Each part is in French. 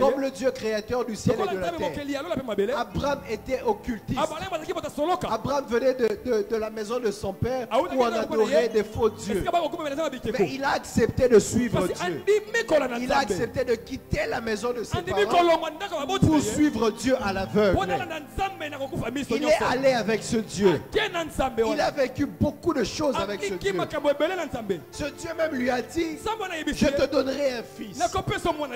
Comme le Dieu créateur du ciel et de la terre. Abraham était occultiste. abraham asoloka Abraham venait de, de- de la maison de son père Ah où on adorait des faux dieux. Mais il a accepté de suivre Dieu. Il a accepté de quitter la maison de ses parents pour suivre Dieu à l'aveugle. Il est allé avec ce Dieu. nzambe Il a vécu beaucoup de choses avec ce Dieu. Ce Dieu même lui a dit, je te donnerai un fils.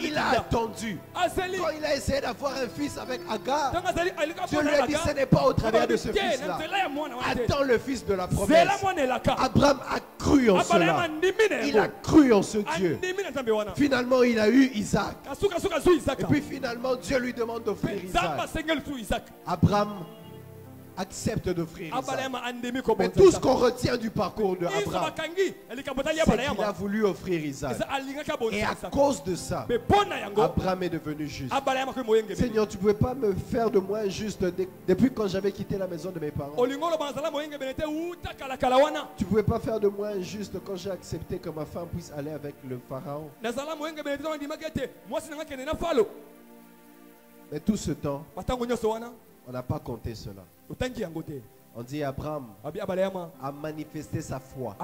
Il a attendu. Quand il a essayé d'avoir un fils avec Agar, Dieu lui a dit, ce n'est pas au travers de ce fils-là. Attends le fils de la promesse. Abraham a cru en cela. Il a cru en ce Dieu. Finalement, il a eu Isaac. Et puis finalement, Dieu lui demande d'offrir Isaac. Abraham accepte d'offrir Isaac. Mais tout ce qu'on retient du parcours de Abraham, c'est qu'il a voulu offrir Isaac. Et à cause de ça, Abraham est devenu juste. Seigneur, tu ne pouvais pas me faire de moi injuste dès- depuis quand j'avais quitté la maison de mes parents? Tu ne pouvais pas faire de moi injuste quand j'ai accepté que ma femme puisse aller avec le pharaon? Mais tout ce temps, on n'a pas compté cela. On dit Abraham a manifesté sa foi.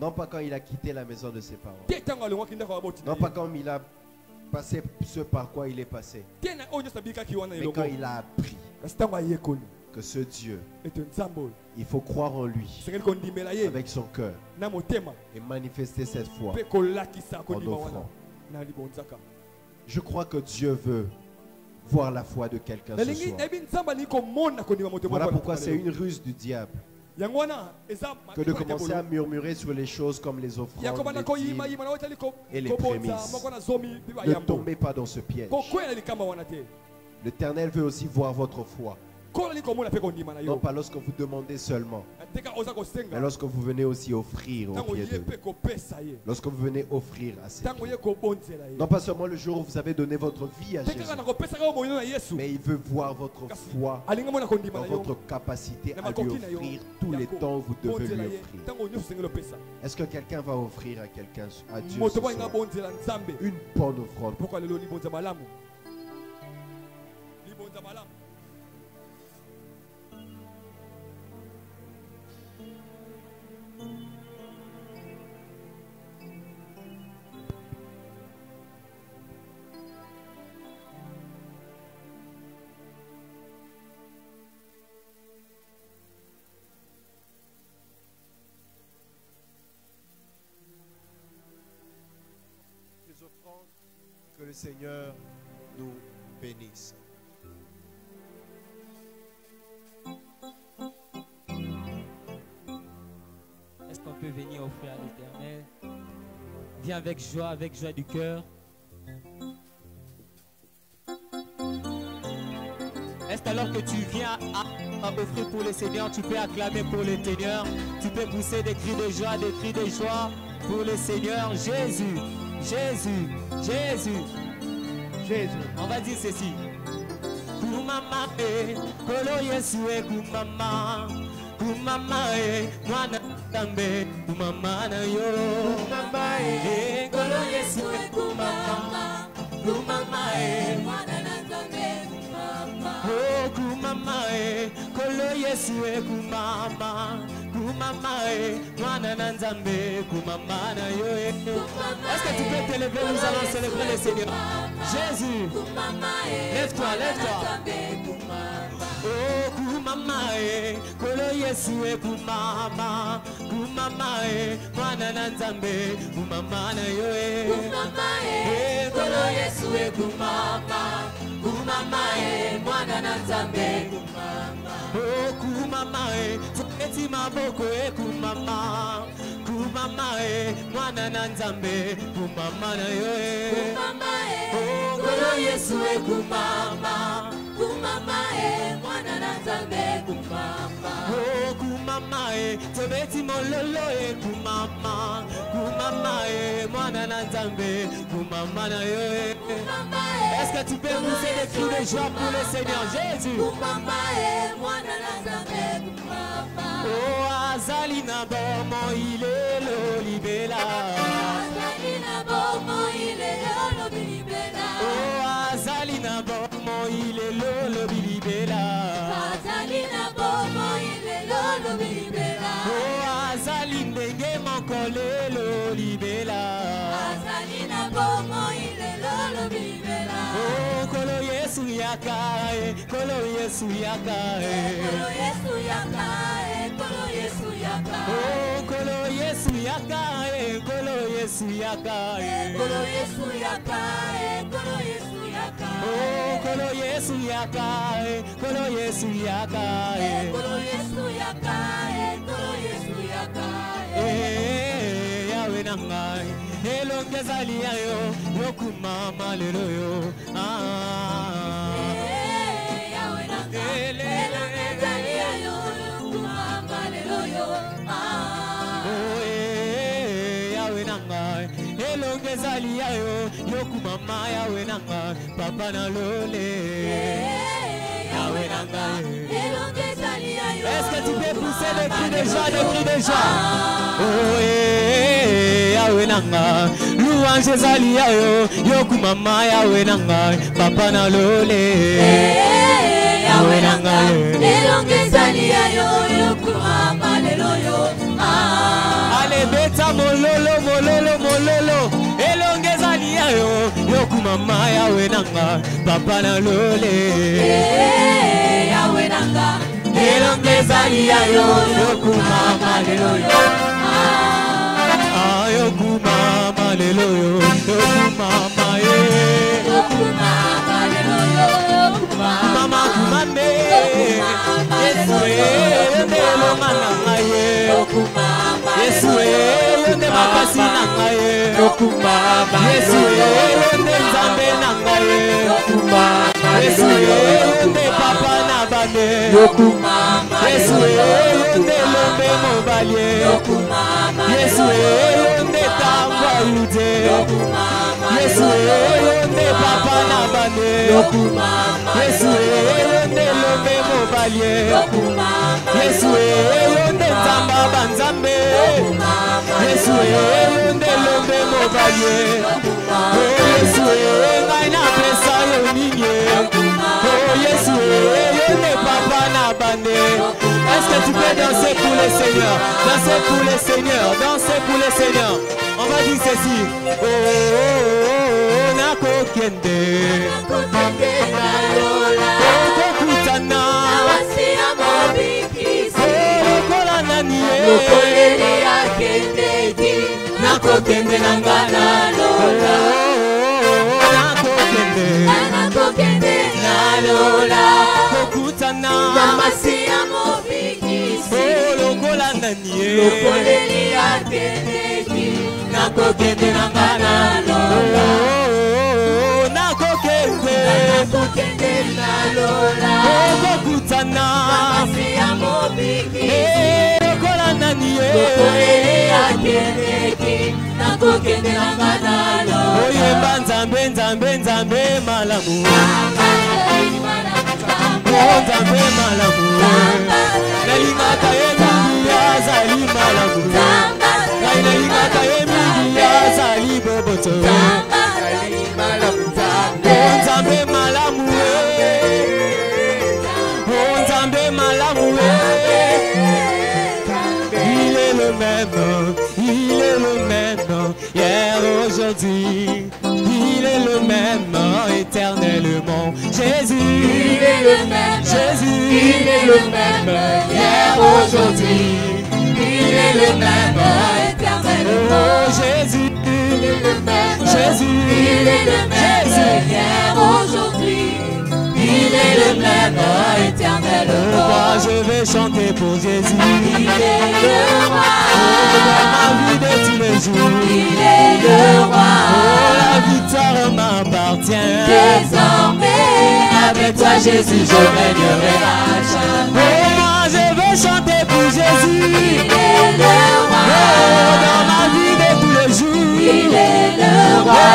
Non pas quand il a quitté la maison de ses parents. Non pas quand il a passé ce par quoi il est passé. Mais quand il a appris que ce Dieu, il faut croire en lui avec son cœur et manifester cette foi. offrant. Je crois que Dieu veut voir la foi de quelqu'un ce soir. Voilà pourquoi c'est une ruse du diable que de commencer à murmurer sur les choses comme les offrandes, les dîmes. et les prémices. Ne tombez pas dans ce piège. L'Éternel veut aussi voir votre foi. Non pas lorsque vous demandez seulement, mais lorsque vous venez aussi offrir au pied de Lorsque vous venez offrir à ses pieds. Non pas seulement le jour où vous avez donné votre vie à Jésus, mais il veut voir votre foi dans votre capacité à lui offrir tous les temps où vous devez lui offrir. Est-ce que quelqu'un va offrir à quelqu'un, à Dieu ce soir? une bonne offrande le Seigneur nous bénisse. Est-ce qu'on peut venir offrir à l'éternel? Viens avec joie, avec joie du cœur. Est-ce alors que tu viens à, à offrir pour le Seigneur, tu peux acclamer pour le Seigneur, tu peux pousser des cris de joie, des cris de joie pour le Seigneur Jésus, Jésus, Jésus. Jésus. On va dire ceci. Kumama e, kolo Yesu e kumama. Kumama e, mwana tambe, kumama na yo. Kumama e, kolo Yesu e kumama. Kumama e, mwana. Oh, kumama e, kolo Yesu e kumama. Kumama e, mwana na nzambe, kumama na yo e. Est-ce que tu peux te lever, nous allons célébrer le Seigneur. Jésus, lève-toi, lève-toi. Oh, kumama e, kolo Yesu e kumama, kumama e, mwana na nzambe, kumama na yo e. Eh, kolo Yesu e kumama, kumama e, mwana na nzambe, kumama e, toketi maboko e kumama, kumama e, mwana na nzambe, kumama na yo e. Oh, kolo Yesu e kumama, Oh, kumama e, tobeti mololo e kumama, kumama e, mwana na nzambe, kumama na yo e. Est-ce que tu peux pousser des cris de joie pour le Seigneur Jésus? Oh, azali na bomo ilelo libela. na bomo yaka e kolo yesu yaka e kolo yesu yaka e kolo yesu yaka o kolo yesu yaka e kolo yesu yaka e kolo yesu yaka e kolo yesu yaka o kolo yesu yaka e kolo yesu yaka e kolo yesu yaka e kolo yesu yaka Eh, yawe na ngai elongi ezali ya yo yokumama lelo yo Ah. Yawe nanga Ele- elongi ezali yo yokumama lelo yo. Ah. Eh, yawe na ngai elongi ezali ya yo. Yokumama yawe na ngai papa na lole. Yawe na ngai Est-ce que tu peux pousser le cri joie, le cri de joie Oh, eh, yawe nanga louange ezali ya yo. Yokumama yawe nanga papa na lole yawe nanga elongi ezali ya yo yokumama lelo yo. Ah. ale beta mololo mololo mololo elongi ezali ya yo yokumama yawe nanga papa na lole. Yawe nanga elongi ezali ya yo yokumama lelo yo okumama lelo yo okumama ye mama kumame yesu eyende eloma na ngai ye. Yesu eyende makasi na ngai ye. Yesu eyende nzambe na ngai ye. Yesu eyende papa na bane yesu eyende lombe mobali yesu eyende kotanga yu te yesu eyo nde papa na bande. Yesu eyo nde lombe mobali yesu eyo nde nzamba banzambe. Yesu eyo nde lombe mobali oh, yesu eyo ngai napesa yo nini oh, yesu eyo nde papa na bande. Est-ce que tu peux danser pour le seigneur? Danser pour le seigneur danser pour le seigneur. On va dire ceci. Oh, oh, oh, oh nakokende. Okokutana. Lokola nani ye? Nakokende na nga nalola nakokende. Nakokende nalola kokutana na masi ya mobikisi lokola nani ye lokoleli akendeki nakokende na nga nalola nakokende nakokende nalola okokutana masi ya mobikisi lokola nani ye lokoleli akendeki nakokende na nga nalola oyemba nzambe nzambe nzambe malamu nzambe malamu nalingaka ye mingi azali malamu. ngai nalingaka ye mingi azali boboto. nzambe malamu o nzambe malamu il est le même il est le même hier aujourd'hui il est le même éternellement. Jésus. Il est le même, Jésus. Il est le même, hier, aujourd'hui. Il est le même, éternellement. Oh Jésus. Il est le même, Jésus. Il est le même, hier, aujourd'hui. Est le même, Oh, éternellement. je vais chanter pour Jésus Il est le Dans roi, ma vie de tous les jours il est le Oh roi. la victoire m'appartient Désormais, avec toi, Jésus, je régnerai à Oh jamais. moi je vais chanter pour Jésus Il est le Oh roi. dans ma vie de tous les jours Il est le Oh roi.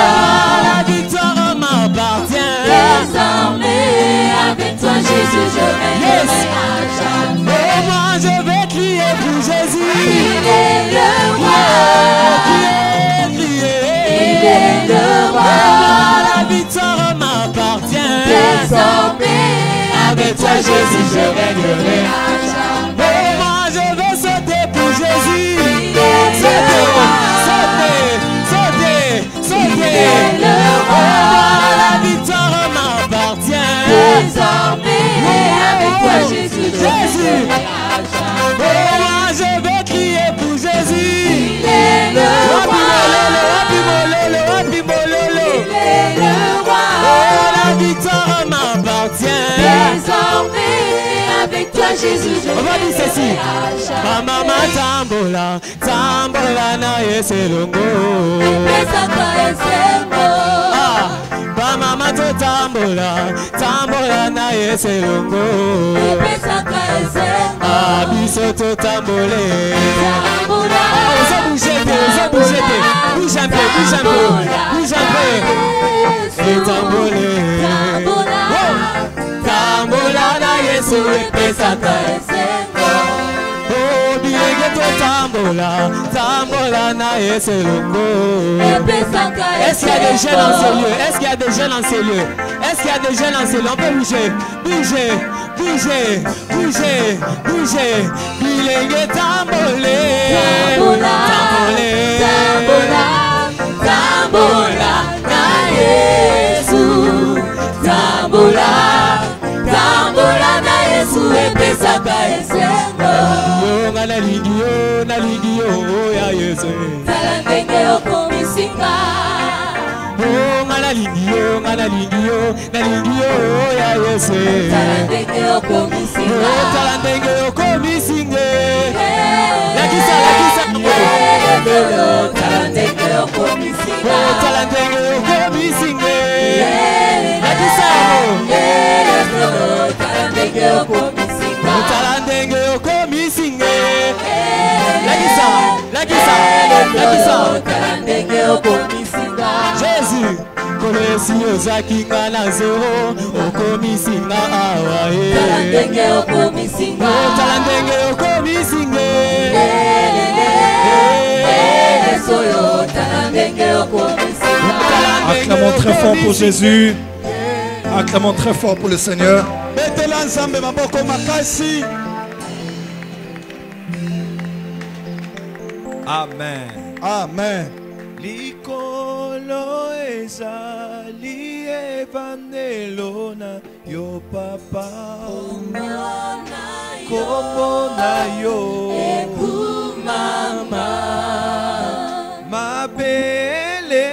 la victoire m'appartient Désormais, Jésus, je régnerai Yes. à jamais. Oh moi je vais crier pour Jésus Il est le roi. crier, crier Il est le roi. la victoire m'appartient Désormais, avec toi, Jésus, je régnerai à jamais. Toi, Jésus, je Jésus. Oh, je veux crier pour Jésus. Il est le roi. Il est le Oh, roi. la victoire m'appartient. Désormais, avec toi, Jésus, je On va dire ceci. Mama tambola, tambola na yeselongo. Ah, ba mama to tambola, tambola na esengo. Ah, biso to tambole. Tambola. Ah, ozo bouger te, ozo bouger te. Bouge un peu, bouge un peu, bouge un peu. Et tambole. Tambola. Na yesu Epesaka epesaka. Tambola, tambola na Est-ce qu'il y a des jeunes en ce lieu? Est-ce qu'il y a des jeunes en ce lieu? Est-ce qu'il y a des jeunes en ce lieu? On peut bouger, bouger, bouger, bouger, bouger. Bilenge tambolé. Tambola. Tambola. Tambola. Na Yesu. Tambola Epesaka esengo. Yo nga nalingi yo, nalingi yo, oh ya Yesu. Tala ndenge okomisinga. Oh nga nalingi yo, nga nalingi yo, nalingi yo, oh ya Yesu. Tala ndenge okomisinga. Oh tala ndenge okomisinge. Lakisa, lakisa. Lelo, tala ndenge okomisinga. Oh tala ndenge okomisinge. Lakisa. Lelo, tala ndenge okomisinga. Lakisa, lakisa, lakisa. Ndenge okomisinga. Jésus, nga na zero okomisinga awa. Tala ndenge okomisinga. Tala ndenge okomisinga. Acclamons très fort pour. Jésus. Acclamons très fort pour le Seigneur. Amen. amen. Likolo ezali evandelo na yo papa. Kombo na yo. Mabele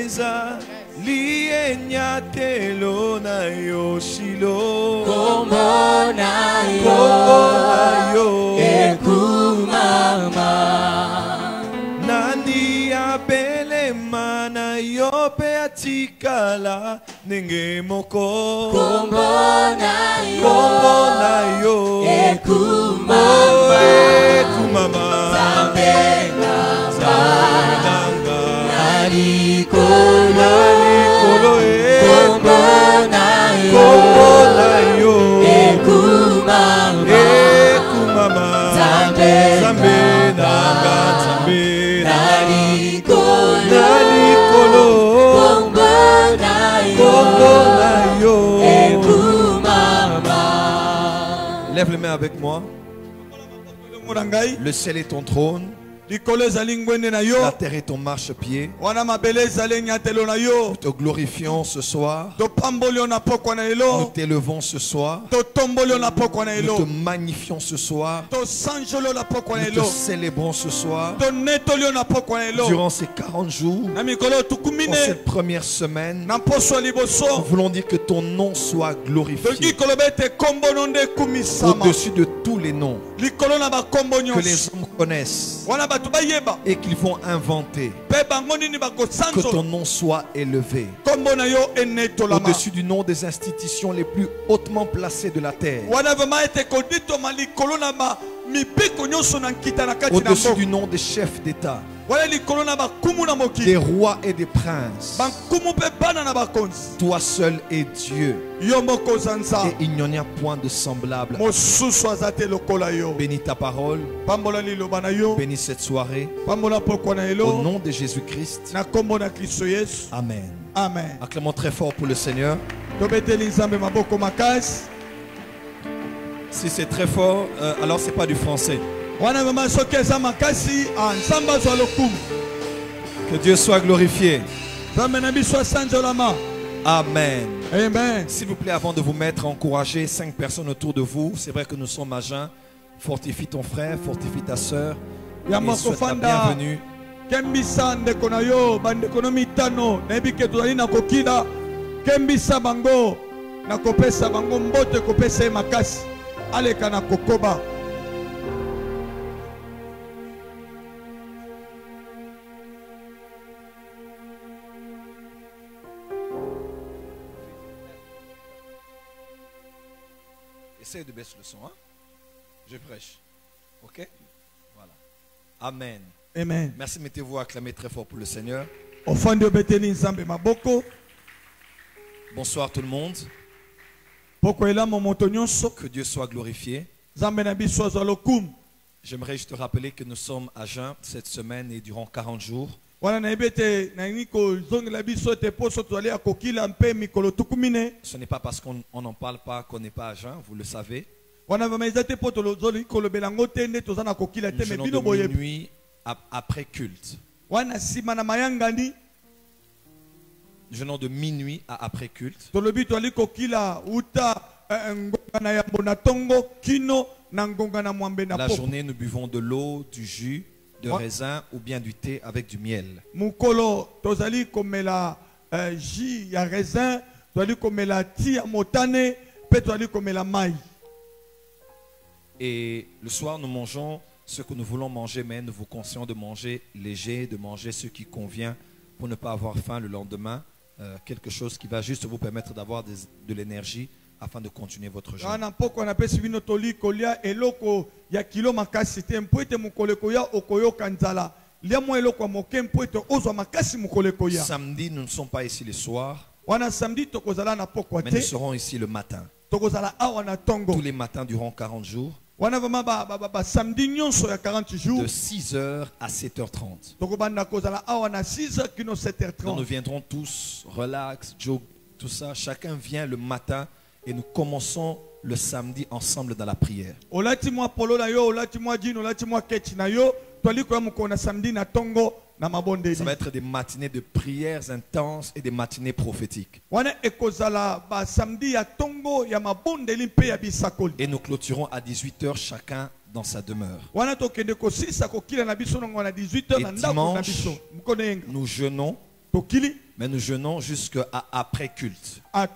ezali enyatelo na yo shilo. Kombo na yo, na yo mpe atikala ndenge moko. Kombo na yo, kombo na yo. Ekumama. ekumama. Nzambenanga. Alikolo, likolo e kombo na yo, kombo na yo. Ekumama. ekumama. Nzambe nzambe nanga nzambe avec moi. Le ciel est ton trône la terre est ton marchepied. Nous te glorifions ce soir. Nous t'élevons ce soir. Nous te magnifions ce soir. Nous te célébrons ce soir. Durant ces 40 jours cette première semaine nous voulons dire que ton nom soit glorifié. Au-dessus de tous les noms que les hommes connaissent et qu'ils vont inventer. Que ton nom soit élevé. Au-dessus du nom des institutions les plus hautement placées de la terre au-dessus du nom des chefs d'État. Des rois et des princes. Toi seul est Dieu. Et il n'y en a point de semblable. Bénis ta parole. Bénis cette soirée. Au nom de Jésus-Christ. Amen. Amen. Acclamons très fort pour le Seigneur Si c'est très fort, euh, alors c'est pas du français. ah, Que Dieu soit glorifié. Amen. amen S'il vous plaît, avant de vous mettre, encouragez cinq personnes autour de vous. C'est vrai que nous sommes à jeun. Fortifie ton frère, fortifie ta soeur. yamba Et souhaite la kofanda bienvenue. kembisa ndeko na yo bandeko no mitano nayebi ke tozali na kokila kembisa bango na kopesa bango mboto ekopesa ye makasi aleka na kokoba Essaye de baisser le son. Hein? Je prêche. Ok? Voilà. Amen. amen Merci, mettez-vous à acclamer très fort pour le Seigneur. Bonsoir tout le monde. poko elamo moto nyonso Que Dieu soit glorifié. J'aimerais juste te rappeler que nous sommes à jeun cette semaine et durant 40 jours. Ce n'est pas parce qu'on on n'en parle pas qu'on n'est pas à jeun, vous le savez. Nous bino de minuit ap- après culte. Jeûnons de minuit à après culte. La journée, nous buvons de l'eau, du jus, de raisin ou bien du thé avec du miel. eh, Et le soir, nous mangeons ce que nous voulons manger, mais nous vous conseillons de manger léger, de manger ce qui convient pour ne pas avoir faim le lendemain. Euh, quelque chose qui va juste vous permettre d'avoir de l'énergie afin de continuer votre ekoya Samedi, nous ne sommes pas ici le soir, mais nous serons ici le matin. Tous les matins durant 40 jours, wana vraimen basamedi nyonso ya 40 de jours 6h à 7h30. tokobanda kozala awa na 6 h kino Donc nous 7h30 viendrons tous, relax, jog, tout ça. Chacun vient le matin et nous commençons le samedi ensemble dans la prière. olati polo na yo olati olati na yo samedi na tongo Ça va être des matinées de prières intenses et des matinées prophétiques. Et nous clôturons à 18h chacun dans sa demeure. wana tokende kosilisa kokila na biso nango na 18h na Et dimanche, Nous jeûnons, mais nous jeûnons jusqu'à après culte. ah,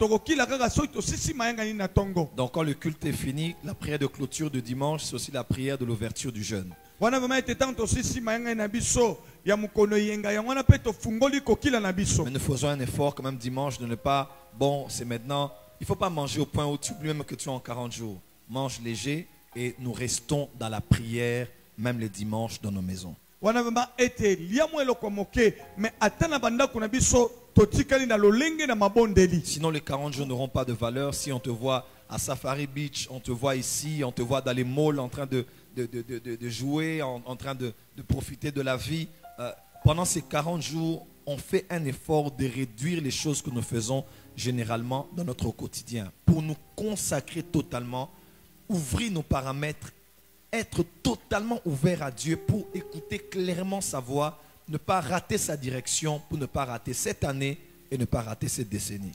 Donc quand le culte est fini, la prière de clôture de dimanche, c'est aussi la prière de l'ouverture du jeûne. Wana vraimen ete ntango tosisi mayangani na biso ya mokolo yenga yango wana mpe tofungoli kokila na biso Mais nous faisons un effort quand même dimanche de ne pas, bon, c'est maintenant, il ne faut pas manger au point où tu oublies même que tu es en 40 jours. Mange léger et nous restons dans la prière, même les dimanches dans nos maisons. wana vraimen ete lia mwa eloko ya moke me ata na bandako na biso totikali na lolenge na mabondeli Sinon, les 40 jours n'auront pas de valeur. Si on te voit à Safari Beach, on te voit ici, on te voit dans les malls en train de, de, jouer, en, train de, de profiter de la vie. euh, pendant ces 40 jours, on fait un effort de réduire les choses que nous faisons généralement dans notre quotidien pour nous consacrer totalement, ouvrir nos paramètres, être totalement ouvert à Dieu pour écouter clairement sa voix, ne pas rater sa direction, pour ne pas rater cette année et ne pas rater cette décennie.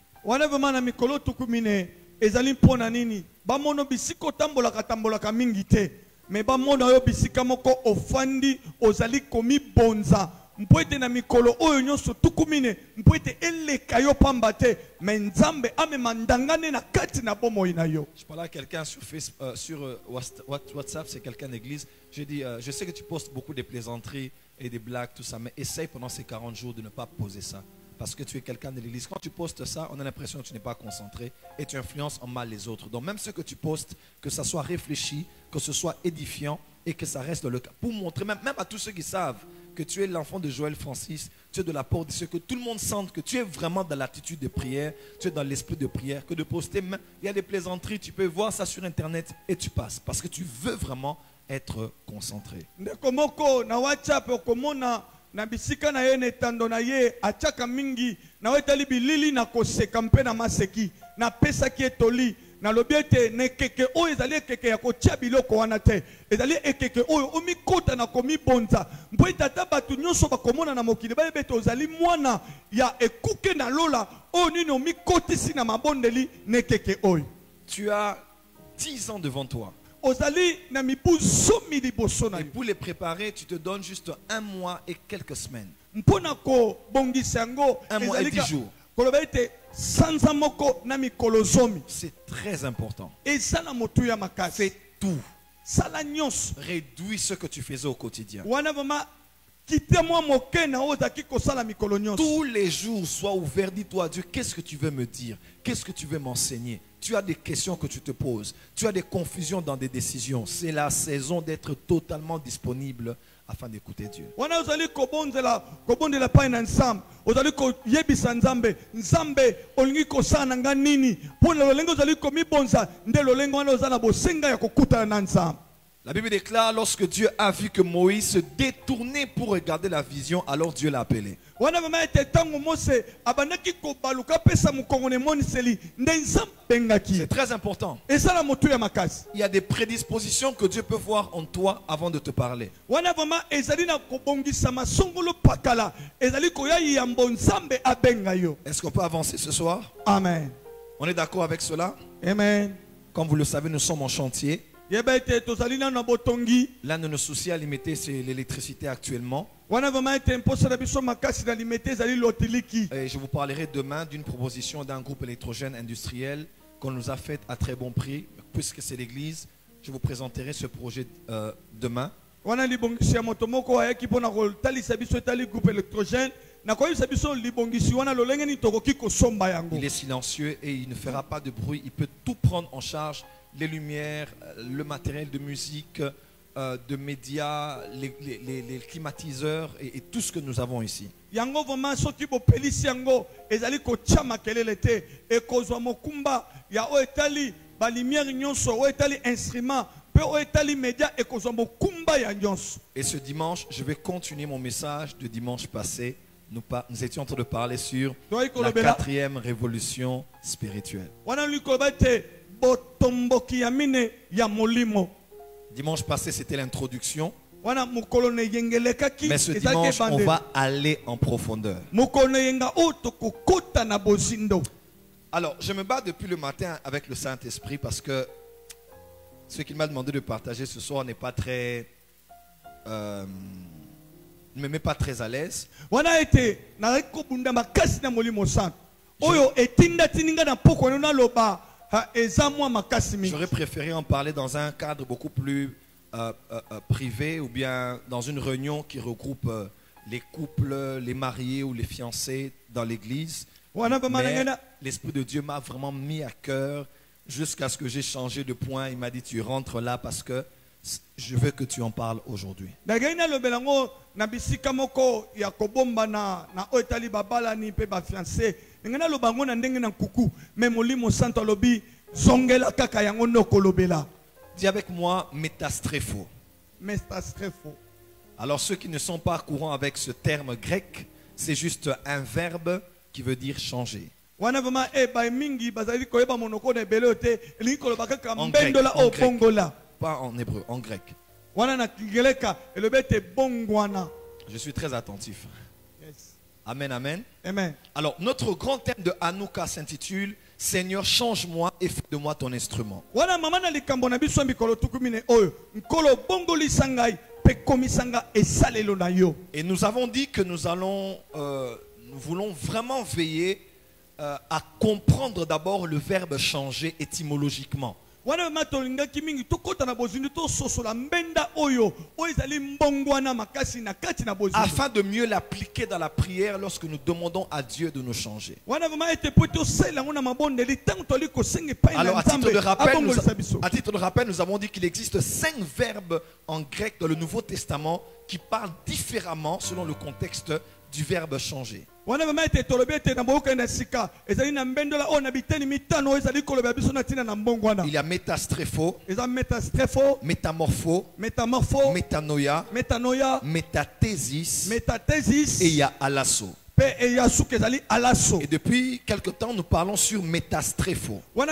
Me bamona yo bisika moko ofandi ozali komibonza mpo ete na mikolo oyo nyonso tuku mine mpo ete eleka yo pamba te me nzambe amema ndangane na kati na bomoi na yo Je parlais à quelqu'un sur, Facebook, euh, sur euh, Whats- What- WhatsApp, c'est quelqu'un d'église. J'ai dit, euh, je sais que tu postes beaucoup de plaisanteries et des blagues, tout ça, mais essaye pendant ces 40 jours de ne pas poser ça. Parce que tu es quelqu'un de l'église. Quand tu postes ça, on a l'impression que tu n'es pas concentré et tu influences en mal les autres. Donc même ce que tu postes, que ça soit réfléchi, que ce soit édifiant et que ça reste le cas. Pour montrer, même, même à tous ceux qui savent que tu es l'enfant de Joël Francis, tu es de la porte de ceux que tout le monde sente que tu es vraiment dans l'attitude de prière, tu es dans l'esprit de prière, que de poster, il y a des plaisanteries, tu peux voir ça sur Internet et tu passes. Parce que tu veux vraiment être concentré. Na bisika na ye na etando na ye atiaka mingi. Nayo etali bilili na koseka mpe na maseki. Napesaki etoli. Nalobi ete na ekeke oyo ezali ekeke ya kotia biloko wana te. Ezali ekeke oyo omikota na komibonza mpo ete ata bato nyonso bakomona na mokili bayeba ete ozali mwana ya ekuke na lola. Oyo nini omikotisi na mabondeli na ekeke oyo. Tu as 10 ans devant toi. Et pour les préparer, tu te donnes juste un mois et quelques semaines. Un mois et dix jours. C'est très important. Fais tout. Réduis ce que tu faisais au quotidien. Tous les jours, sois ouvert. Dis-toi, Dieu, qu'est-ce que tu veux me dire? Qu'est-ce que tu veux m'enseigner? Tu as des questions que tu te poses. Tu as des confusions dans des décisions. C'est la saison d'être totalement disponible afin d'écouter Dieu. La Bible déclare, lorsque Dieu a vu que Moïse se détournait pour regarder la vision, alors Dieu l'a appelé. C'est très important. Il y a des prédispositions que Dieu peut voir en toi avant de te parler. Est-ce qu'on peut avancer ce soir? Amen On est d'accord avec cela? Amen Comme vous le savez, nous sommes en chantier. L'un de nos soucis à limiter, c'est l'électricité actuellement. Et je vous parlerai demain d'une proposition d'un groupe électrogène industriel qu'on nous a fait à très bon prix. Puisque c'est l'église, je vous présenterai ce projet euh, demain. Il est silencieux et il ne fera pas de bruit. Il peut tout prendre en charge, les lumières, euh, le matériel de musique, euh, de médias, les, les- les- les climatiseurs et, et tout ce que nous avons ici. Et ce dimanche, je vais continuer mon message de dimanche passé. Nous, par- nous étions en train de parler sur la quatrième révolution spirituelle. Dimanche passé, c'était l'introduction. Mais ce dimanche, on va aller en profondeur. Alors, je me bats depuis le matin avec le Saint-Esprit parce que ce qu'il m'a demandé de partager ce soir n'est pas très... euh, ne me met pas très à l'aise. wana mingi J'aurais préféré en parler dans un cadre beaucoup plus euh, euh, euh, privé ou bien dans une réunion qui regroupe euh, les couples, les mariés ou les fiancés dans l'église. l'Esprit de Dieu m'a vraiment mis à cœur jusqu'à ce que j'ai changé de point. Il m'a dit, tu rentres là parce que je veux que tu en parles aujourd'hui. Ndakei nalobela yango na bisika moko ya kobombana na oyo etali babalani mpe bafiance ndenge naloba yango na ndenge na nkuku me molimo santo alobi zongela kaka yango nde okolobela Dis avec moi, métastrépho. Alors ceux qui ne sont pas courants avec ce terme grec, c'est juste un verbe qui veut dire changer. wana vraimen ebai mingi bazali koyeba monoko na ebele oyo te elingi koloba kaka En grec, mbendola en oyo grec. bongola Pas en hébreu, en grec. wana na kigeleka elobi ete bongwana Je suis très attentif. Amen, amen. amen Alors notre grand thème de Hanouka s'intitule Seigneur, change-moi et fais de moi ton instrument. Et nous avons dit que nous allons, euh, nous voulons vraiment veiller euh, à comprendre d'abord le verbe changer étymologiquement. Wana mama tolingaki mingi tokɔta na bozindo tososola mbenda oyo oyo ezali mbongwana makasi na kati na bozindo Afin de mieux l'appliquer dans la prière lorsque nous demandons à Dieu de nous changer. wana vraimen ete po tosalela yango na mabondeli ntango toli kosenga epai Alors na à titre, nzambe de rappel, nous, abongolisa biso à titre de rappel, nous avons dit qu'il existe cinq verbes en grec dans le Nouveau Testament qui parlent différemment selon le contexte du verbe changer. Il y a métastrépho, métamorpho, métamorpho métanoïa, metanoia métathésis métathesis et il y a alasso. Et depuis quelque temps, nous parlons sur métastrépho. Nous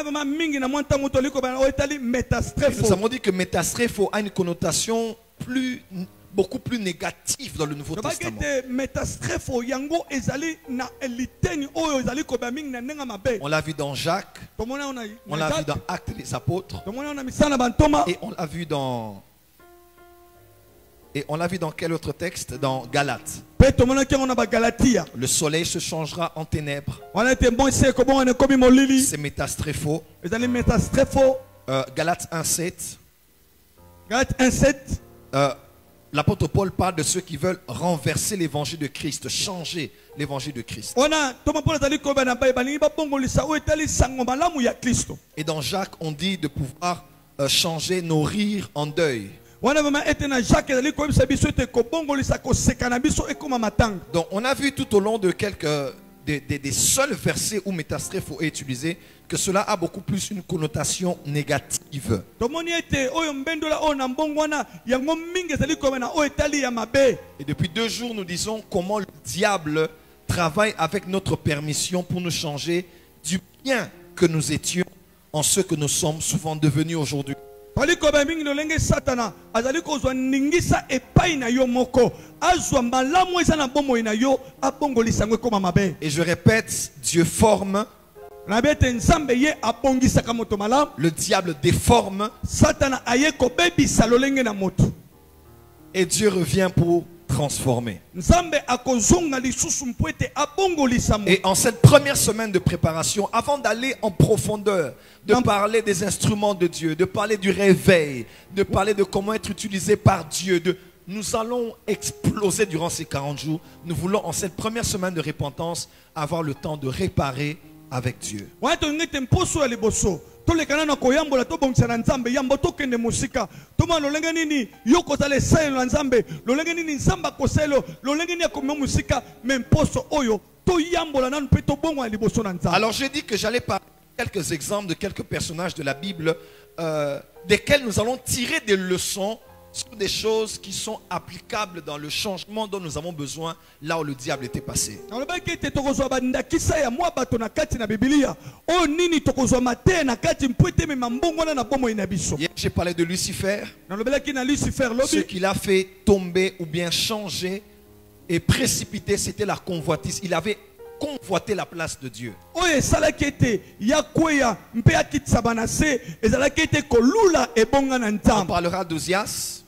avons dit que métastrépho a une connotation plus, beaucoup plus négative dans le Nouveau Testament. mabe On l'a vu dans Jacques, on l'a vu dans Actes des Apôtres, et on l'a vu dans. Et on l'a vu dans quel autre texte? Dans Galates. Le soleil se changera en ténèbres. C'est métastrépho. Euh, Galates 1,7. galate 1 Euh, L'apôtre Paul parle de ceux qui veulent renverser l'évangile de Christ, changer l'évangile de Christ. Et dans Jacques, on dit de pouvoir euh, changer nos rires en deuil. Donc, on a vu tout au long de quelques des, des- des seuls versets où métastrépho est utilisé que cela a beaucoup plus une connotation négative. Et depuis deux jours, nous disons comment le diable travaille avec notre permission pour nous changer du bien que nous étions en ce que nous sommes souvent devenus aujourd'hui. Toli koyeba mingi lolenge satana. Azali kozwa ningisa epai na yo moko. Azwa malamu eza na bomoi na yo abongolisa yango ekóma mabe. Et je répète, Dieu forme, le diable déforme. Et Dieu revient pour transformer. Et en cette première semaine de préparation, avant d'aller en profondeur, de parler des instruments de Dieu, de parler du réveil, de parler de comment être utilisé par Dieu, de, nous allons exploser durant ces 40 jours. Nous voulons en cette première semaine de repentance avoir le temps de réparer avec Dieu. Tolekana na koyambola tobongisa na nzambe yambo tokende mosika. Tomona lolenge nini? Yo kozala esalelo na nzambe. Lolenge nini? Nzambe akosalelo lolenge nini akomema mosika? Me mposo oyo toyambola nanu mpe tobongwa na liboso na nzambe. Alors j'ai dit que j'allais parler quelques exemples de quelques personnages de la Bible euh, desquels nous allons tirer des leçons sur des choses qui sont applicables dans le changement dont nous avons besoin là où le diable était passé. Hier, j'ai parlé de Lucifer, ce qu'il a fait tomber ou bien changer et précipiter, c'était la convoitise. Il avait convoité la place de Dieu. On parlera d'Ozias,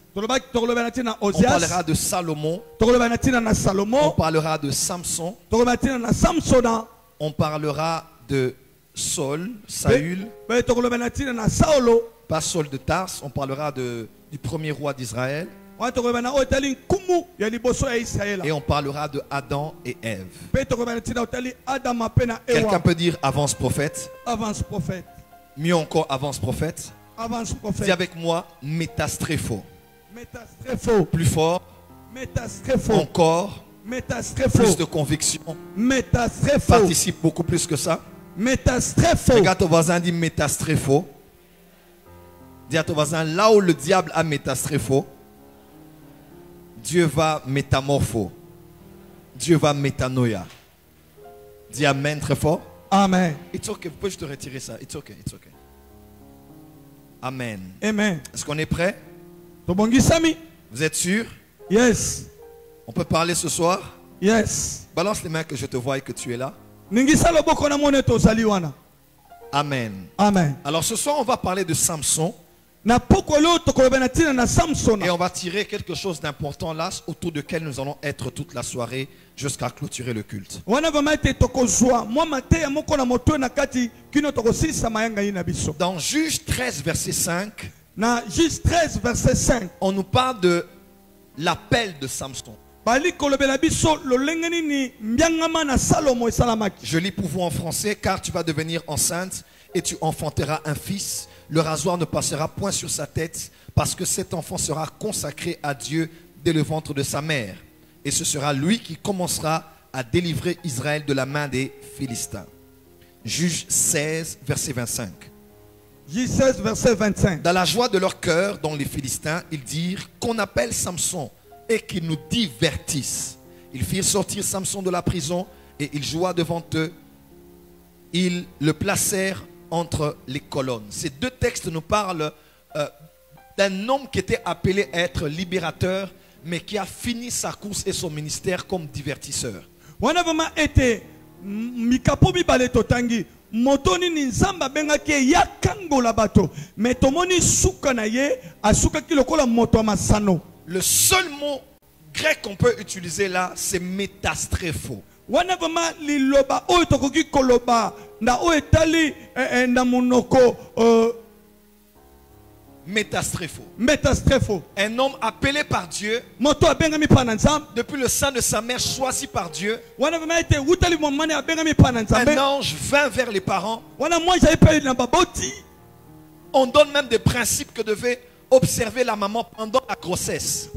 on parlera de Salomon, on parlera de Samson, on parlera de Saul, Saül, pas Saul de Tars, on parlera de, du premier roi d'Israël israela et on parlera de Adam et Ève. Quelqu'un peut dire avance prophète, avance prophète. Mieux encore avance prophète. avance Dis prophète avec moi métastrépho. métastrefo Plus fort, métastrefo encore, métastrefo plus de conviction. Participe beaucoup plus que ça. métastrefo Regarde ton voisin, dis métastrépho. Dis à ton voisin, là où le diable a métastrépho, Dieu va métamorpho. Dieu va métanoïa. Dis Amen très fort. amen It's okay, vous pouvez juste retirer ça. It's okay, it's okay. Amen. amen Est-ce qu'on est prêt? Vous êtes sûr? Yes On peut parler ce soir? Yes Balance les mains que je te vois et que tu es là. Amen. amen Alors ce soir, on va parler de Samson et on va tirer quelque chose d'important là autour duquel nous allons être toute la soirée jusqu'à clôturer le culte. Dans Juge 13, verset 5, na jus 13 verset 5 on nous parle de l'appel de Samson. Je lis pour vous en français, car tu vas devenir enceinte et tu enfanteras un fils. Le rasoir ne passera point sur sa tête, parce que cet enfant sera consacré à Dieu dès le ventre de sa mère. Et ce sera lui qui commencera à délivrer Israël de la main des Philistins. Juge 16, verset 25. jus 16 verset 25 Dans la joie de leur cœur, dont les Philistins, ils dirent qu'on appelle Samson et qu'il nous divertisse. Ils firent sortir Samson de la prison et il joua devant eux. Ils le placèrent entre les colonnes. Ces deux textes nous parlent euh, d'un homme qui était appelé à être libérateur, mais qui a fini sa course et son ministère comme divertisseur. wana vraimen ete m- mikapo mibale totangi moto nini nzambe abengaki ye ya kangola bato me tomoni suka na ye asukaki lokola moto ya masano Le seul mot grec qu'on peut utiliser là, c'est métastrépho. Wana vraimen liloba oyo tokoki koloba na oyo etali eh, eh, na monoko euh, Métastrépho. metastrefo Un homme appelé par Dieu, depuis le sein de sa mère, choisi par Dieu. Un ange vint vers les parents. On donne même des principes que devait observer la maman pendant la grossesse.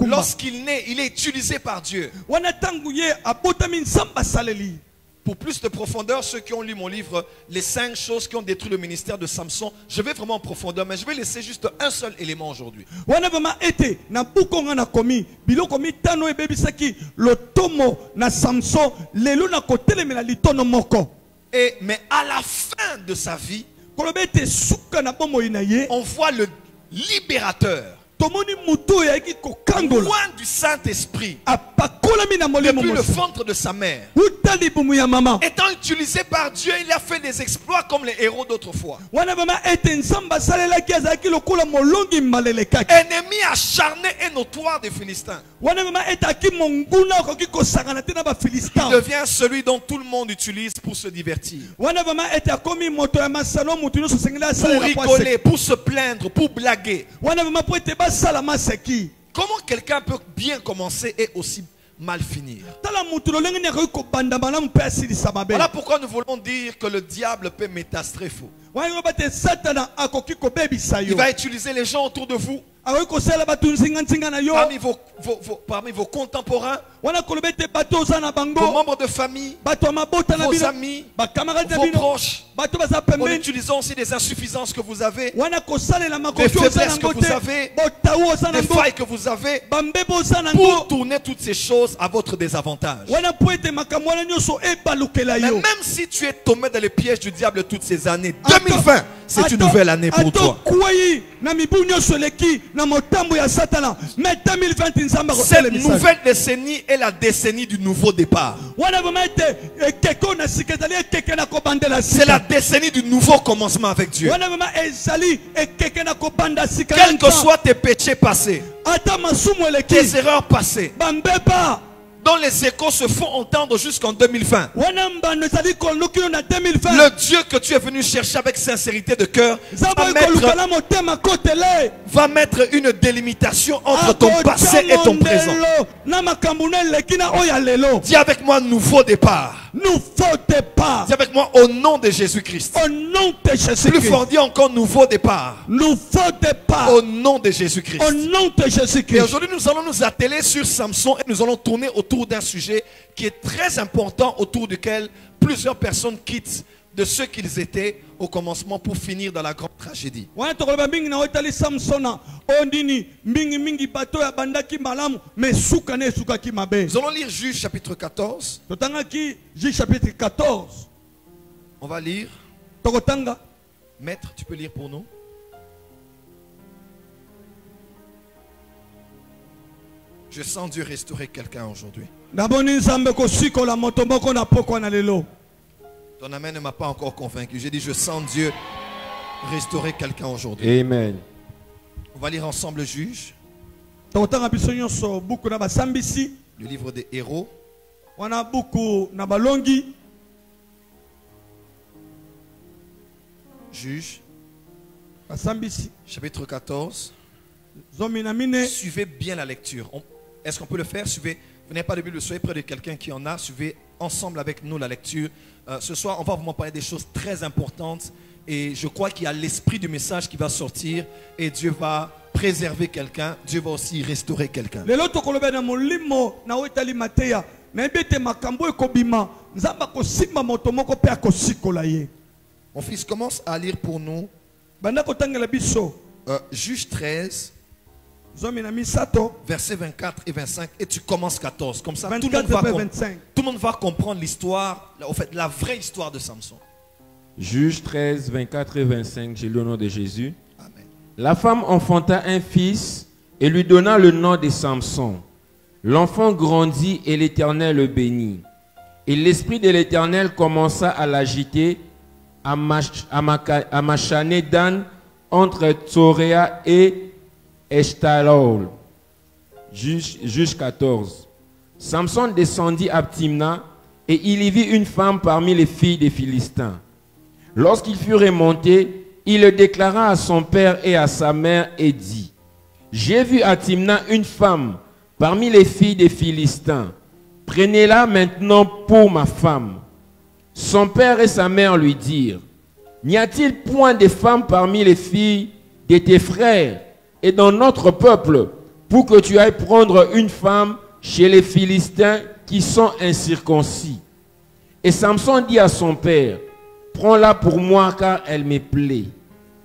Lorsqu'il naît, il est utilisé par Dieu. Pour plus de profondeur, ceux qui ont lu mon livre, Les cinq choses qui ont détruit le ministère de Samson, je vais vraiment en profondeur, mais je vais laisser juste un seul élément aujourd'hui. samson Et, mais à la fin de sa vie, on voit le libérateur, loin du Saint-Esprit, depuis le ventre de sa mère. Étant utilisé par Dieu, il a fait des exploits comme les héros d'autrefois. Ennemi acharné et notoire des Philistins. Il devient celui dont tout le monde utilise pour se divertir. Pour rigoler, pour se plaindre, pour blaguer. Basala maseki Comment quelqu'un peut bien commencer et aussi mal finir? Voilà pourquoi nous voulons dire que le diable peut akoki kobebisa Il va utiliser les gens autour de vous, parmi vos, vos- vos- parmi vos contemporains, vos membres de famille, vos amis, vos proches, en utilisant aussi des insuffisances que vous avez, des faiblesses que vous avez, des failles que vous avez, pour tourner toutes ces choses à votre désavantage. Mais même si tu es tombé dans les pièges du diable toutes ces années, Ata- 2020, c'est une nouvelle année pour toi. Okwei na mibu nyonso eleki na motambo ya satana mais 2020 nzambe Cette nouvelle décennie est la décennie du nouveau départ. na kobandela C'est la décennie du nouveau commencement avec Dieu. sika Quels que soient tes péchés passés, tes erreurs passées, dont les échos se font entendre jusqu'en 2020. wana mbano ezali koluki yo na 2020 Le Dieu que tu es venu chercher avec sincérité de cœur va mettre, va une délimitation entre ton passé et ton présent. Dis avec moi nouveau départ. nous faute pas Dis avec moi au nom de Jésus-Christ. au nom de Plus Jésus-Christ fort, dis encore nouveau départ. nous faute pas Au nom de Jésus-Christ. au nom de Et Jésus-Christ aujourd'hui, nous allons nous atteler sur Samson et nous allons tourner autour d'un sujet qui est très important, autour duquel plusieurs personnes quittent de ce qu'ils étaient au commencement pour finir dans la grande tragédie. Nous allons lire Juge chapitre 14. totangaki ju chapitre 14 On va lire. Maître, tu peux lire pour nous Je sens Dieu restaurer quelqu'un aujourd'hui. Ton amen ne m'a pas encore convaincu. J'ai dit, je sens Dieu restaurer quelqu'un aujourd'hui. Amen. On va lire ensemble Juge, le livre des héros. Juge, chapitre 14. zomi na mine Suivez bien la lecture. On- Est-ce qu'on peut le faire? Suivez. Vous n'avez pas de Bible, soyez près de quelqu'un qui en a. Suivez ensemble avec nous la lecture. Euh, ce soir, on va vraiment parler des choses très importantes. Et je crois qu'il y a l'esprit du message qui va sortir. Et Dieu va préserver quelqu'un. Dieu va aussi restaurer quelqu'un. Mon fils commence à lire pour nous euh, Juge 13, versets 24 et 25, et tu commences 14. Comme ça, tout le, monde 24 va mpe com- 25 tout le monde va comprendre l'histoire, en fait, la vraie histoire de Samson. Juge 13, 24 et 25, j'ai lu au nom de Jésus. Amen. La femme enfanta un fils et lui donna le nom de Samson. L'enfant grandit et l'Éternel le bénit. Et l'Esprit de l'Éternel commença à l'agiter à, Mach- à Maca- à Machané Dan entre Tsoréa et Eshtalol. Juge, juge 14. Samson descendit à Timna et il y vit une femme parmi les filles des Philistins. Lorsqu'il fut remonté, il le déclara à son père et à sa mère et dit, J'ai vu à Timna une femme parmi les filles des Philistins. Prenez-la maintenant pour ma femme. Son père et sa mère lui dirent, N'y a-t-il point de femmes parmi les filles de tes frères et dans notre peuple pour que tu ailles prendre une femme chez les Philistins qui sont incirconcis Et Samson dit à son père, Prends-la pour moi car elle me plaît.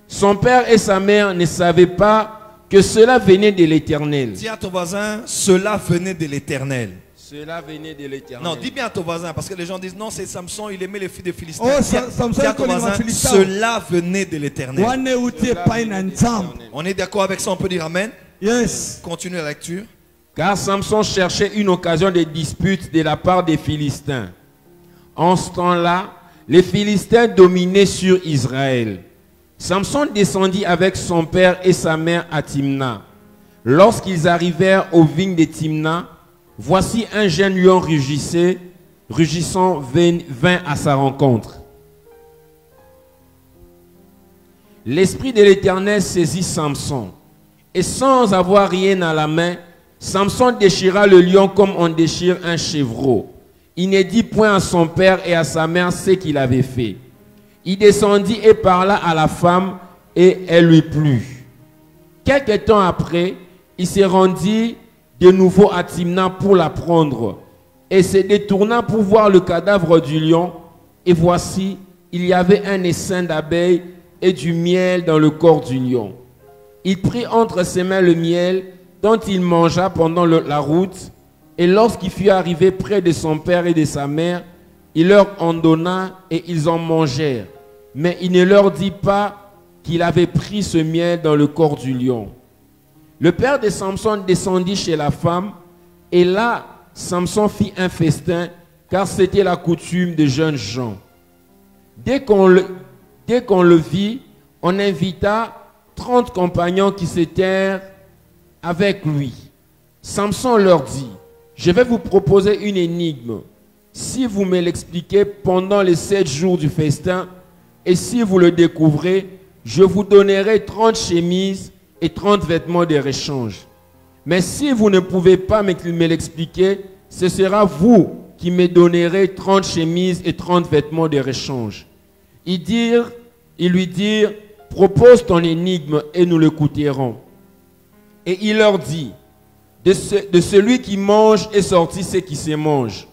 Son père et sa mère ne savaient pas que cela venait de l'Éternel. Dis ton voisin, cela venait de l'éternel. Cela venait de l'Éternel. Non, dis bien à ton voisin, parce que les gens disent non, c'est Samson, il aimait les filles des Philistins. Oh, Dis Sa- à- Samson dis à ton connaît ma voisin, Philistin. cela venait de l'éternel. On est d'accord avec ça, on peut dire Amen? yes Continue la lecture. Car Samson cherchait une occasion de dispute de la part des Philistins. En ce temps-là, les Philistins dominaient sur Israël. Samson descendit avec son père et sa mère à Timna. Lorsqu'ils arrivèrent aux vignes de Timna, voici un jeune lion rugissait, rugissant vint à sa rencontre. L'esprit de l'Éternel saisit Samson. Et sans avoir rien à la main, Samson déchira le lion comme on déchire un chevreau. Il ne dit point à son père et à sa mère ce qu'il avait fait. Il descendit et parla à la femme et elle lui plut. Quelque temps après, il se rendit de nouveau à Timna pour la prendre et se détourna pour voir le cadavre du lion. Et voici, il y avait un essaim d'abeilles et du miel dans le corps du lion. Il prit entre ses mains le miel dont il mangea pendant la route, et lorsqu'il fut arrivé près de son père et de sa mère, il leur en donna et ils en mangèrent. Mais il ne leur dit pas qu'il avait pris ce miel dans le corps du lion. Le père de Samson descendit chez la femme, et là, Samson fit un festin, car c'était la coutume des jeunes gens. Dès qu'on le, vit, on invita 30 compagnons qui s'étaient avec lui. Samson leur dit, je vais vous proposer une énigme. Si vous me l'expliquez pendant les sept jours du festin, et si vous le découvrez, je vous donnerai 30 chemises et 30 vêtements de réchange. Mais si vous ne pouvez pas me l'expliquer, ce sera vous qui me donnerez 30 chemises et 30 vêtements de réchange. Ils, dirent, ils lui dirent, propose ton énigme et nous l'écouterons. Et il leur dit, de, ce- de celui qui mange est sorti ce qui se mange,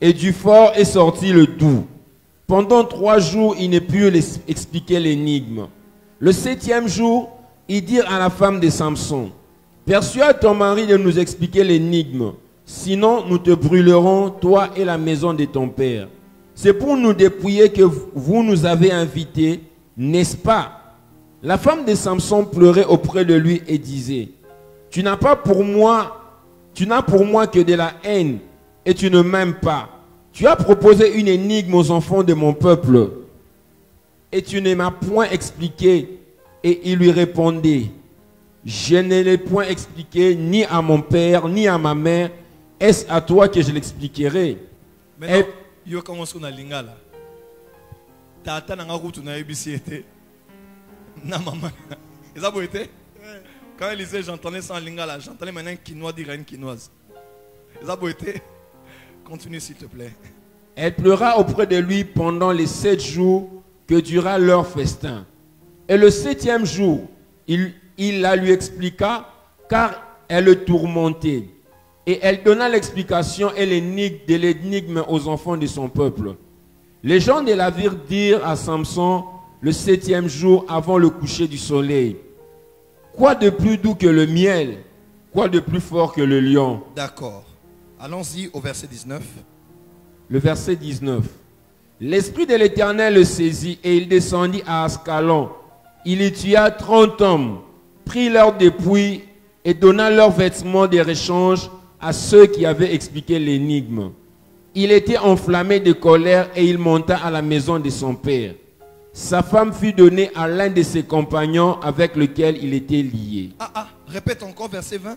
et du fort est sorti le doux. Pendant trois jours, ils ne les- expliquer l'énigme. Le septième jour, ils dirent à la femme de Samson, Persuade ton mari de nous expliquer l'énigme, sinon nous te brûlerons, toi et la maison de ton père. C'est pour nous dépouiller que vous nous avez invités, n'est-ce pas La femme de Samson pleurait auprès de lui et disait, Tu n'as pas pour moi, tu n'as pour moi que de la haine et tu ne m'aimes pas. Tu as proposé une énigme aux enfants de mon peuple et tu ne m'as point expliqué. Et il lui répondait, je ne l'ai point expliqué ni à mon père, ni à ma mère. Est-ce à toi que je l'expliquerai? Maintenant, yo comment on a lingala. Tata na yebisi. Na maman. Quand elle disait j'entendais ça en lingala, j'entendais maintenant un quinois dire à une quinoise. Continue s'il te plaît. Elle pleura auprès de lui pendant les sept jours que dura leur festin. Et le septième jour, il, il la lui expliqua, car elle le tourmentait. Et elle donna l'explication et l'énigme de l'énigme aux enfants de son peuple. Les gens de la ville dirent à Samson le septième jour avant le coucher du soleil, Quoi de plus doux que le miel Quoi de plus fort que le lion? D'accord. Allons-y au verset 19. Le verset 19. L'Esprit de l'Éternel le saisit et il descendit à Ascalon. Il y tua trente hommes, prit leurs dépouilles et donna leurs vêtements de réchange à ceux qui avaient expliqué l'énigme. Il était enflammé de colère et il monta à la maison de son père. Sa femme fut donnée à l'un de ses compagnons avec lequel il était lié. Ah, ah, répète encore verset 20.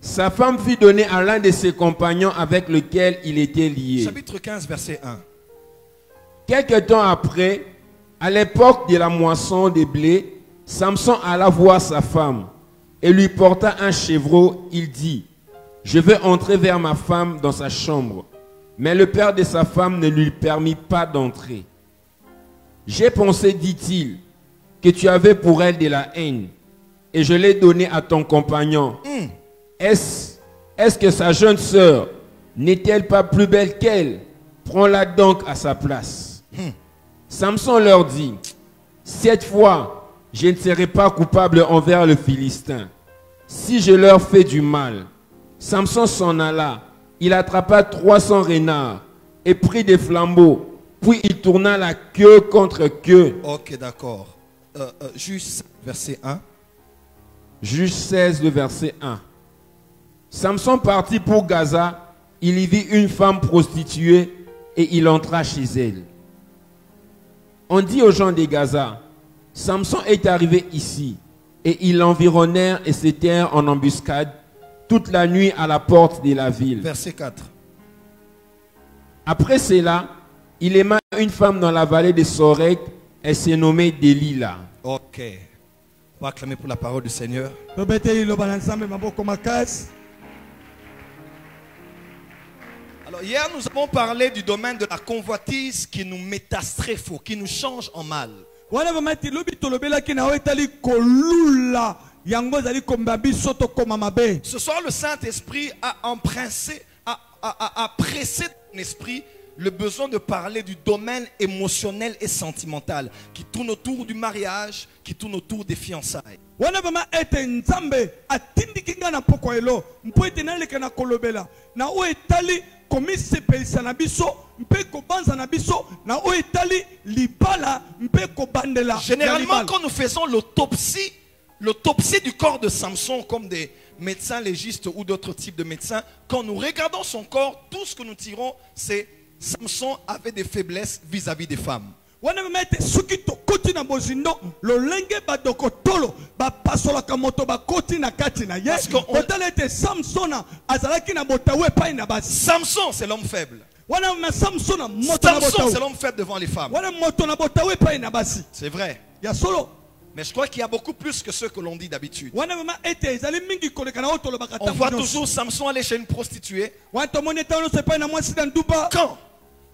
Sa femme fut donnée à l'un de ses compagnons avec lequel il était lié. Chapitre 15, verset 1. Quelque temps après, à l'époque de la moisson des blés, Samson alla voir sa femme et lui porta un chevreau. Il dit, je vais entrer vers ma femme dans sa chambre. Mais le père de sa femme ne lui permit pas d'entrer. J'ai pensé, dit-il, que tu avais pour elle de la haine, et je l'ai donnée à ton compagnon. Est-ce est-ce que sa jeune sœur n'est-elle pas plus belle qu'elle? Prends-la donc à sa place. Samson leur dit, cette fois, je ne serai pas coupable envers le Philistin. Si je leur fais du mal, Samson s'en alla. Il attrapa 300 renards et prit des flambeaux. Puis il tourna la queue contre queue. Ok, d'accord. Euh, euh, juste verset 1. Juge 16, le verset 1. Samson partit pour Gaza. Il y vit une femme prostituée et il entra chez elle. On dit aux gens de Gaza, Samson est arrivé ici et ils l'environnèrent et s'étèrent en embuscade toute la nuit à la porte de la ville. Verset 4. Après cela, il aima une femme dans la vallée de Sorek. Elle s'est nommée Delilah. Ok. On va acclamer pour la parole du Seigneur. Alors hier, nous avons parlé du domaine de la convoitise qui nous métastrophe, qui nous change en mal. Ce soir, le Saint-Esprit a empressé, a, a- a- a pressé ton esprit le besoin de parler du domaine émotionnel et sentimental qui tourne autour du mariage, qui tourne autour des fiançailles. Komisepelisa na biso mpe kobanza na biso na oyo etali libala mpe kobandela Généralement, quand nous faisons l'autopsie, l'autopsie du corps de Samson, comme des médecins légistes ou d'autres types de médecins, quand nous regardons son corps, tout ce que nous tirons, c'est Samson avait des faiblesses vis-à-vis des femmes. Wana mema ete soki tokoti na bozindo lolenge badokotolo bapasolaka moto bakoti na kati na ye Parce que on- otala ete samsona azalaki na botawu epai na basi Samson, c'est l'homme faible. wana mema samsona moto Samson, c'est l'homme faible devant les femmes. wana moto na botawu epai na basi C'est vrai. ya solo Mais je crois qu'il y a beaucoup plus que ce que l'on dit d'habitude. On voit toujours Samson aller chez une prostituée. Quand?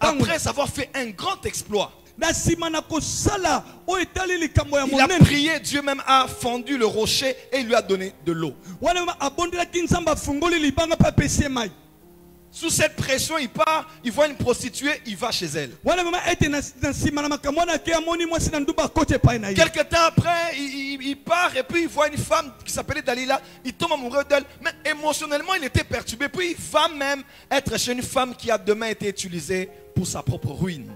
Après avoir fait un grand exploit, il a prié, Dieu même a fendu le rocher et il lui a donné de l'eau. Sous cette pression, il part, il voit une prostituée, il va chez elle. Quelque temps après, il, il- il part et puis il voit une femme qui s'appelait Dalila. Il tombe amoureux d'elle. Mais émotionnellement, il était perturbé. Puis il va même être chez une femme qui a demain été utilisée pour sa propre ruine.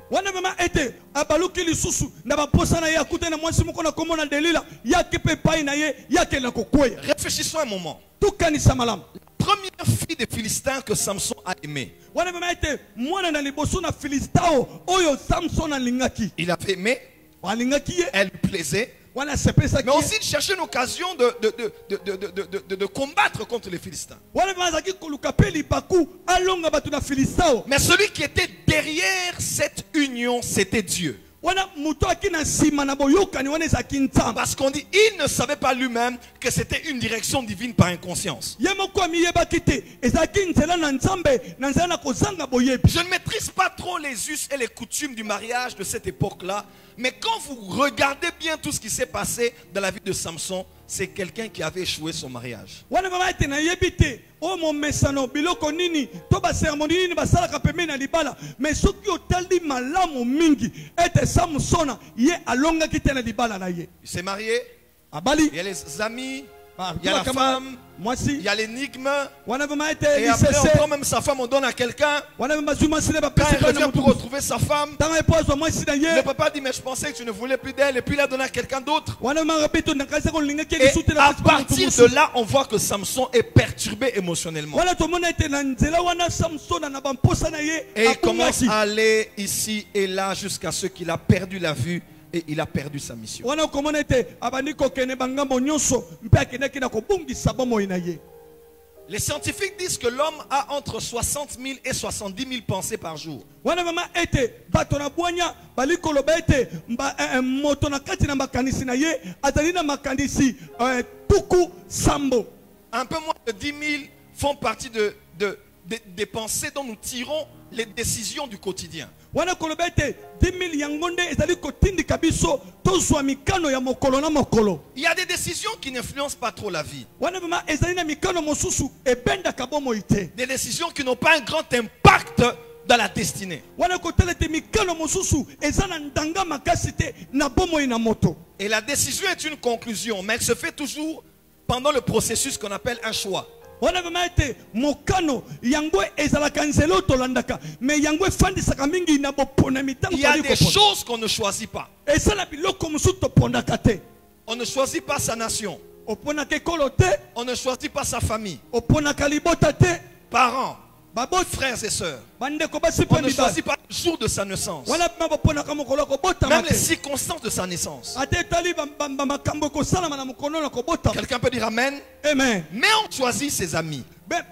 Réfléchissons un moment. Première fille des Philistins que Samson a aimée. Il avait aimé, elle lui plaisait. Mais aussi de chercher une occasion de, de, de, de, combattre contre les Philistins. Mais celui qui était derrière cette union, c'était Dieu. Parce qu'on dit, il ne savait pas lui-même que c'était une direction divine par inconscience. Je ne maîtrise pas trop les us et les coutumes du mariage de cette époque-là, mais quand vous regardez bien tout ce qui s'est passé dans la vie de Samson, c'est quelqu'un qui avait échoué son mariage. malamu mingi ye Il s'est marié, il y a les amis il y a la femme, il y a l'énigme. Et après, on prend même sa femme, on donne à quelqu'un. Quand na revient pour retrouver sa femme, le papa dit Mais je pensais que tu ne voulais plus d'elle. Et puis il a donné à quelqu'un d'autre. Et à partir de là, on voit que Samson est perturbé émotionnellement. Et il commence à aller ici et là jusqu'à ce qu'il a perdu la vue et il a perdu sa mission. Les scientifiques disent que l'homme a entre 60 000 et 70 000 pensées par jour. eh, eh, eh, Un peu moins de 10 000 font partie de, de- de- des pensées dont nous tirons les décisions du quotidien. wana koloba ete 10 000 yango nde ezali kotindika biso tozwa mikano ya mokolo na mokolo Il y a des décisions qui n'influencent pas trop la vie. Des décisions qui n'ont pas un grand impact dans la destinée. Et la décision est une conclusion, mais elle se fait toujours pendant le processus qu'on appelle un choix. Wana vraimen ete mokano yango ezalaka nzela oyo tolandaka me yango efandisaka mingi na boponami ntango Il y a tozali des kopona. choses qu'on ne choisit pas. eza na biloko mosusu topondaka te On ne choisit pas sa nation. oponaka ekolo te On ne choisit pas sa famille. oponaka libota te Parents, frères et sœurs. On ne choisit pas le jour de sa naissance. Même les circonstances de sa naissance. Quelqu'un peut dire Amen. amen Mais on choisit ses amis. Mais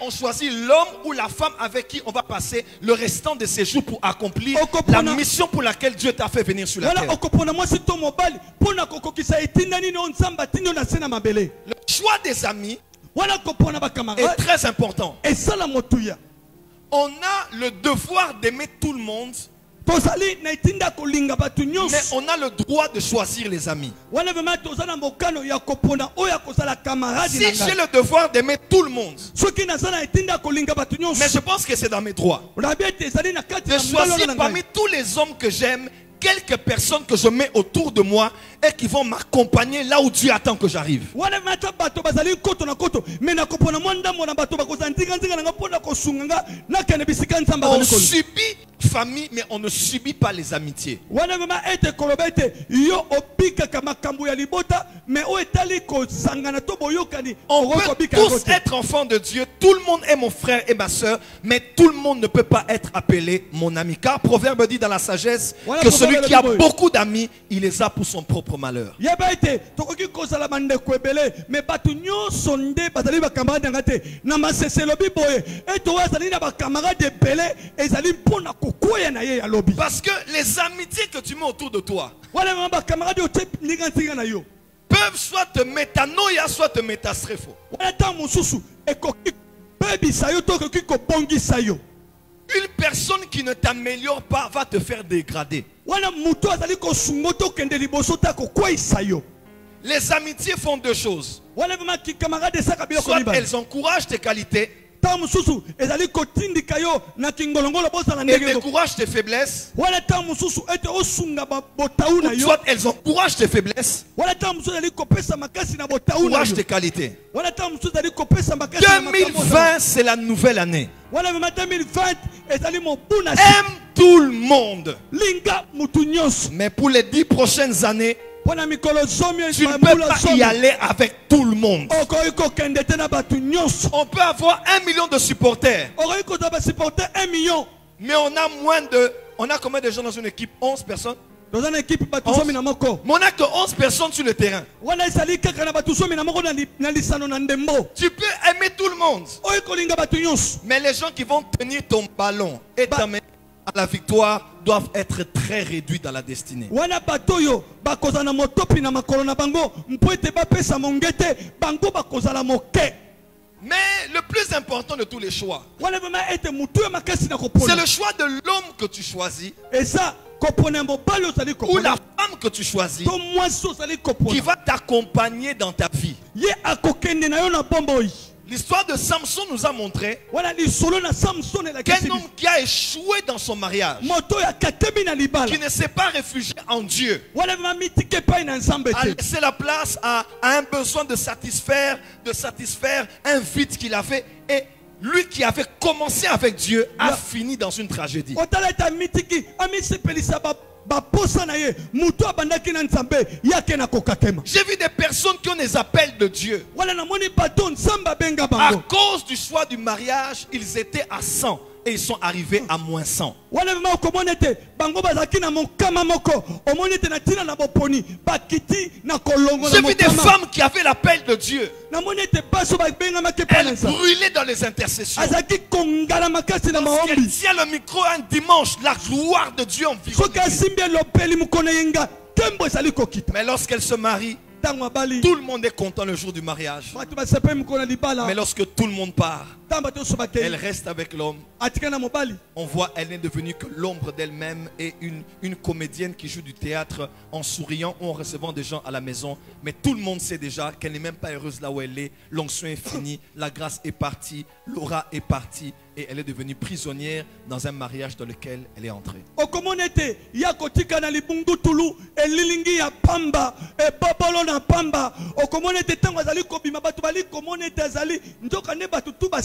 on choisit l'homme ou la femme avec qui on va passer le restant de ses jours pour accomplir la mission pour laquelle Dieu t'a fait venir sur la terre. Le choix des amis est très important. On a le devoir d'aimer tout le monde, mais on a le droit de choisir les amis. Si j'ai le devoir d'aimer tout le monde, mais je pense que c'est dans mes droits, de choisir parmi tous les hommes que j'aime, quelques personnes que je mets autour de moi et qui vont m'accompagner là où Dieu attend que j'arrive. On subit famille, mais on ne subit pas les amitiés. On peut tous être enfants de Dieu. Tout le monde est mon frère et ma soeur, mais tout le monde ne peut pas être appelé mon ami. Car Proverbe dit dans la sagesse que celui qui a beaucoup d'amis, il les a pour son propre malheur. ya lobi Parce que les amitiés que tu mets autour de toi peuvent soit te métanoïa, soit te métastrepho. Une personne qui ne t'améliore pas va te faire dégrader. Les amitiés font deux choses. Soit elles encouragent tes qualités ntango mosusu ezali kotindika yo na kingolongolo bozala et ndenge découragent tes faiblesses. wana ntango mosusu ete osunga ba- botau na yo Soit elles encouragent tes faiblesses, wana ntango mosusu ezali kopesa makasi na botau na encouragent yo tes qualités. wana ntango mosusu ezali kopesa makasi na makambo na yo. 2020, c'est la nouvelle année. wana vraimen 2020 ezali mobu na si Aime tout le monde. linga mutu nyonso Mais pour les dix prochaines années, tu ne peux pas y aller avec tout le monde. On peut avoir un million de supporters, okoki kozwa basupporter 1 million. Mais on a moins de... On a combien de gens dans une équipe? 11 personnes? Na moko. Mais on n'a que 11 personnes sur le terrain. Tu peux aimer tout le monde, mais les gens qui vont tenir ton ballon et t'amener à la victoire doivent être très réduits dans la destinée. Mais le plus important de tous les choix, c'est le choix de l'homme que tu choisis. Mobali ozali ou la femme que tu choisis qui va t'accompagner dans ta vie. L'histoire de Samson nous a montré qu'un homme qui a échoué dans son mariage, qui ne s'est pas réfugié en Dieu, a laissé la place à, à un besoin de satisfaire, de satisfaire un vide qu'il avait. Et lui qui avait commencé avec Dieu a fini dans une tragédie. J'ai vu des personnes qui ont des appels de Dieu. À cause du choix du mariage, ils étaient à 100 et ils sont arrivés à moins 100. wana vema okomona ete bango bazalaki na mokama moko omoni ete na ntina na boponi bakiti na kolongo J'ai vu des femmes qui avaient l'appel de Dieu. Elles brûlaient dans les intercessions. azalaki kongala makasi na Lorsqu'elle maombi tient le micro un dimanche, la gloire de Dieu environne. Mais lorsqu'elle se marie, ntango abali tout le monde est content le jour du mariage. Mais lorsque tout le monde part, elle reste avec l'homme. On voit, elle n'est devenue que l'ombre d'elle-même et une, une comédienne qui joue du théâtre en souriant ou en recevant des gens à la maison. Mais tout le monde sait déjà qu'elle n'est même pas heureuse là où elle est. L'onction est finie, la grâce est partie, l'aura est partie et elle est devenue prisonnière dans un mariage dans lequel elle est entrée.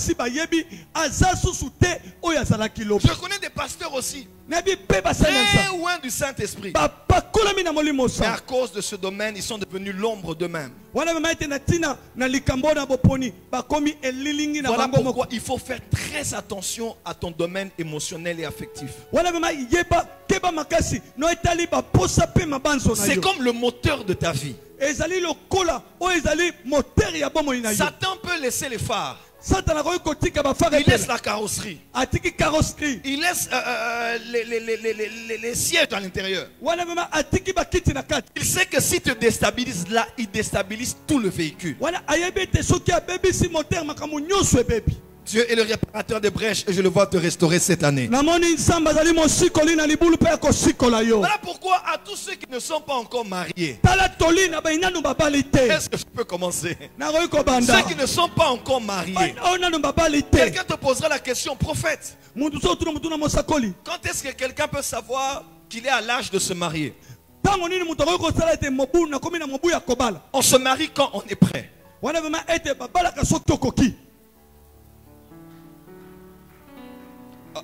pamba Je connais des pasteurs aussi, très loin du Saint-Esprit. Mais à cause de ce domaine, ils sont devenus l'ombre d'eux-mêmes. Voilà pourquoi il faut faire très attention à ton domaine émotionnel et affectif. C'est comme le moteur de ta vie. Satan peut laisser les phares. Il laisse la carrosserie. Il laisse euh, euh, les, les- les- les- les- sièges à l'intérieur. Il sait que si tu déstabilises là, il déstabilise tout le véhicule. Dieu est le réparateur des brèches et je le vois te restaurer cette année. Voilà pourquoi à tous ceux qui ne sont pas encore mariés, est-ce que je peux commencer? Ceux qui ne sont pas encore mariés, quelqu'un te posera la question, prophète, quand est-ce que quelqu'un peut savoir qu'il est à l'âge de se marier? On se marie quand on est prêt.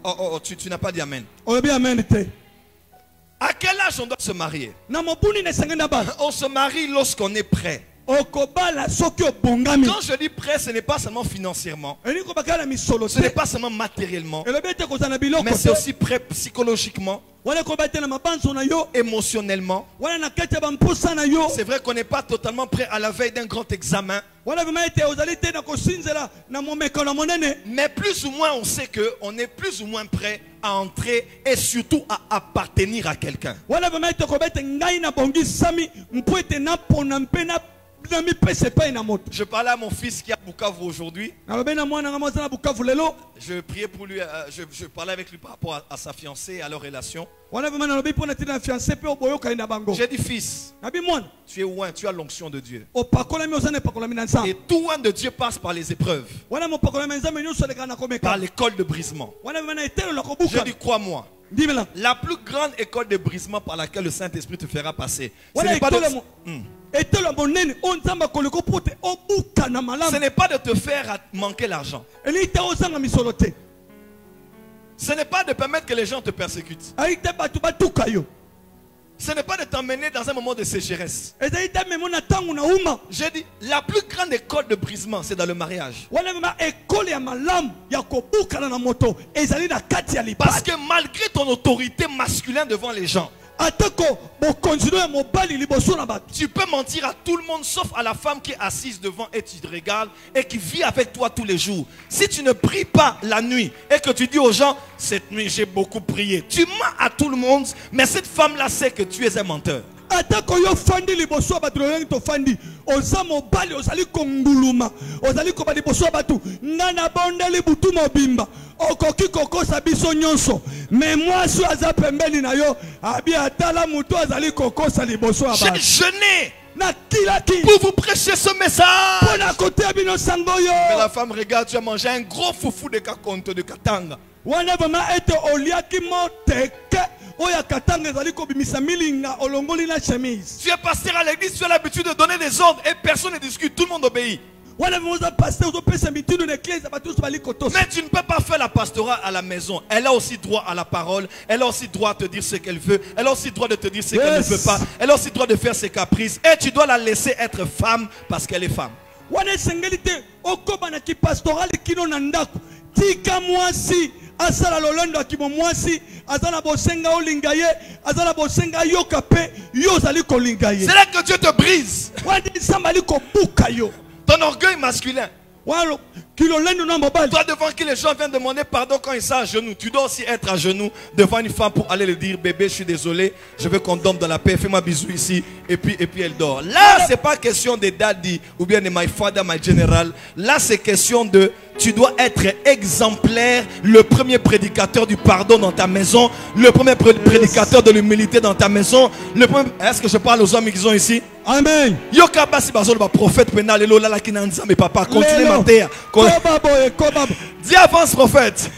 Oh, oh, oh, tu, tu n'as pas dit Amen. À quel âge on doit se marier? On se marie lorsqu'on est prêt. Quand je dis prêt, ce n'est pas seulement financièrement, ce n'est pas seulement matériellement, mais c'est aussi prêt psychologiquement, émotionnellement. C'est vrai qu'on n'est pas totalement prêt à la veille d'un grand examen, mais plus ou moins on sait qu'on est plus ou moins prêt à entrer et surtout à appartenir à quelqu'un. Je parlais à mon fils qui est à Bukavu aujourd'hui. Je priais pour lui, euh, je, je parlais avec lui par rapport à, à sa fiancée et à leur relation. J'ai dit, fils, tu es loin, tu as l'onction de Dieu. Et tout loin de Dieu passe par les épreuves, par l'école de brisement. Je dis, crois-moi, la plus grande école de brisement par laquelle le Saint-Esprit te fera passer, ce n'est pas, de- Hmm. Ce n'est pas de te faire manquer l'argent. Ce n'est pas de permettre que les gens te persécutent. Ce n'est pas de t'emmener dans un moment de sécheresse. J'ai dit, la plus grande école de brisement, c'est dans le mariage. Parce que malgré ton autorité masculine devant les gens, tu peux mentir à tout le monde sauf à la femme qui est assise devant et tu te regardes et qui vit avec toi tous les jours. Si tu ne pries pas la nuit et que tu dis aux gens, cette nuit j'ai beaucoup prié, tu mens à tout le monde, mais cette femme-là sait que tu es un menteur. Atako yo fandi liboso ya bato lolenge tofandi. Oza mobali ozali konguluma. Ozali koba liboso ya bato ngai nabondeli butu mobimba. Okoki kokosa biso nyonso. Me mwasi oyo aza pembeni na yo abi atala motu azali kokosa liboso ya bato. pour vous prêcher ce message. Mais la femme regarde, tu as mangé un gros foufou de kakonto de katanga. Tu es pasteur à l'église, tu as l'habitude de donner des ordres et personne ne discute, tout le monde obéit. Mais tu ne peux pas faire la pastorat à la maison. Elle a aussi droit à la parole. Elle a aussi droit de te dire ce qu'elle veut. Elle a aussi droit de te dire ce qu'elle ne veut pas. Elle a aussi droit de faire ses caprices. Et tu dois la laisser être femme parce qu'elle est femme. wana esengeli te okóma na kipastorale kino na ndako tika mwasi asala lolendo ya kimo mwasi aza na bosenga olinga ye aza na bosenga yoka mpe yo ozali kolinga ye C'est là que Dieu te brise. wana nzambe ali kobuka yo Ton orgueil masculin. Toi devant qui les gens viennent demander pardon quand ils sont à genoux. Tu dois aussi être à genoux devant une femme pour aller lui dire bébé je suis désolé, je veux qu'on dorme dans la paix, fais-moi bisou ici et puis et puis elle dort. Là c'est pas question de daddy ou bien de my father, my general. Là c'est question de tu dois être exemplaire, le premier prédicateur du pardon dans ta maison, le premier pré- prédicateur de l'humilité dans ta maison. Le premier... Est-ce que je parle aux hommes qui sont ici? amen Yoka basi bazolo ba prophète penal lelo la kina nzambe papa continue ma terre. Dis avance prophète.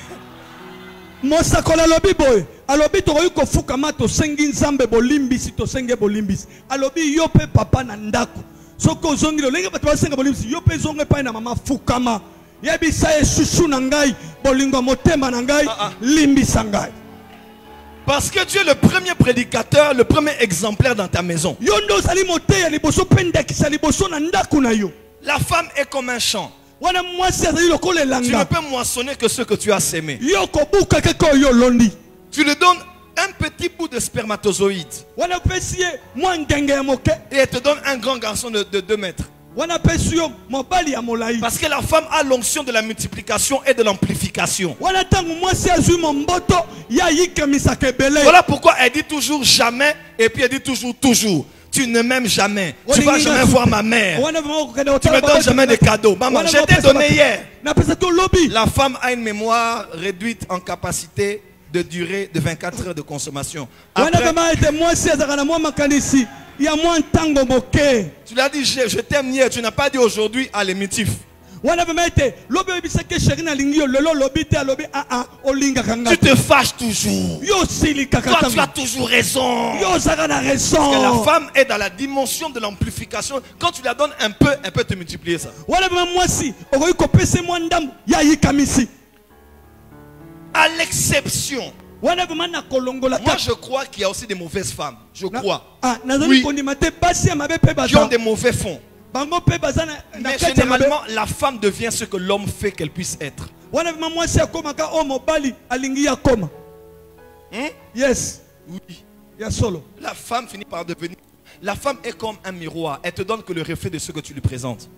mosakoli alobi boye alobi tokoki kofukama tosengi nzambe bolimbisi tosenge bolimbisi alobi yo mpe papa na ndako soki ozongi lolenge bato basenga bolimbisi yo mpe ezongi epai na mama fukama yebisa ye susu na ngai bolingo ya motema na ngai Ah, ah. limbisa ngai Parce que tu es le premier prédicateur, le premier exemplaire dans ta maison. La femme est comme un champ. Tu ne peux moissonner que ce que tu as sémé. Tu lui donnes un petit bout de spermatozoïde et elle te donne un grand garçon de 2 mètres. Parce que la femme a l'onction de la multiplication et de l'amplification. Voilà pourquoi elle dit toujours jamais et puis elle dit toujours toujours. Tu ne m'aimes jamais. Tu vas Olingi jamais voir ma mère. Tu me kotala donnes jamais de cadeaux. Maman, je t'ai donné hier. La femme a une mémoire réduite en capacité de durée de 24 heures de consommation. Après, tu l'as dit, je, je t'aime hier. Tu n'as pas dit aujourd'hui à l'émitif. Olingaka nga Tu te fâches toujours. Toi, tu as toujours raison. Parce que la femme est dans la dimension de l'amplification. Quand tu la donnes un peu, elle peut te multiplier ça. À l'exception. Moi, je crois qu'il y a aussi des mauvaises femmes. Je crois. Ah, Oui. Qui ont des mauvais fonds. Mais généralement, la femme devient ce que l'homme fait qu'elle puisse être. akoma Hein? yes Oui. solo La femme finit par devenir. La femme est comme un miroir. Elle te donne que le reflet de ce que tu lui présentes.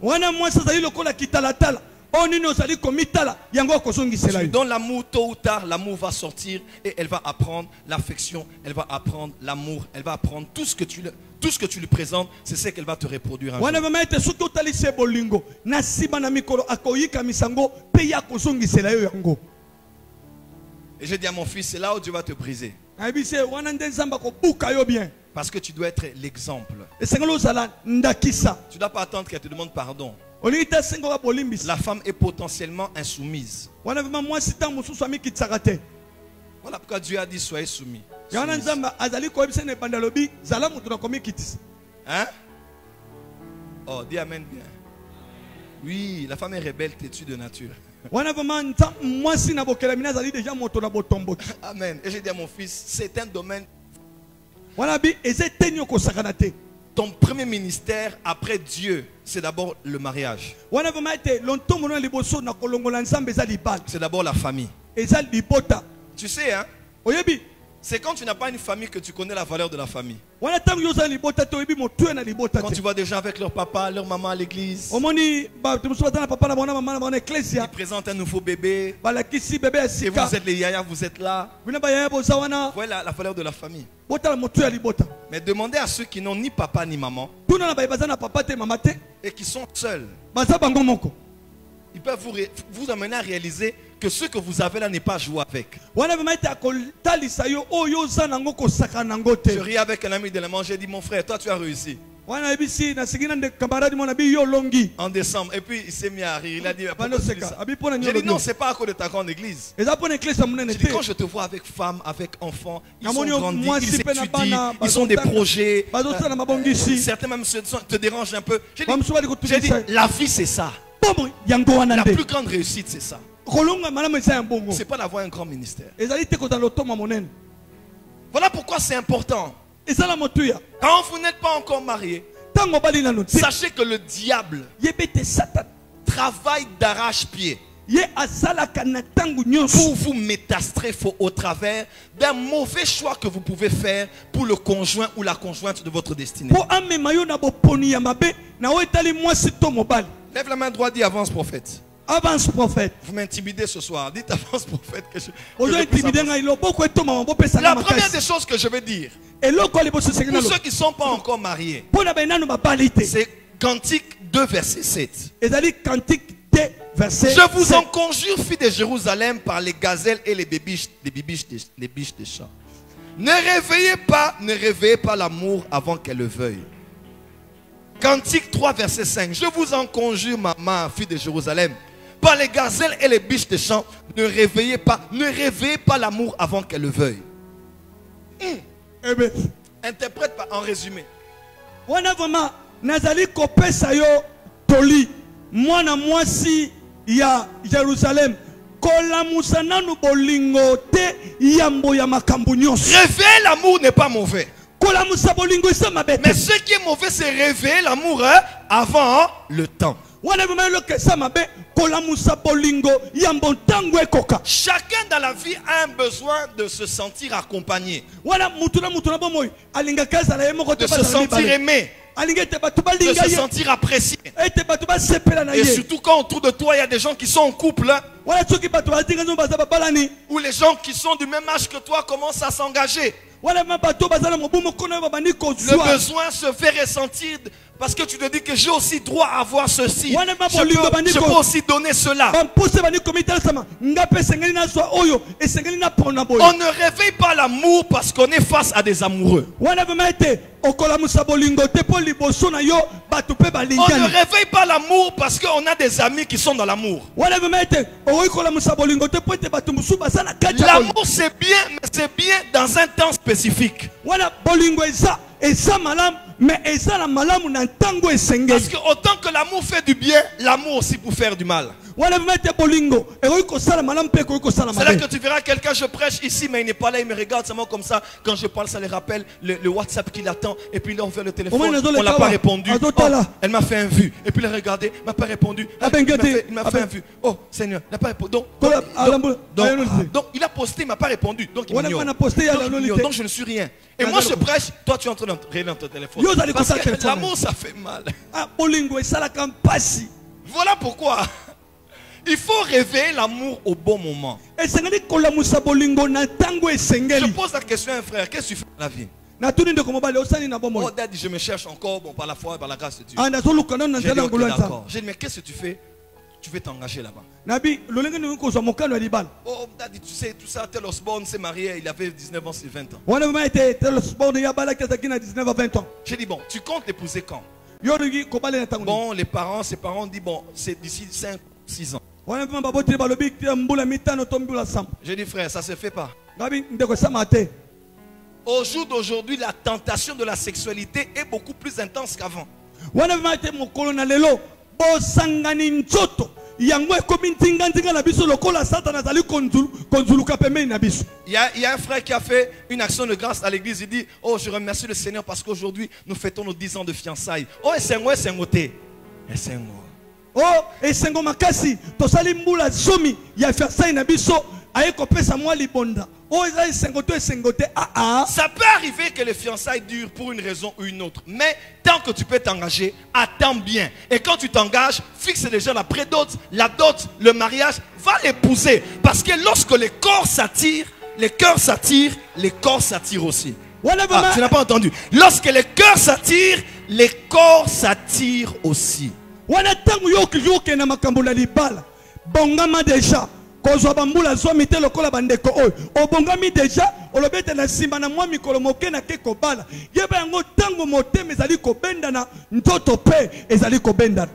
yango Tu donnes l'amour, tôt ou tard, l'amour va sortir et elle va apprendre l'affection, elle va apprendre l'amour, elle va apprendre tout ce que tu, tout ce que tu lui présentes, c'est ce qu'elle va te reproduire un Et j'ai dit à mon fils, c'est là où Dieu va te briser. Parce que tu dois être l'exemple. Tu ne dois pas attendre qu'elle te demande pardon. La femme est potentiellement insoumise. Voilà pourquoi Dieu a dit soyez soumis. ya wana nzambe azali koyebisa na ebanda alobi zala moto na komikitisa Hein? Oh, dis Amen bien. Oui, la femme est rebelle, têtue de nature. wana vraimen nza- mwasi na bokelami azali deja moto na botomboki Amen. Et j'ai dit à mon fils, c'est un domaine. wana bi eza eteni okosakana te Ton premier ministère après Dieu, c'est d'abord le mariage. wana vraimen ete lontombo na liboso na kolongola nzambe eza libala C'est d'abord la famille. eza libota Tu sais, hein, oyebi c'est quand tu n'as pas une famille que tu connais la valeur de la famille. Quand tu vois des gens avec leur papa, leur maman à l'église, ils présentent un nouveau bébé. Et vous êtes les yaya, vous êtes là. Voilà la valeur de la famille. Mais demandez à ceux qui n'ont ni papa ni maman et qui sont seuls. Ils peuvent vous, vous amener à réaliser que ce que vous avez là n'est pas joué avec. Je ris avec un ami de la j'ai dit mon frère, toi tu as réussi. en décembre. Et puis il s'est mis à rire. Il a dit, dis J'ai dit, non, c'est pas à cause de ta grande église. dit, te quand je te vois avec femmes, avec enfants, ils Na ont moni yo grandi, mwasi ils étudient, ils ont des projets. mabongisi Certains même se- te dérangent un peu. J'ai dit, la vie c'est ça. La plus grande réussite c'est ça. C'est pas d'avoir un grand ministère. Voilà pourquoi c'est important. Quand vous n'êtes pas encore marié, sachez que le diable travaille d'arrache-pied pour vous métastrer faux au travers d'un mauvais choix que vous pouvez faire pour le conjoint ou la conjointe de votre destinée. Lève la main droite, dis avance prophète. Avance prophète Vous m'intimidez ce soir. Dites avance prophète que je, que La première des choses que je vais dire, pour ceux qui ne sont pas encore mariés, c'est Cantique 2, verset 7. ezali cantique te verset Je vous en 7. conjure, filles de Jérusalem, par les gazelles et les bébiches, les des, les biches des champs. Ne réveillez pas, ne réveillez pas l'amour avant qu'elle le veuille. Cantique 3, verset 5. Je vous en conjure, maman, fille de Jérusalem, par les gazelles et les biches des champs, ne réveillez pas, ne réveillez pas l'amour avant qu'elle le veuille. ebe Interprète pas en résumé. wana vraimen nazali kopesa yo toli mwana mwasi ya jerusalem kolamusa nanu bolingo te yambo ya makambo nyonso Réveiller l'amour n'est pas mauvais. kolamusa bolingo eza mabe te Mais ce qui est mauvais, c'est réveiller l'amour hein, avant le temps. wana vraimen eloko eza mabe Chacun dans la vie a un besoin de se sentir accompagné, de se sentir aimé, de se sentir apprécié. Et surtout quand autour de toi, il y a des gens qui sont en couple, hein, ou les gens qui sont du même âge que toi commencent à s'engager. Le besoin se fait ressentir parce que tu te dis que j'ai aussi droit à avoir ceci. Je peux, je aussi donner cela. boye On ne réveille pas l'amour parce qu'on est face à des amoureux. On ne réveille pas l'amour parce qu'on a des amis qui sont dans l'amour. L'amour c'est bien, mais c'est bien dans un temps spécifique. Ntango Parce que autant que l'amour fait du bien, l'amour aussi pour faire du mal. C'est là que tu verras quelqu'un, je prêche ici, mais il n'est pas là, il me regarde seulement comme ça. Quand je parle, ça les rappelle le, le WhatsApp qu'il attend. Et puis il a ouvert le téléphone, on l'a pas répondu. Oh, là. elle m'a fait un vu. Et puis il a regardé, il m'a pas répondu. Ah, ben, il m'a fait, il Ah, fait ben. un vu. Oh Seigneur, il n'a pas répondu. Donc, Kola- donc, ah, donc, il a posté, il m'a pas répondu. Donc il m'ignore. on Donc, je ne suis rien. Et moi je prêche, toi tu es en train de dans ton téléphone. Parce que l'amour ça fait mal. ah Voilà pourquoi. Il faut réveiller l'amour au bon moment. Je pose la question à un frère, qu'est-ce que tu fais dans la vie? Oh, daddy, je me cherche encore, bon, par la foi, par la grâce de Dieu. ah J'ai dit, nzela ok, ngolo ya nzambe d'accord. J'ai dit, mais qu'est-ce que tu fais? Tu veux t'engager là-bas. Oh, daddy, tu sais, tout ça, tel Osborne s'est marié, il avait 19 ans, c'est 20 ans. wana vraimen ete telesport ya balaki azalaki na 19 à 20 ans J'ai dit, bon, tu comptes l'épouser quand? Bon, les parents, ses parents disent, bon, c'est d'ici 5, 6 ans. J'ai dit, frère, ça se fait pas. Au jour d'aujourd'hui, la tentation de la sexualité est beaucoup plus intense qu'avant. Il y, a, il y a un frère qui a fait une action de grâce à l'église. Il dit Oh, je remercie le Seigneur parce qu'aujourd'hui, nous fêtons nos 10 ans de fiançailles. Oh, c'est moi, c'est moi. Et c'est moi. o esengo makasi tosali mbula zomi ya fiasai na biso aye kopesa mwa libonda oyo eza esengo to esengo te aa Ça peut arriver que les fiançailles durent pour une raison ou une autre. Mais tant que tu peux t'engager, attends bien. Et quand tu t'engages, fixe déjà la prédot, la dot, le mariage, va l'épouser. Parce que lorsque les corps s'attirent, les cœurs s'attirent, les corps s'attirent aussi. Ah, tu n'as pas entendu. Lorsque les cœurs s'attirent, les corps s'attirent aussi. Wana ntango yo okili okende makambo na libala bongama deja kozwa bambula zomi te lokola bandeko oyo. Obongami deja olobi ete na nsima na mwa mikolo moke nake kobala. Yeba yango ntango motema ezali kobendana nzoto mpe ezali kobendana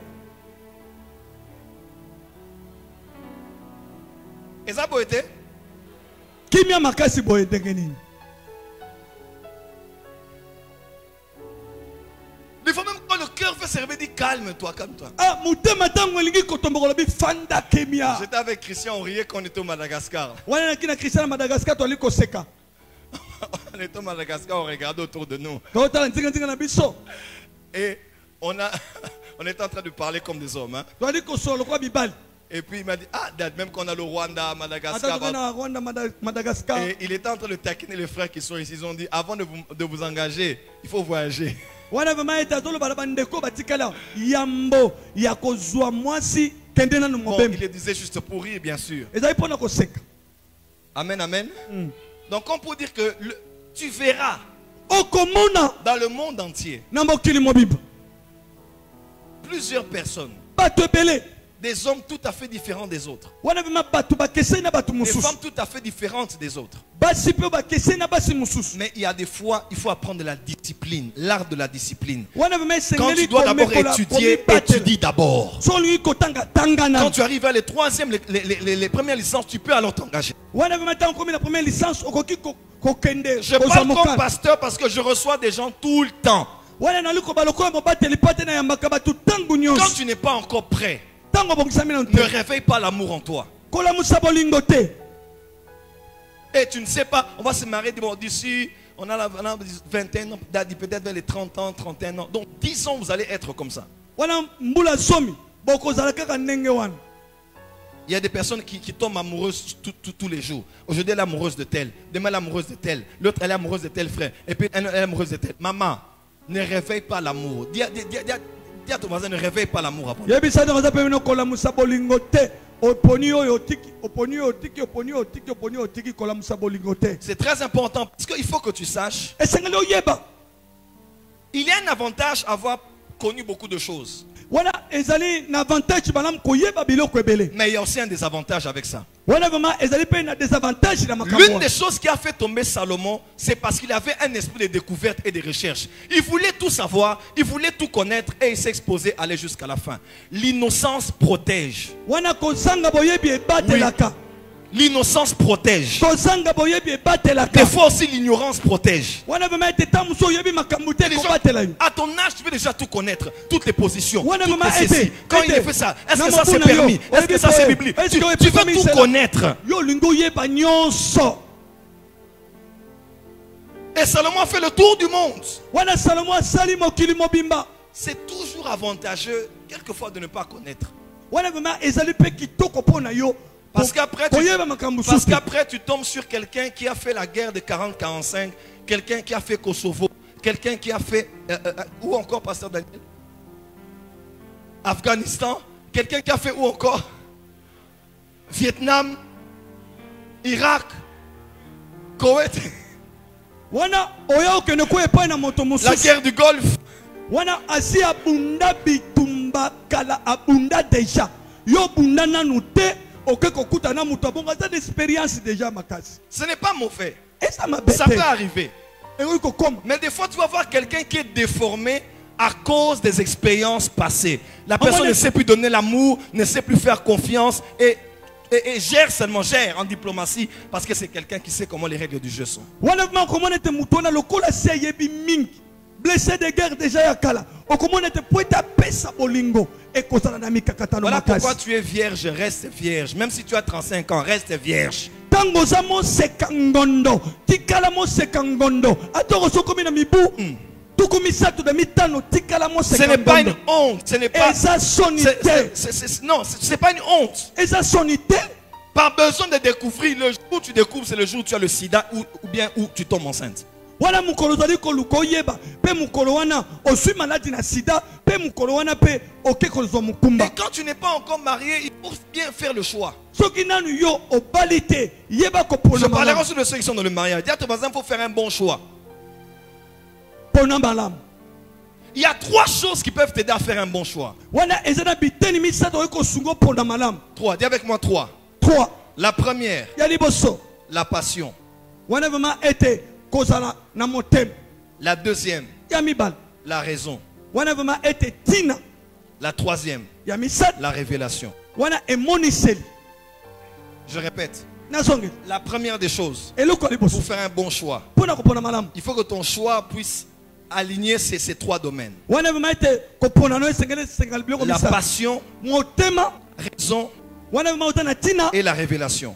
eza boye te? Kimia makasi boye ndenge nini il faut même quand le cœur fait se réveiller dit calme-toi calme-toi. Ah j'étais avec Christian on riait quand on était au Madagascar. On était au Madagascar on regardait autour de nous. Et on a on était en train de parler comme des hommes hein. et puis il m'a dit ah dad même qu'on a le Rwanda madagascar. Et il était en train de taquiner les frères qui sont ici. Ils ont dit, avant de vous, de vous engager, il faut voyager. Wana vraimen ete azoloba na bandeko batikali awa yambo ya kozwa mwasi kende nanu mobembi il le disait juste pour rire, bien sûr. ezali mpona koseka. Amen, amen. Donc, on peut dire que le- tu verras okomona dans le monde entier na mokili mobimba plusieurs personnes, bato ebele des hommes tout à fait différents des autres, des femmes tout à fait différentes des autres. Mais il y a des fois, il faut apprendre la discipline, l'art de la discipline. Quand tu dois d'abord étudier, étudie d'abord. Quand tu arrives à les troisièmes, les, les- les- les premières licences, tu peux alors t'engager. Je parle comme pasteur parce que je reçois des gens tout le temps. Quand tu n'es pas encore prêt, ne réveille pas l'amour en toi. Et tu ne sais pas, on va se marier bon, d'ici, on a la on a 21 ans, peut-être vers les 30 ans, 31 ans. Donc 10 ans, vous allez être comme ça. Il y a des personnes qui, qui tombent amoureuses tout- tout- tous les jours. Aujourd'hui, elle est amoureuse de tel. Demain, elle est amoureuse de tel. L'autre, elle est amoureuse de tel frère. Et puis, elle, elle est amoureuse de tel. Maman, ne réveille pas l'amour. À- ton voisin, ne réveille pas l'amour. après. C'est très important parce qu'il faut que tu saches, il y a un avantage à avoir connu beaucoup de choses. Wana ezali na avantage malamu koyeba biloko ebele Mais il y a aussi un désavantage avec ça. wana vraimen ezali mpe na désavantage na makambo L'une des choses qui a fait tomber Salomon, c'est parce qu'il avait un esprit de découverte et de recherche. Il voulait tout savoir, il voulait tout connaître et il s'exposait à aller jusqu'à la fin. L'innocence protège. wana kozanga boyebi ebatelaka L'innocence protège. Des fois aussi, l'ignorance protège. gens, à ton âge, tu veux déjà tout connaître, toutes les positions. Les ceci. Quand il fait ça, est-ce que ça c'est permis? Est-ce que ça c'est biblique? Tu, tu veux tout connaître. Et Salomon fait le tour du monde. C'est toujours avantageux, quelquefois, de ne pas connaître. Parce qu'après, tu, tu tombes sur quelqu'un qui a fait la guerre de 40-45, quelqu'un qui a fait Kosovo, quelqu'un qui a fait, euh, euh, euh, ou encore, Pasteur Daniel, Afghanistan, quelqu'un qui a fait où encore? Vietnam, Irak, Koweït, la guerre du Golfe. wana asi abunda bitumba kala abunda deja. Yo bunda nanu te Ce n'est pas mauvais. Ça peut arriver. Mais des fois, tu vas voir quelqu'un qui est déformé à cause des expériences passées. La On personne ne sait plus donner l'amour, ne sait plus faire confiance et, et- et gère seulement, gère en diplomatie parce que c'est quelqu'un qui sait comment les règles du jeu sont. Blessé de guerre deja ya kala okomona ete po ete apesa bolingo ekozala na mikakatano Voilà pourquoi tu es vierge, reste vierge. Même si tu as 35 ans, reste vierge. ntango oza moseka ngondo tikala moseka ngondo ata okosi okomi na mibu tuku misato na mitano tikala Ce n'est pas une honte. Ce n'est pas. eza soni te c'est- pas une honte. eza soni te Pas besoin de découvrir. Le jour où tu découvres, c'est le jour où tu as le sida ou, ou bien où tu tombes enceinte. Wana mokolo ozali koluka oyeba mpe mokolo wana ozwi maladi na sida mpe mokolo wana mpe oke kozwa Mais mokumba quand tu n'es pas encore marié, il faut bien faire le choix. soki nanu yo obali te yeba Je parlerai aussi de ceux qui sont dans le mariage. Dis à ton voisin, il faut faire un bon choix. pona malamu Il y a trois choses qui peuvent t'aider à faire un bon choix. Trois. Dis avec moi trois. 3 La première, la passion. La deuxième, la raison. La troisième, la révélation. Je répète, la première des choses, pour faire un bon choix, il faut que ton choix puisse aligner ces, ces trois domaines. La passion, raison et la révélation.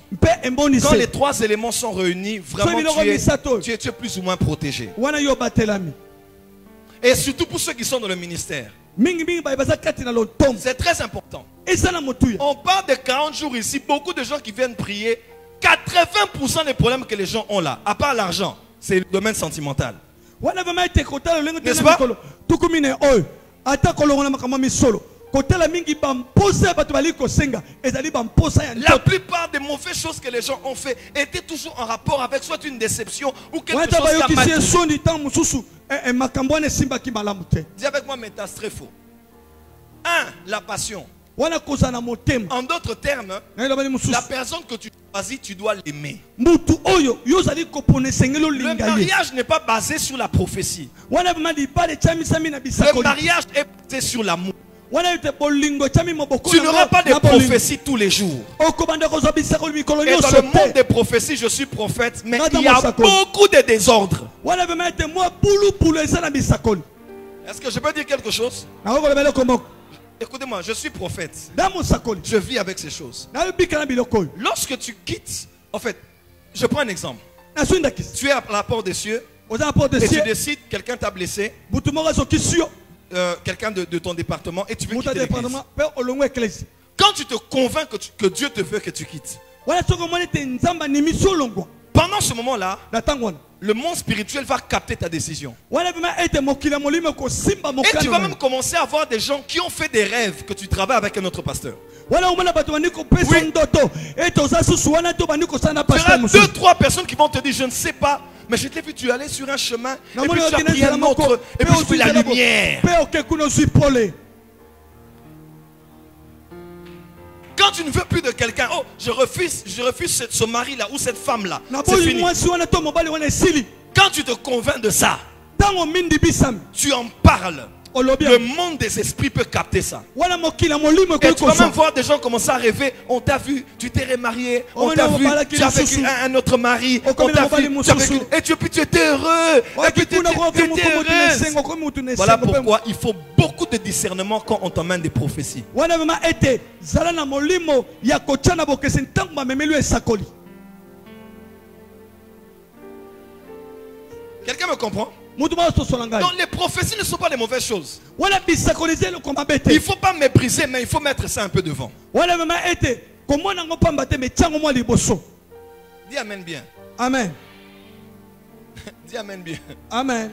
Quand les trois éléments sont réunis, vraiment tu es, tu es- tu es plus ou moins protégé. Et surtout pour ceux qui sont dans le ministère. C'est très important. On parle de 40 jours ici. Beaucoup de gens qui viennent prier. 80% des problèmes que les gens ont là, à part l'argent, c'est le domaine sentimental. N'est-ce pas? La plupart des mauvaises choses que les gens ont fait étaient toujours en rapport avec soit une déception ou quelque chose qui a mal eh, eh, Dis avec moi, mais c'est très faux. Un, la passion. En d'autres termes, la personne que tu choisis, tu dois l'aimer. Le mariage n'est pas basé sur la prophétie. Le mariage est basé sur l'amour. Tu na n'auras pas de na bolingo. prophétie tous les jours. Et dans le monde des prophéties, je suis prophète, mais il y a beaucoup de désordre. Est-ce que je peux dire quelque chose? Écoutez-moi, je suis prophète. Je vis avec ces choses. Lorsque tu quittes, en fait, je prends un exemple. Tu es à la porte des cieux et tu décides, quelqu'un t'a blessé, euh, quelqu'un de, de ton département, et tu veux quitter département Quand tu te convaincs que, tu- que Dieu te veut que tu quittes, pendant ce moment-là, le monde spirituel va capter ta décision. Et tu vas même commencer à voir des gens qui ont fait des rêves que tu travailles avec un autre pasteur. Oui. auras paster deux, trois personnes qui vont te dire, je ne sais pas, mais je t'ai vu, tu allais sur un chemin, et puis tu as pris un autre, et puis la lumière. Quand tu ne veux plus de quelqu'un, oh, je refuse, je refuse ce, mari-là ou cette femme-là. C'est fini. Quand tu te convaincs de ça, tu en parles. Le monde des esprits peut capter ça. Et tu vas même voir des gens commencer à rêver. On t'a vu, tu t'es remarié, on Oh, t'a vu, tu as sous-sous. un, un autre mari, on t'a vu, tu as et tu, puis tu étais heureux, et puis tu étais, tu heureuse. Voilà pourquoi il faut beaucoup de discernement quand on t'emmène des prophéties. Quelqu'un me comprend? Donc les prophéties ne sont pas les mauvaises choses. Il ne faut pas mépriser, mais il faut mettre ça un peu devant. Dis Amen bien. amen Dis Amen bien. amen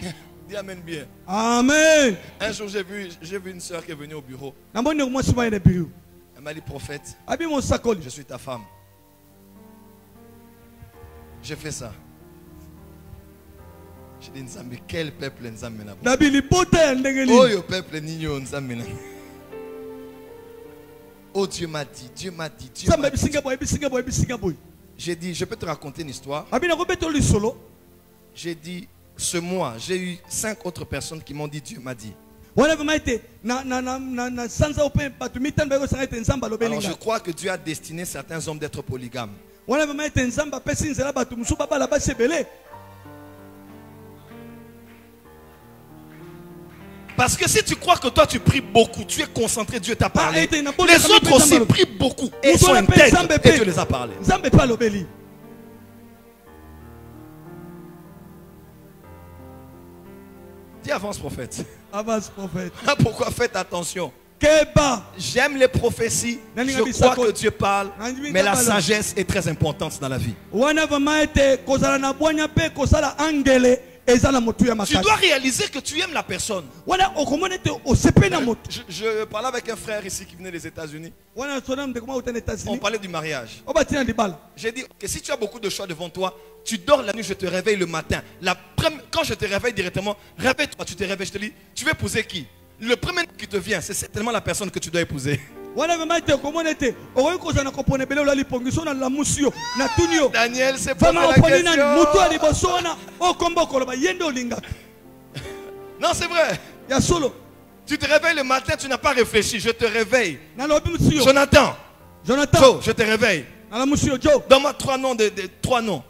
Dis Amen bien. amen Un jour, j'ai vu, vu une soeur qui est venue au bureau. Elle m'a dit, prophète, je suis ta femme. J'ai fait ça. J'ai dit, Nzambe, quel peuple Nzambe na ya ndenge nini? Oh, peuple Nzambe na- Oh, Dieu m'a dit, Dieu m'a dit, Dieu m'a dit. J'ai dit, je peux te raconter une histoire. J'ai dit, ce mois, j'ai eu cinq autres personnes qui m'ont dit, Dieu m'a dit. na, na, na, na, na Alors, je crois que Dieu a destiné certains hommes d'être polygames. Parce que si tu crois que toi tu pries beaucoup, tu es concentré, Dieu t'a parlé. Ah, Les le- autres aussi prient beaucoup et Nous sont intègres et. Dieu les a parlé. Dis avance prophète. avance prophète Ah, Pourquoi faites attention? J'aime les prophéties, je crois que Dieu parle, mais la sagesse est très importante dans la vie. Tu dois réaliser que tu aimes la personne. motu Je, je parlais avec un frère ici qui venait des États-Unis. On parlait du mariage. J'ai dit que si tu as beaucoup de choix devant toi, tu dors la nuit, je te réveille le matin. La quand je te réveille directement, réveille-toi, tu te réveilles, je te dis, tu veux épouser qui? Le premier qui te vient, c'est certainement la personne que tu dois épouser. Wana vraimen ete okomona ete okoki kozala na kopona ebele ola lipongiso na lamusi yo na tuni yo vraimen la oponi nani motu ya question. liboso wana oyo komba okoloba ye nde olingaka Non, c'est vrai. ya solo Tu te réveilles le matin, tu n'as pas réfléchi. Je te réveille. Jonathan, jonathan Joe, je te réveille. nalamusi yo jo Donne-moi trois noms de, de- trois noms.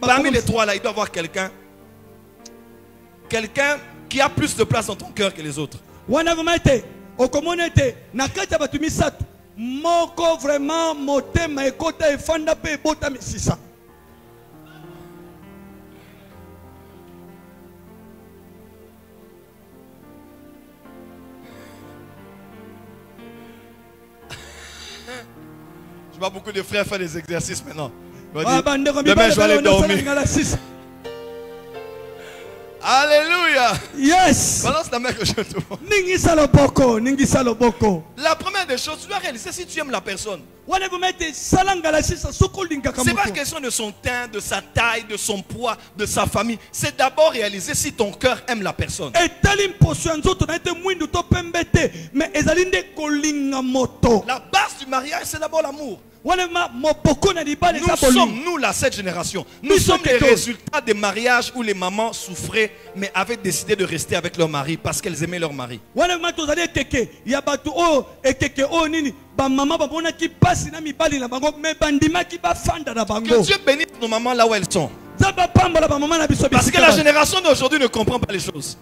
Parmi les trois là, il doit y avoir quelqu'un. Quelqu'un qui a plus de place dans ton cœur que les autres. wana vraimen ete okomona ete na kati ya bato misato moko vraimen motema ekota efanda mpe ebota misisa Je vois beaucoup de frères faire des exercices maintenant. Ils vont Ah, dire, bandeko Demain, je vais aller dormir. Alléluia. yes Balance la main que je te La première des choses, tu dois réaliser si tu aimes la personne. C'est pas question de son teint, de sa taille, de son poids, de sa famille. C'est d'abord réaliser si ton cœur aime la personne. La base du mariage, c'est d'abord l'amour. Nous sommes, nous, là, cette génération, nous sommes les résultats des mariages où les mamans souffraient, mais avaient décidé de rester avec leur mari parce qu'elles aimaient leur mari. Que Dieu bénisse nos mamans là où elles sont. Parce que la génération d'aujourd'hui ne comprend pas les choses.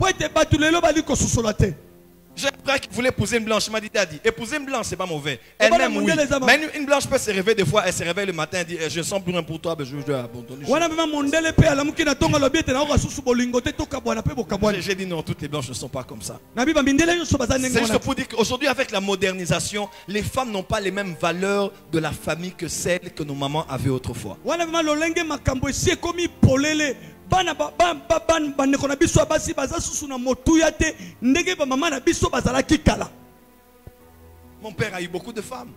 J'ai un frère qui voulait épouser une blanche. Il m'a dit, Daddy, épouser une blanche, c'est pas mauvais. Elle m'aime, oui. Mais une, une blanche peut se réveiller des fois. Elle se réveille le matin et dit, eh, je sens plus rien pour toi, ben, je veux abandonner. J'ai dit non, toutes les blanches ne sont pas comme ça. C'est juste pour dire qu'aujourd'hui, avec la modernisation, les femmes n'ont pas les mêmes valeurs de la famille que celles que nos mamans avaient autrefois. Bana ba- ba- ba- ba- bandeko na biso ya basi baza susu na motuya te ndenge bamama na biso bazalaki kala Mon père a eu beaucoup de femmes.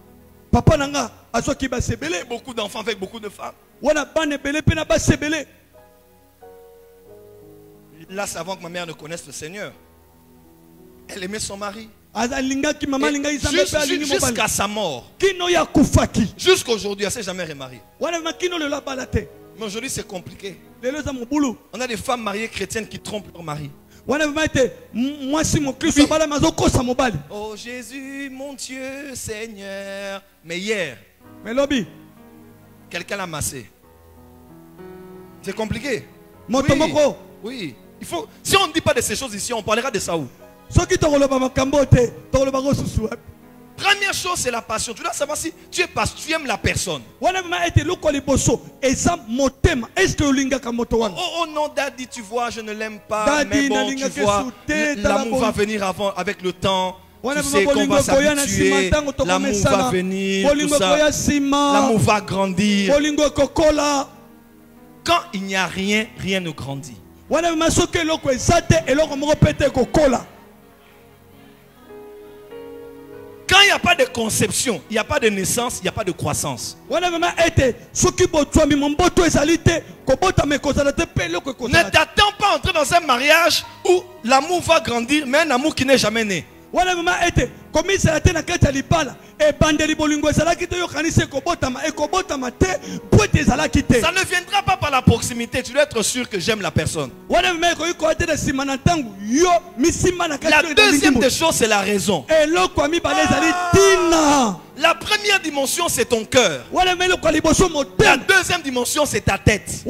papa na nga azwaki basi ebele beaucoup d'enfants avec beaucoup de femmes. wana bana ebele mpe na basi ebele Là, c'est avant que ma mère ne connaisse le Seigneur. Elle aimait son mari. Jusqu'à sa mort. Jusqu'aujourd'hui, elle ne s'est jamais remariée. Mais aujourd'hui, c'est compliqué. On a des femmes mariées chrétiennes qui trompent leur mari. mobali Oh Jésus, mon Dieu, Seigneur. Mais hier, quelqu'un l'a massé. C'est compliqué. Oui. Oui. Il faut, si on ne dit pas de ces choses ici, on parlera de ça où? Première chose, c'est la passion. Tu dois savoir si tu es pas, tu aimes la personne. Oh, oh non, Daddy, tu vois, je ne l'aime pas. Daddy, mais bon, tu vois, l'amour va venir avant, avec le temps. Tu sais qu'on va s'habituer. L'amour va venir. L'amour va grandir. Quand il n'y a rien, rien ne grandit. Quand il n'y a pas de conception, il n'y a pas de naissance, il n'y a pas de croissance. Ne t'attends pas à entrer dans un mariage où l'amour va grandir, mais un amour qui n'est jamais né. Wana vraimen ete komisala te na kati ya libala ebandeli bolingo ezalaki te yokanisi ekobotama ekobotama te mpo ete ezalaki te Ça ne viendra pas par la proximité. Tu dois être sûr que j'aime la personne. wana vraimen ekoki koya te na nsima na ntango yo misimba na kati La deuxième des choses, c'est la raison. eloko ya mibale ezali ntina La première dimension, c'est ton cœur. La deuxième dimension, c'est ta tête.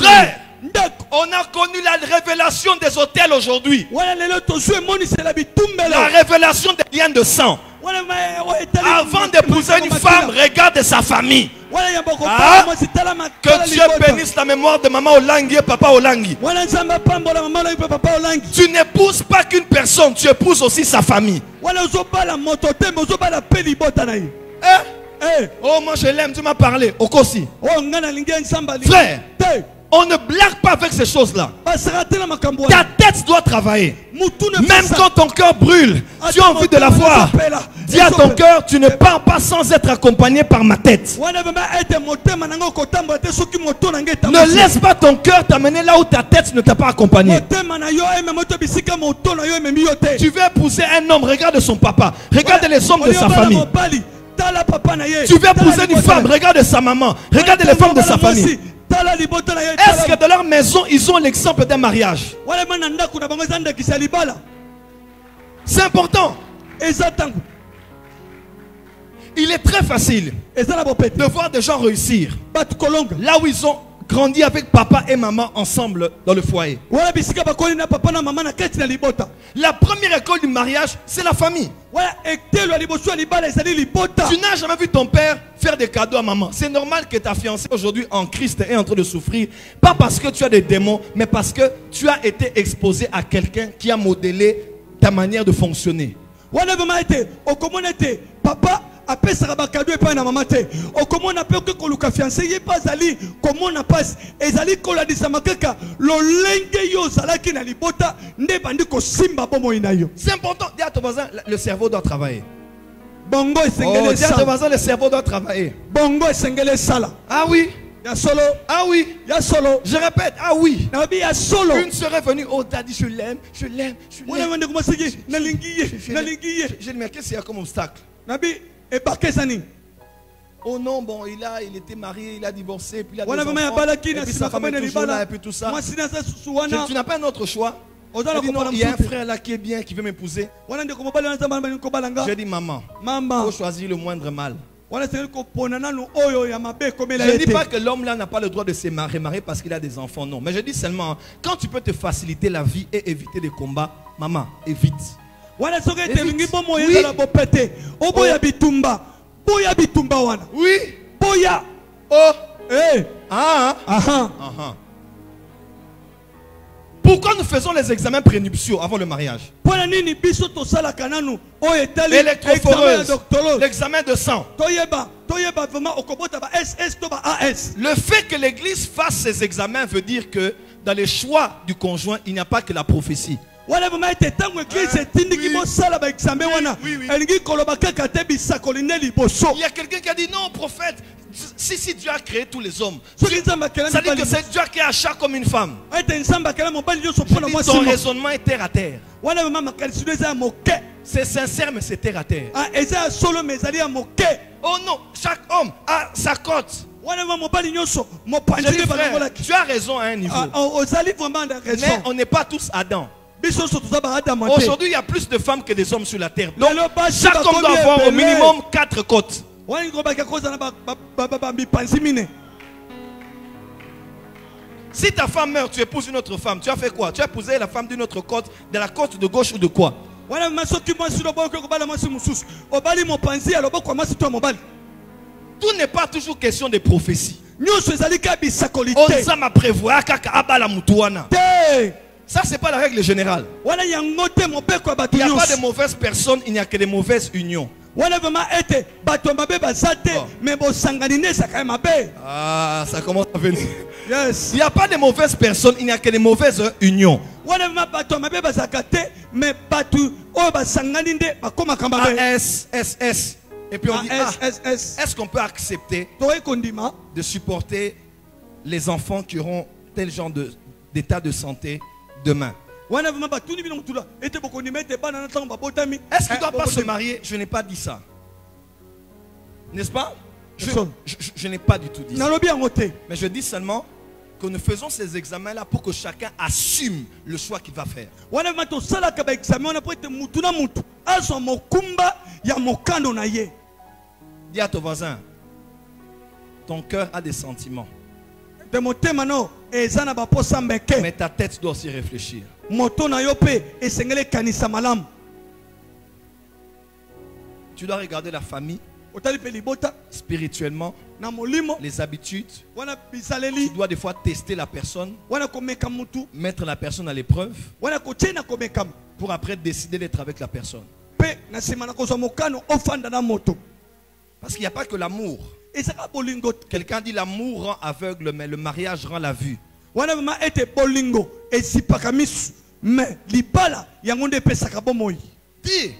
Frère. On a connu la révélation des hôtels aujourd'hui. La révélation des liens de sang. Avant d'épouser une femme, regarde sa famille. Ah. Que Dieu bénisse la mémoire de maman Olangi et papa Olangi. Tu n'épouses pas qu'une personne, tu épouses aussi sa famille. Hein? Eh, Oh, moi je l'aime, tu m'as parlé. Okosi. alingi Frère. On ne blague pas avec ces choses-là. Ta tête doit travailler. Même quand ton cœur brûle, tu as envie de la voir. Dis à ton cœur, tu ne pars pas sans être accompagné par ma tête. Ne laisse pas ton cœur t'amener là où ta tête ne t'a pas accompagné. Tu veux épouser un homme, regarde son papa, regarde les hommes de sa famille. Tu veux épouser une femme, regarde sa maman, regarde les femmes de sa famille. Est-ce que dans leur maison, ils ont l'exemple d'un mariage? C'est important. Il est très facile de voir des gens réussir. Là où ils ont grandi avec papa et maman ensemble dans le foyer. La première école du mariage, c'est la famille. Tu n'as jamais vu ton père faire des cadeaux à maman. C'est normal que ta fiancée aujourd'hui en Christ est en train de souffrir. Pas parce que tu as des démons, mais parce que tu as été exposé à quelqu'un qui a modélé ta manière de fonctionner. papa apesaka bakado epai na mama te okomona mpe oke koluka fiance ye mpe azali komona mpasi ezali kolandisama kaka lolenge yo ozalaki na libota nde bandi kosimba bomoi na yo C'est important. Voisin, le cerveau doit travailler. bongo Oh, esengeli voisin, le cerveau doit travailler. bongo esengeli esala Ah oui, ya solo ah oui. ya solo Je répète, ah oui. nabi ya solo Une serait venue, oh, je l'aime, je l'aime, je l'aime. Je- je- Je y a comme obstacle nabi ebake eza nini Oh non, bon, il a, il était marié, il a divorcé, puis il a des enfants, et puis sa femme est toujours là, et puis tout ça. Je- tu n'as pas un autre choix. non, il y a un frère là qui est bien, qui veut m'épouser. Je dis, maman, mama faut choisir le moindre mal. Je ne dis pas que l'homme là n'a pas le droit de se marier, marier parce qu'il a des enfants, non. Mais je dis seulement, hein, quand tu peux te faciliter la vie et éviter des combats, maman, évite. Wana soki ete Évite. elingi bomoi Oui. ezala bopete oboya bitumba boya bitumba wana Oui. boya Oh. Eh, Ah. hein. Ah, ah. Pourquoi nous faisons les examens prénuptiaux avant le mariage? Électrophoreuse, l'examen de sang. Le fait que l'église fasse ces examens veut dire que dans les choix du conjoint, il n'y a pas que la prophétie. Wana vraimen ete ntango eglise etindiki bosala baexamen wana elingi koloba kaka te bisakoli nde liboso y si, si Dieu a créé tous les hommes, ça dit que c'est Dieu qui a chat comme une femme. ton moko. raisonnement est terre à terre. C'est sincère, mais c'est terre à terre. Ah, Oh non, chaque homme a sa cote. tu as raison à un niveau. Ah, na Mais raison on n'est pas tous Adam. Aujourd'hui, il y a plus de femmes que des hommes sur la terre. Donc, chaque homme doit avoir au minimum quatre côtes. Si ta femme meurt, tu épouses une autre femme. Tu as fait quoi? Tu as épousé la femme d'une autre côte, de la côte de gauche ou de quoi? Tout n'est pas toujours question de prophétie. On prévoir Ça, c'est pas la règle générale. Il n'y a pas de nyonso mauvaises personnes, il n'y a que de mauvaises unions. Ah, ça commence à venir. yes Il n'y a pas de mauvaises personnes, il n'y a que de mauvaises unions. wana vraimen bato ya mabe bazalaka te me bato oyo basangani nde bakomaka mabe AS, SS. Et puis on dit, ah, est-ce qu'on peut accepter de supporter les enfants qui auront tel genre de- d'état de, santé demain. Est-ce qu'il Eh, ne doit pas se marier? Je n'ai pas dit ça. N'est-ce pas? Je, je- je- je n'ai pas du tout dit ça. Mais je dis seulement que nous faisons ces examens-là pour que chacun assume le choix qu'il va faire. Dis à ton voisin, ton cœur a des sentiments, mais ta tête doit aussi réfléchir. Tu dois regarder la famille. Spirituellement, les habitudes. Tu dois des fois tester la personne, mettre la personne à l'épreuve. Pour après décider d'être avec la personne. Parce qu'il n'y a pas que l'amour. Quelqu'un dit l'amour rend aveugle, mais le mariage rend la vue. bomoi Dis,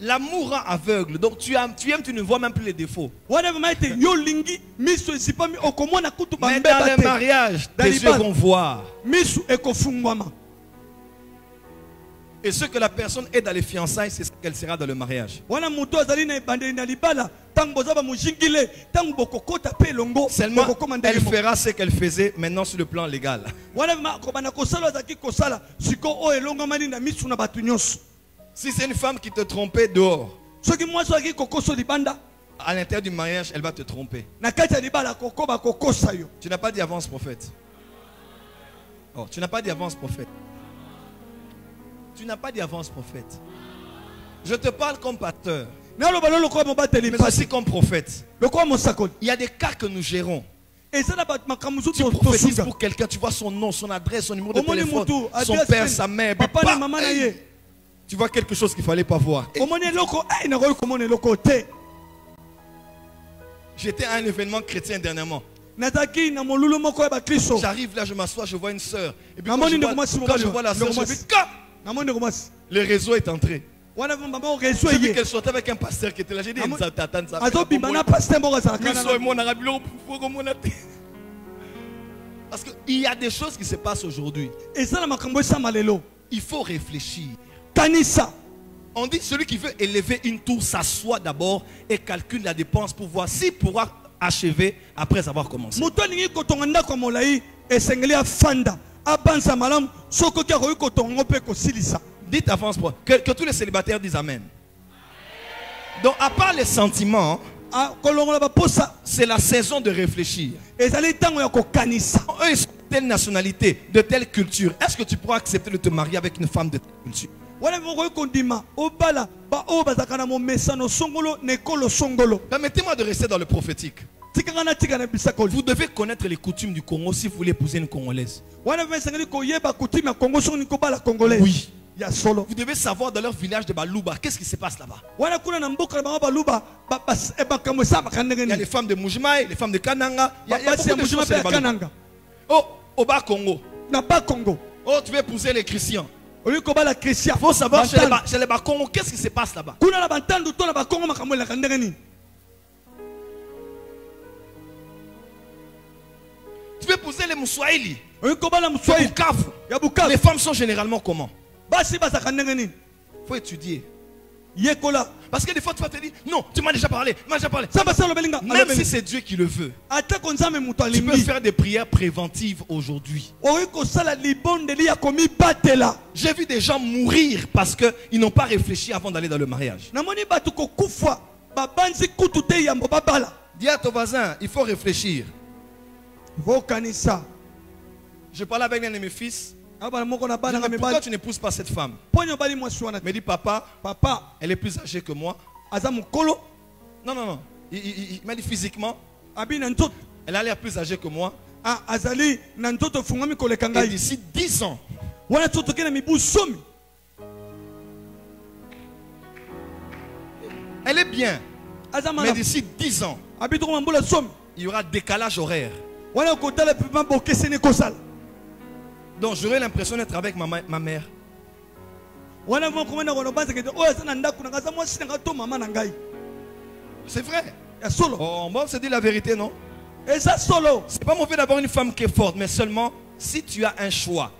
l'amour rend aveugle. Donc tu aimes, tu aimes, tu ne vois même plus les défauts. Mais dans le mariage, tes les yeux vont voir. Et ce que la personne est dans les fiançailles, c'est ce qu'elle sera dans le mariage. Seulement, elle fera ce qu'elle faisait maintenant sur le plan légal. Si c'est une femme qui te trompait dehors, à l'intérieur du mariage, elle va te tromper. Tu n'as pas dit avance prophète. Oh, tu n'as pas dit avance prophète. Tu n'as pas dit avance prophète. Je te parle comme pasteur, mais mpasi aussi comme prophète. Il y a des cas que nous gérons. makambo Tu prophétises pour quelqu'un, tu vois son nom, son adresse, son numéro de téléphone, son père, sa mère. papa ye Tu vois quelque chose qu'il fallait pas voir. J'étais à un événement chrétien dernièrement. bakristo J'arrive là, je m'assois, je vois une sœur. Et puis quand je, vois, quand je la ndeko je dis, Le réseau est entré. J'ai vu qu'elle sortait avec un pasteur qui était là. J'ai dit, mon athée. Parce qu'il y a des choses qui se passent aujourd'hui. Il faut réfléchir. On dit celui qui veut élever une tour s'assoit d'abord et calcule la dépense pour voir s'il pourra achever après avoir commencé. Abanza malamu soki oki akoki mpe kosilisa Dites avance pour que, que tous les célibataires disent Amen. Donc, à part les sentiments, Ah, c'est la saison de réfléchir. Eux, ils sont de telle nationalité, de telle culture. Est-ce que tu pourras accepter de te marier avec une femme de telle culture? Permettez-moi de rester dans le prophétique. Vous devez connaître les coutumes du Congo si vous voulez épouser une Congolaise. Oui. Vous devez savoir dans leur village de Balouba, qu'est-ce qui se passe là-bas? Eh, Il y a les femmes de Moujimaï, les femmes de Kananga. Il y a, il y a beaucoup de choses kananga Oh, au bas Congo. na Oh, tu veux épouser les chrétiens. Il faut savoir chez les, chez les qu'est-ce qui se passe là-bas? Veux épouser les kobala les femmes sont généralement comment? Il faut étudier. Parce que des fois, tu vas te dire, non, tu m'as déjà parlé, tu m'as déjà parlé. Même si c'est Dieu qui le veut, tu peux faire des prières préventives aujourd'hui. J'ai vu des gens mourir parce qu'ils n'ont pas réfléchi avant d'aller dans le mariage. Dis à ton voisin, il faut réfléchir. Je parlais avec un de mes fils. dis, pourquoi mibali tu n'épouses pas cette femme. Me dit, papa, papa. elle est plus âgée que moi. Non, non, non. Il, il- m'a dit physiquement, elle a l'air plus âgée que moi. Ah, Et d'ici 10 ans, elle est bien. Mais d'ici 10 ans, il y aura décalage horaire. Donc j'aurai l'impression d'être avec ma, mère. C'est vrai. Oh, on se dit la vérité, non? C'est pas mauvais d'avoir une femme qui est forte, mais seulement si tu as un choix,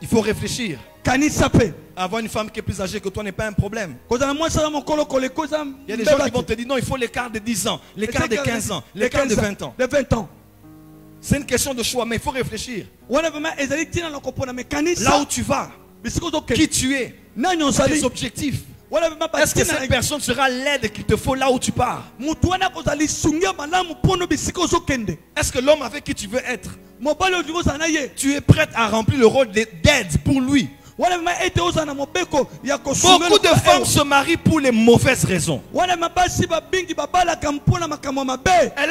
il faut réfléchir. Avoir une femme qui est plus âgée que toi n'est pas un problème. Il y a des gens qui vont te dire non, il faut l'écart de 10 ans, l'écart de 15 ans, l'écart de 20 ans. de 20 ans C'est une question de choix, mais il faut réfléchir. Là où tu vas, qui tu es, tes objectifs. Est-ce que cette personne sera l'aide qu'il te faut là où tu pars? Est-ce que l'homme avec qui tu veux être, tu es prête à remplir le rôle de- d'aide pour lui? Beaucoup de femmes se marient pour les mauvaises raisons. Elle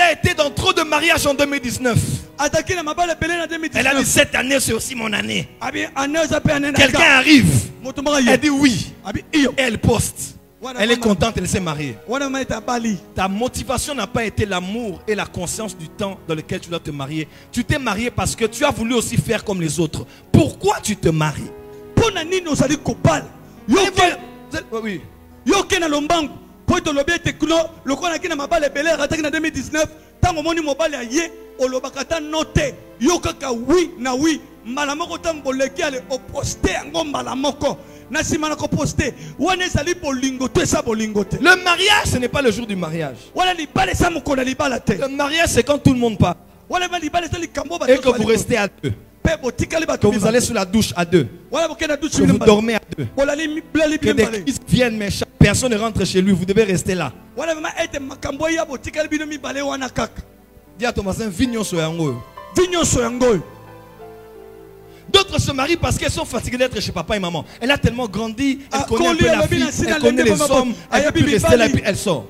a été dans trop de mariages en 2019. azalaki na mabala ebele na Elle a dit 2019 cette année c'est aussi mon année. na Quelqu'un arrive. Elle dit oui. Et elle poste. Elle est contente, elle s'est mariée. Ta motivation n'a pas été l'amour et la conscience du temps dans lequel tu dois te marier. Tu t'es marié parce que tu as voulu aussi faire comme les autres. Pourquoi tu te maries? Mpo na nini ozali kobala. Oui, oui. yo ke na lombangu mpo ete olobi ete kuno lokola naki na mabala ebele akataki na 2019 ntango omoni mobali aye olobaka ata no te yo kaka wi na wi mbala moko ntango boleki ale oposte yango mbala moko na nsima na koposte wana ezali bolingo to bolingo te Le mariage, ce n'est pas le jour du mariage. wana libala eza mokolo ya libala te Le mariage, c'est quand tout le monde part wana libala eza likambo et que vous restez à deux. Que vous allez sous la douche à deux. Que vous dormez à deux. Que des crises viennent, mais chaque personne ne rentre chez lui. Vous devez rester là. kaka Dis à ton voisin, vis nyonso yango. vi nyonso yango oyo D'autres se marient parce qu'elles sont fatiguées d'être chez papa et maman. Elle a tellement grandi, elle Ah, connaît un peu la Sina, elle connaît les hommes, elle peut plus rester là et Bali. puis elle sort.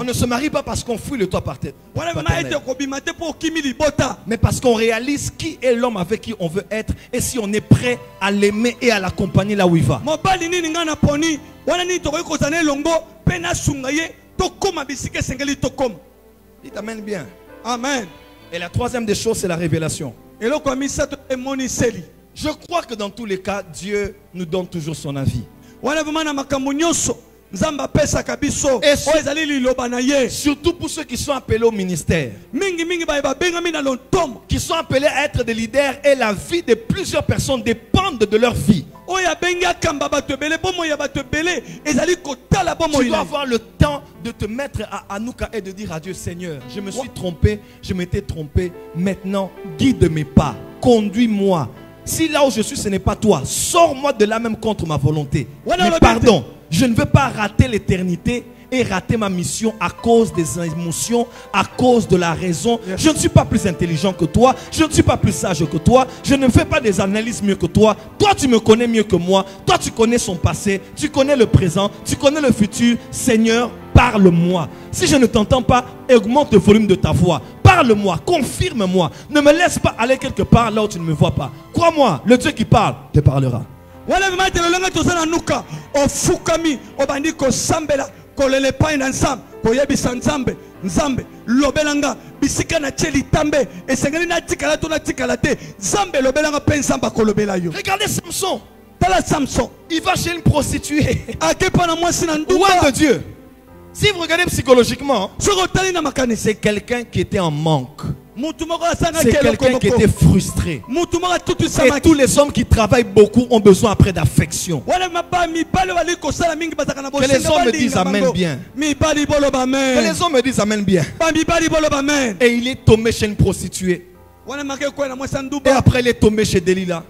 On ne se marie pas parce qu'on fuit le toit par tête. Mais parce qu'on réalise qui est l'homme avec qui on veut être et si on est prêt à l'aimer et à l'accompagner là où il va. Il t'amène bien. amen Et la troisième des choses, c'est la révélation. Je crois que dans tous les cas, Dieu nous donne toujours son avis. Wana vraimen na makambo nyonso nzambe apesaka biso Et su- oyo ezali liloba na ye Surtout pour ceux qui sont appelés au ministère, mingimingi baye babengami na lontomo qui sont appelés à être des leaders et la vie de plusieurs personnes dépendent de leur vie. oyo abengi akamba bato ebele bomoi ya bato ebele ezali kotala bomoi Tu dois avoir le temps de te mettre à Anouka et de dire à Dieu, Seigneur, je me suis trompé, je m'étais trompé. Maintenant, guide mes pas, conduis-moi. Si là où je suis, ce n'est pas toi, sors-moi de là même contre ma volonté. Mais pardon, je ne veux pas rater l'éternité et rater ma mission à cause des émotions, à cause de la raison. Je ne suis pas plus intelligent que toi, je ne suis pas plus sage que toi, je ne fais pas des analyses mieux que toi. Toi, tu me connais mieux que moi, toi, tu connais son passé, tu connais le présent, tu connais le futur. Seigneur, parle-moi. Si je ne t'entends pas, augmente le volume de ta voix. Parle-moi, confirme-moi. Ne me laisse pas aller quelque part là où tu ne me vois pas. Crois-moi, le Dieu qui parle te parlera. Wana vraimen ete lolenge toza na nuka ofukami obandi kosambela kolela epai na nzambe koyebisa nzambe nzambe lobelanga bisika na tie litambe esengeli natikala to natikala te nzambe elobelanga mpe nzambe akolobela yo Regardez Samson. tala samson Il va chez une prostituée. ake mpo na mwasi na ndumba de Dieu. Si vous regardez psychologiquement, c'est quelqu'un qui était en manque. C'est quelqu'un qui était frustré. Et tous les hommes qui travaillent beaucoup ont besoin après d'affection. Que les hommes me disent amen bien. Que les hommes me disent Amen bien. Et il est tombé chez une prostituée. Et après, il est tombé chez delila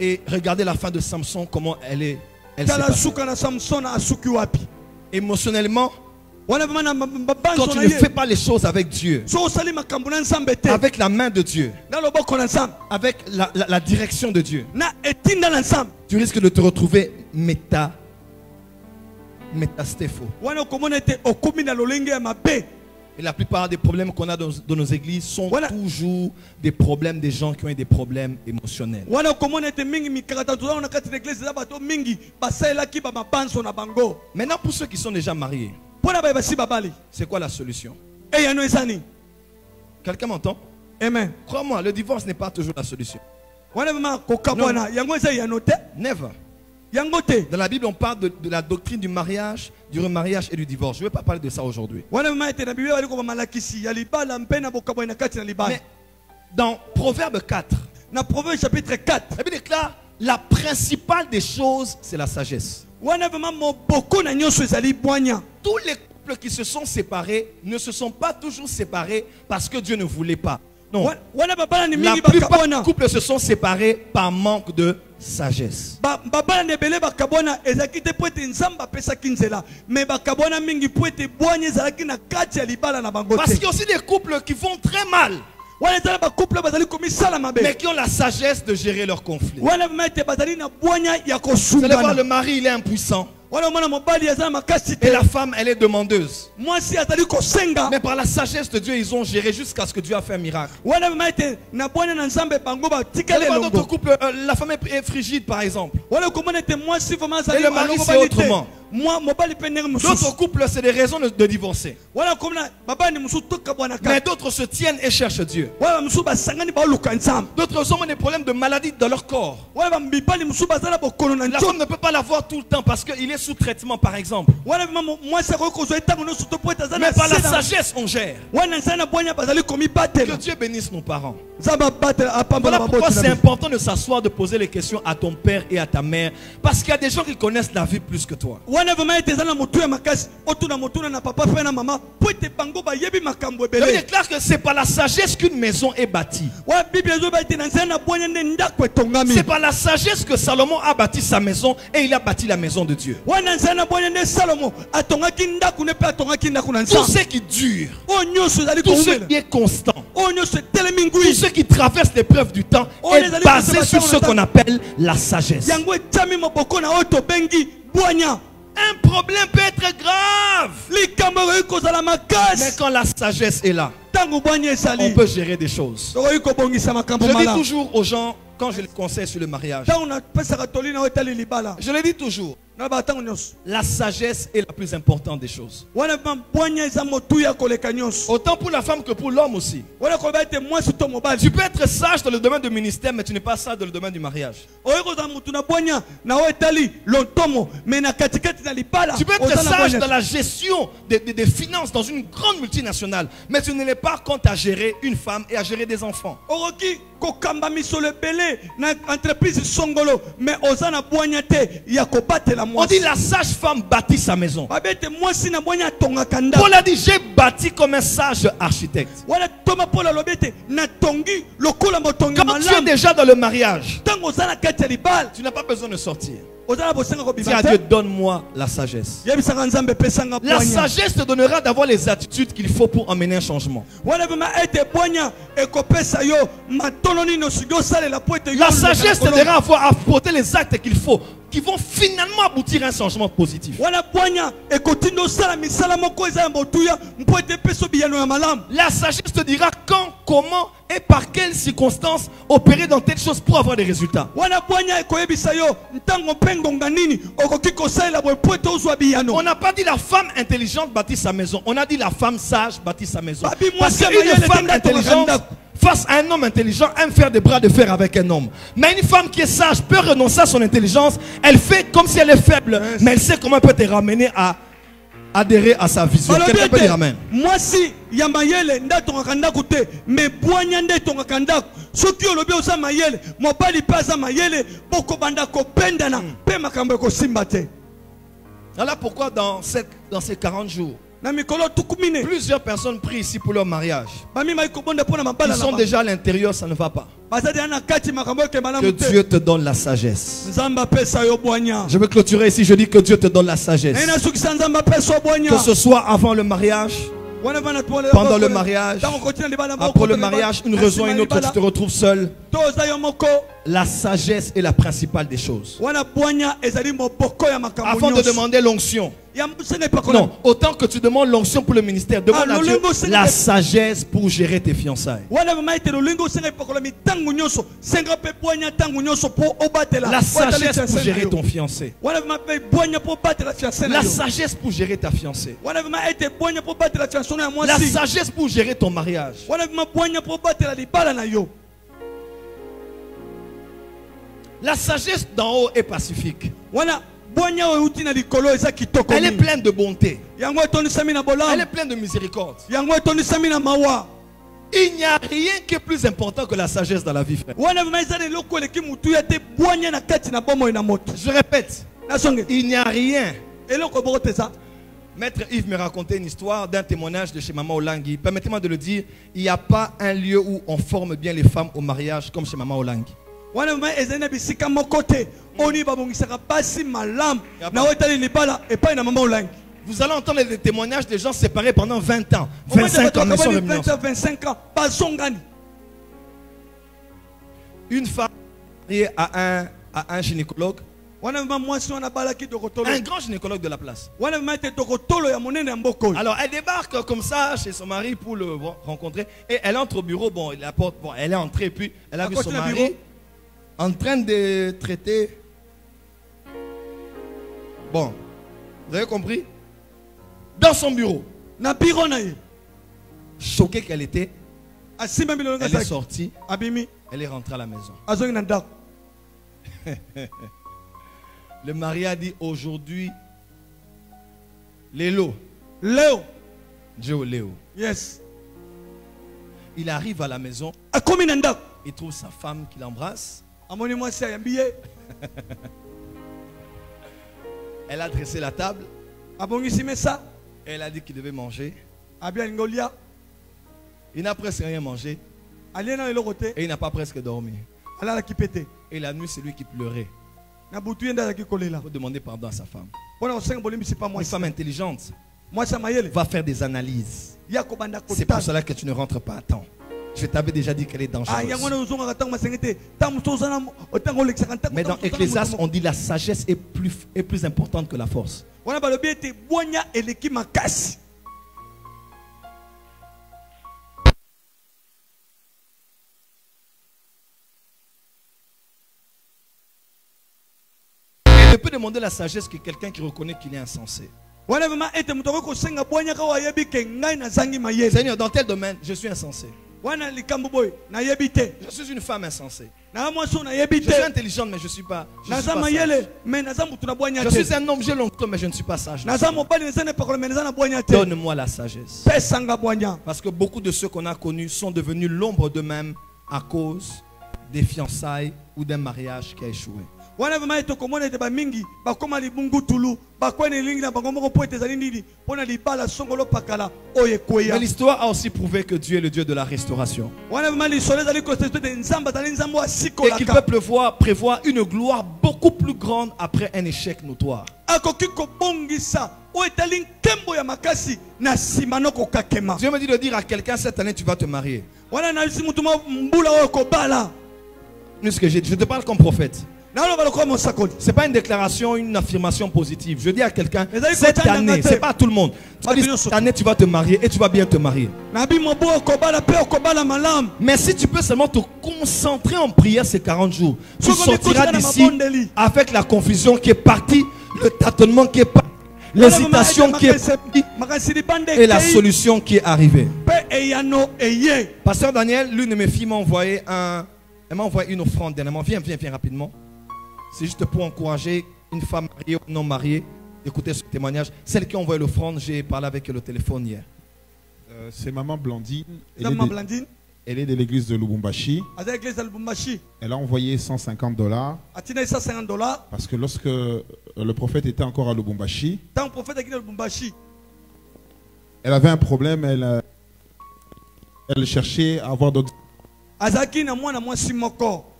Et regardez la fin de Samson, comment elle est. Elle Émotionnellement, quand tu ne fais pas les choses avec Dieu, avec la main de Dieu, avec la, la- la direction de Dieu, tu risques de te retrouver méta, mabe. Et la plupart des problèmes qu'on a dans, dans nos églises sont Voilà. toujours des problèmes des gens qui ont des problèmes émotionnels. Maintenant, pour ceux qui sont déjà mariés, c'est quoi la solution? Nini Quelqu'un m'entend? Amen Crois-moi, le divorce n'est pas toujours la solution. Never. Dans la Bible, on parle de, de la doctrine du mariage, du remariage et du divorce. Je ne vais pas parler de ça aujourd'hui. Mais dans Proverbe 4, na proverbe chapitre 4 la Bible déclare la principale des choses, c'est la sagesse. Tous les couples qui se sont séparés ne se sont pas toujours séparés parce que Dieu ne voulait pas. Non. La plupart des couples se sont séparés par manque de sagesse. Parce qu'il y a aussi des couples qui vont très mal, mais qui ont la sagesse de gérer leurs conflits. Vous allez voir, le mari, il est impuissant. Et la femme, elle est demandeuse. Mais par la sagesse de Dieu, ils ont géré jusqu'à ce que Dieu a fait un miracle. d'autres couples, euh, la femme est frigide par exemple. Et le mari, c'est autrement. D'autres couples, c'est des raisons de, de divorcer. Mais d'autres se tiennent et cherchent Dieu. D'autres ont des problèmes de maladie dans leur corps. femme ne peut pas l'avoir tout le temps parce qu'il est sous traitement par exemple. Mais par la na- sagesse, on gère. Que Dieu bénisse nos parents. Voilà pourquoi c'est important de s'asseoir, de poser les questions à ton père et à ta mère. Parce qu'il y a des gens qui connaissent la vie plus que toi. Wana vraimen ete eza na motu ya makasi otuna motuna na papa mpe na mama po ete bango bayebi makambo La Bible ebele déclare que c'est par la sagesse qu'une maison est bâtie. wana biblia ezoba ete na nzela na bwanya nde ndako etongami. C'est par la sagesse que Salomon a bâti sa maison et il a bâti la maison de Dieu. wana nzela na bwanya nde salomo atongaki ndako ne mpe atongaki ndako na Tout nzambe ce qui dure, oyo nyonso ezali tout ce qui est constant, oyo nyonso etelemi tout ngwi ce qui traverse l'épreuve du temps Oh, est basé sur ce qu'on appelle la sagesse. yango etiami moboko na oyo tobengi bwanya Un problème peut être grave. Mais quand la sagesse est là, on peut gérer des choses. Je dis toujours aux gens, quand je les conseille sur le mariage, je le dis toujours, la sagesse est la plus importante des choses. Autant pour la femme que pour l'homme aussi. Tu peux être sage dans le domaine du ministère, mais tu n'es pas sage dans le domaine du mariage. Tu peux être sage dans la gestion des, des- des finances dans une grande multinationale, mais tu ne l'es pas quand à gérer une femme et à gérer des enfants. okoki kokamba misolo ebele na entreprise songolo me oza na bwanya te ya kobatela On dit la sage femme bâtit sa maison. Paul a dit j'ai bâti comme un sage architecte. Quand tu es déjà dans le mariage, tu n'as pas besoin de sortir. Dis à Dieu, donne-moi la sagesse. La sagesse te donnera d'avoir les attitudes qu'il faut pour emmener un changement. La sagesse te donnera à porter les actes qu'il faut, qui vont finalement aboutir à un changement positif. La sagesse te dira quand, comment et par quelles circonstances opérer dans telle chose pour avoir des résultats. On n'a pas dit la femme intelligente bâtit sa maison. On a dit la femme sage bâtit sa maison. Parce qu'une femme intelligente. Face à un homme intelligent aime faire des bras de fer avec un homme. Mais une femme qui est sage peut renoncer à son intelligence. Elle fait comme si elle est faible, mais elle sait comment elle peut te ramener à adhérer à sa vision. Quelqu'un peut dire Amen. mwasi ya mayele soki olobi oza mobali mpe aza mayele bokobanda kopendana mpe makambo ekosimba te Voilà pourquoi dans ces 40 jours, plusieurs personnes prient ici pour leur mariage. Ils sont déjà à l'intérieur, ça ne va pas. Que Dieu te donne la sagesse. Je veux clôturer ici, je dis que Dieu te donne la sagesse. Que ce soit avant le mariage, Pendant le mariage, après le mariage, une raison nsima une autre, tu te retrouves seul. La sagesse est la principale des choses. Avant de demander l'onction, non, autant que tu demandes l'onction pour le ministère, demande Ah, à Dieu la sagesse pour gérer tes fiançailles. La sagesse pour gérer ton fiancé. La sagesse pour gérer ta fiancée. La sagesse pour gérer ton mariage. La sagesse d'en haut est pacifique. Elle est pleine de bonté. Elle est pleine de miséricorde. Il n'y a rien qui est plus important que la sagesse dans la vie, frère. Je répète, il n'y a rien. Maître Yves me racontait une histoire d'un témoignage de chez Maman Olangui. Permettez-moi de le dire, il n'y a pas un lieu où on forme bien les femmes au mariage comme chez Maman Olangui. Wana mama ezali na bisika moko te. Oni babongisaka basi malamu. Na oyo etali libala epai na mama olangi. Vous allez entendre les témoignages des gens séparés pendant 20 ans, 25 ans, mais sont revenus ensemble. 25 ans bazongani Une femme mariée à un, à un gynécologue, Un grand gynécologue de la place. oyo. Alors elle débarque comme ça chez son mari pour le ren- rencontrer. Et elle entre au bureau, bon, la porte, bon, elle est entrée, puis elle a vu son mari. bureau. En train de traiter. Bon, vous avez compris? Dans son bureau, choquée qu'elle était, elle est sortie, elle est rentrée à la maison. Le mari a dit aujourd'hui, Lélo, leo Joe Léo. yes. Il arrive à la maison, il trouve sa femme qui l'embrasse. Amoni mwasi ayambi ye Elle a dressé la table, elle a dit qu'il devait manger. Il n'a presque rien mangé. Et il n'a pas presque dormi. Et la nuit, c'est lui qui pleurait. Il faut demander pardon à sa femme. Une femme intelligente. Va faire des analyses. C'est pour cela que tu ne rentres pas. À temps. Je t'avais déjà dit qu'elle est Ah, dangereuse. ntango- Mais dans Ecclésiaste, on dit la sagesse est plus, est plus importante que la force. ne peut demander la sagesse que quelqu'un qui reconnaît qu'il est insensé. Seigneur, dans tel domaine, je suis insensé. Je suis une femme insensée. Je suis te intelligente, mais je ne suis pas. Je, suis pas sage. Je suis un homme, j'ai l'oncle, mais je ne suis pas sage. Donne-moi la sagesse. Parce que beaucoup de ceux qu'on a connus sont devenus l'ombre d'eux-mêmes à cause des fiançailles ou d'un mariage qui a échoué. Wana vraimen ete komona ete bamingi bakóma libungutulu bakwena elingi na bango moko mpo ete ezali nini? Mpo na libala songolo pakala oyo Mais ekweya l'histoire a aussi prouvé que Dieu est le Dieu de la restauration. wana vraimen lisolo ezali kosete ete nzambe azali nzambe oyo Et qu'il peut prévoir, prévoir une gloire beaucoup plus grande après un échec notoire. akoki kobongisa oyo etali nkembo ya makasi na nsima nokokakema Dieu me dit de dire à quelqu'un cette année tu vas te marier. wana mo mbula oyo kobala je te parle comme prophète. Mosakoli C'est pas une déclaration, une affirmation positive. Je dis à quelqu'un cette année, c'est peu. pas tout le monde. Tu cette année tu vas te marier et tu vas bien te marier. Mais si tu peux seulement te concentrer en prière ces 40 jours, tu sortiras d'ici avec la confusion qui est partie, le tâtonnement qui est parti, l'hésitation qui est partie et la solution qui est arrivée. Pasteur Daniel, l'une de mes filles m'a envoyé un, elle m'a envoyé une offrande dernièrement. Viens, viens, viens rapidement. C'est juste pour encourager une femme mariée ou non mariée. Écoutez ce témoignage. Celle qui a envoyé l'offrande, j'ai parlé avec elle au téléphone hier. Euh, c'est maman Blandine. Elle est, de, blandine elle est de l'église de Lubumbashi. Elle a envoyé 150 dollars atina 150 dollars parce que lorsque euh, le prophète était encore à Lubumbashi, profete akini na lubumbashi elle avait un problème. Elle, euh, elle cherchait à avoir d'autres. azalaki na mwana mwasi moko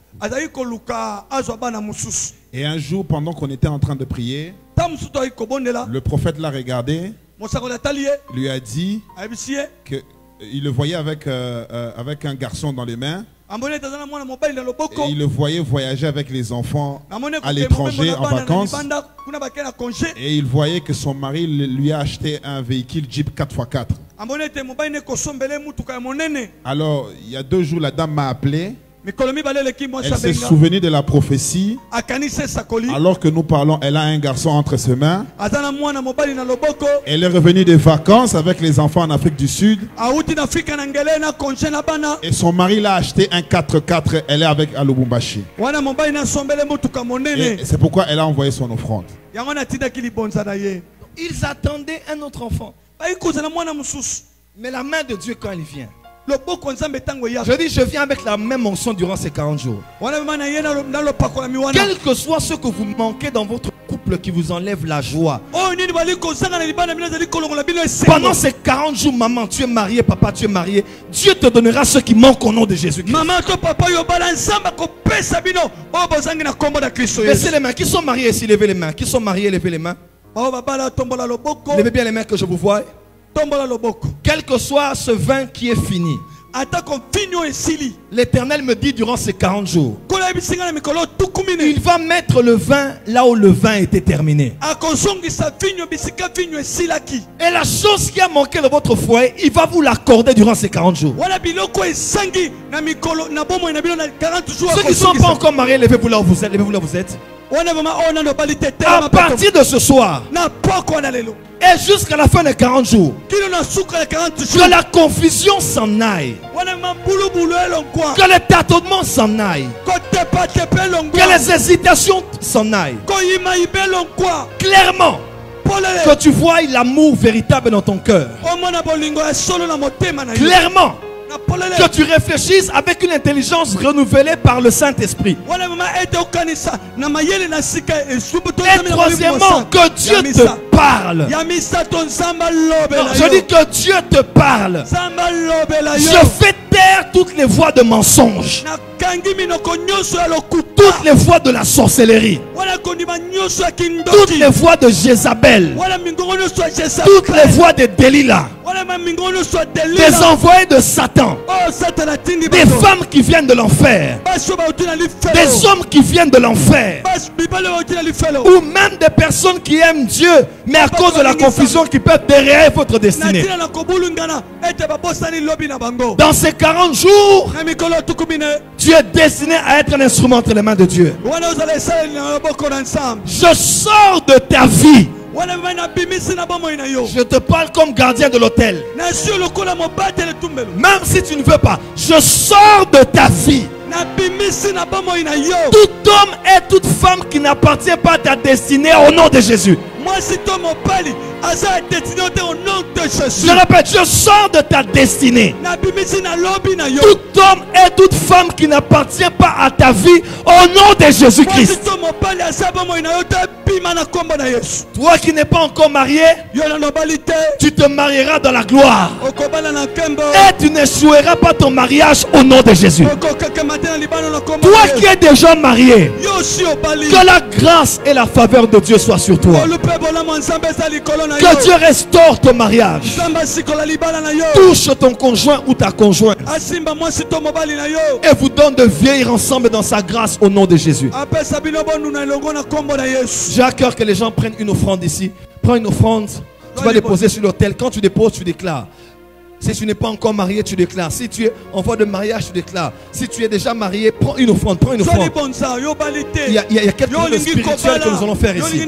Et un jour, pendant qu'on était en train de prier, le prophète l'a regardé, lui a dit qu'il le voyait avec, euh, euh, avec un garçon dans les mains et il le voyait voyager avec les enfants à l'étranger en vacances. Et il voyait que son mari lui a acheté un véhicule Jeep 4x4. amoni ete mobali ne kosombela ye mutuka ya monene Alors, il y a deux jours, la dame m'a appelé. Elle s'est souvenue de la prophétie. Alors que nous parlons, elle a un garçon entre ses mains. Elle est revenue des vacances avec les enfants en Afrique du Sud. Et son mari l'a acheté un 4x4. Elle est avec à Lubumbashi. c'est pourquoi elle a envoyé son offrande. Ils attendaient un autre enfant. Mais la main de Dieu, quand il vient, je dis, je viens avec la même onction durant ces 40 jours. Quel que soit ce que vous manquez dans votre couple qui vous enlève la joie. bino Pendant ces 40 jours, maman, tu es marié, papa, tu es marié. Dieu te donnera ce qui manque au nom de Jésus-Christ. yesu les mains. Qui sont mariés ici? Levez les mains. Qui sont mariés? Levez les mains. loboko Levez bien les mains que je vous vois. Quel que soit ce vin qui est fini. L'Éternel me dit durant ces 40 jours, il va mettre le vin là où le vin était terminé. Et la chose qui a manqué dans votre foyer, il va vous l'accorder durant ces 40 jours. wana biloko esangi na mikolo na bomoi na bino na 40 jours Ceux qui ne sont pas encore mariés, levez-vous là où vous êtes. Levez-vous là où vous êtes. Te À partir de ce soir et jusqu'à la fin des 40 jours, kino na suka ya 40 que la confusion s'en aille, elongwa que les tâtonnements s'en aillent, que les hésitations s'en aillent. Clairement, que tu vois l'amour véritable dans ton cœur. yo. Clairement, que tu réfléchisses avec une intelligence renouvelée par le Saint-Esprit. esubu Et troisièmement, que Dieu te parle. je dis que Dieu te parle. Je fais taire toutes les voix de mensonges, toutes les voix de la sorcellerie, toutes les voix de Jézabel, toutes les voix de Delilah, des envoyés de Satan, atindi des femmes qui viennent de l'enfer, des hommes qui viennent de l'enfer, ou même des personnes qui aiment Dieu, mais à cause de la confusion qui peuvent dérayer votre destinée. Dans ces 40 jours, tu es destiné à être un instrument entre les mains de Dieu. Je sors de ta vie. Je te parle comme gardien de l'hôtel. Même si tu ne veux pas, je sors de ta vie. Tout homme et toute femme qui n'appartient pas à ta destinée au nom de Jésus. Je répète, je sors de ta destinée. Tout homme et toute femme qui n'appartient pas à ta vie au nom de Jésus-Christ. to Toi qui n'es pas encore marié, tu te marieras dans la gloire. Et tu n'échoueras pas ton mariage au nom de Jésus. Toi qui es déjà marié, que la grâce et la faveur de Dieu soient sur toi. Que Dieu restaure ton mariage. Touche ton conjoint ou ta conjointe et vous donne de vieillir ensemble dans sa grâce au nom de Jésus. J'ai à cœur que les gens prennent une offrande ici. Prends une offrande, tu vas déposer sur l'autel. Quand tu déposes, tu déclares. Si tu n'es pas encore marié, tu déclares. Si tu es en voie de mariage, tu déclares. Si tu es déjà marié, prends une offrande. Prends une offrande. Il y a, il y a- il y a quelque yo chose de olingi spirituel que nous allons faire ici.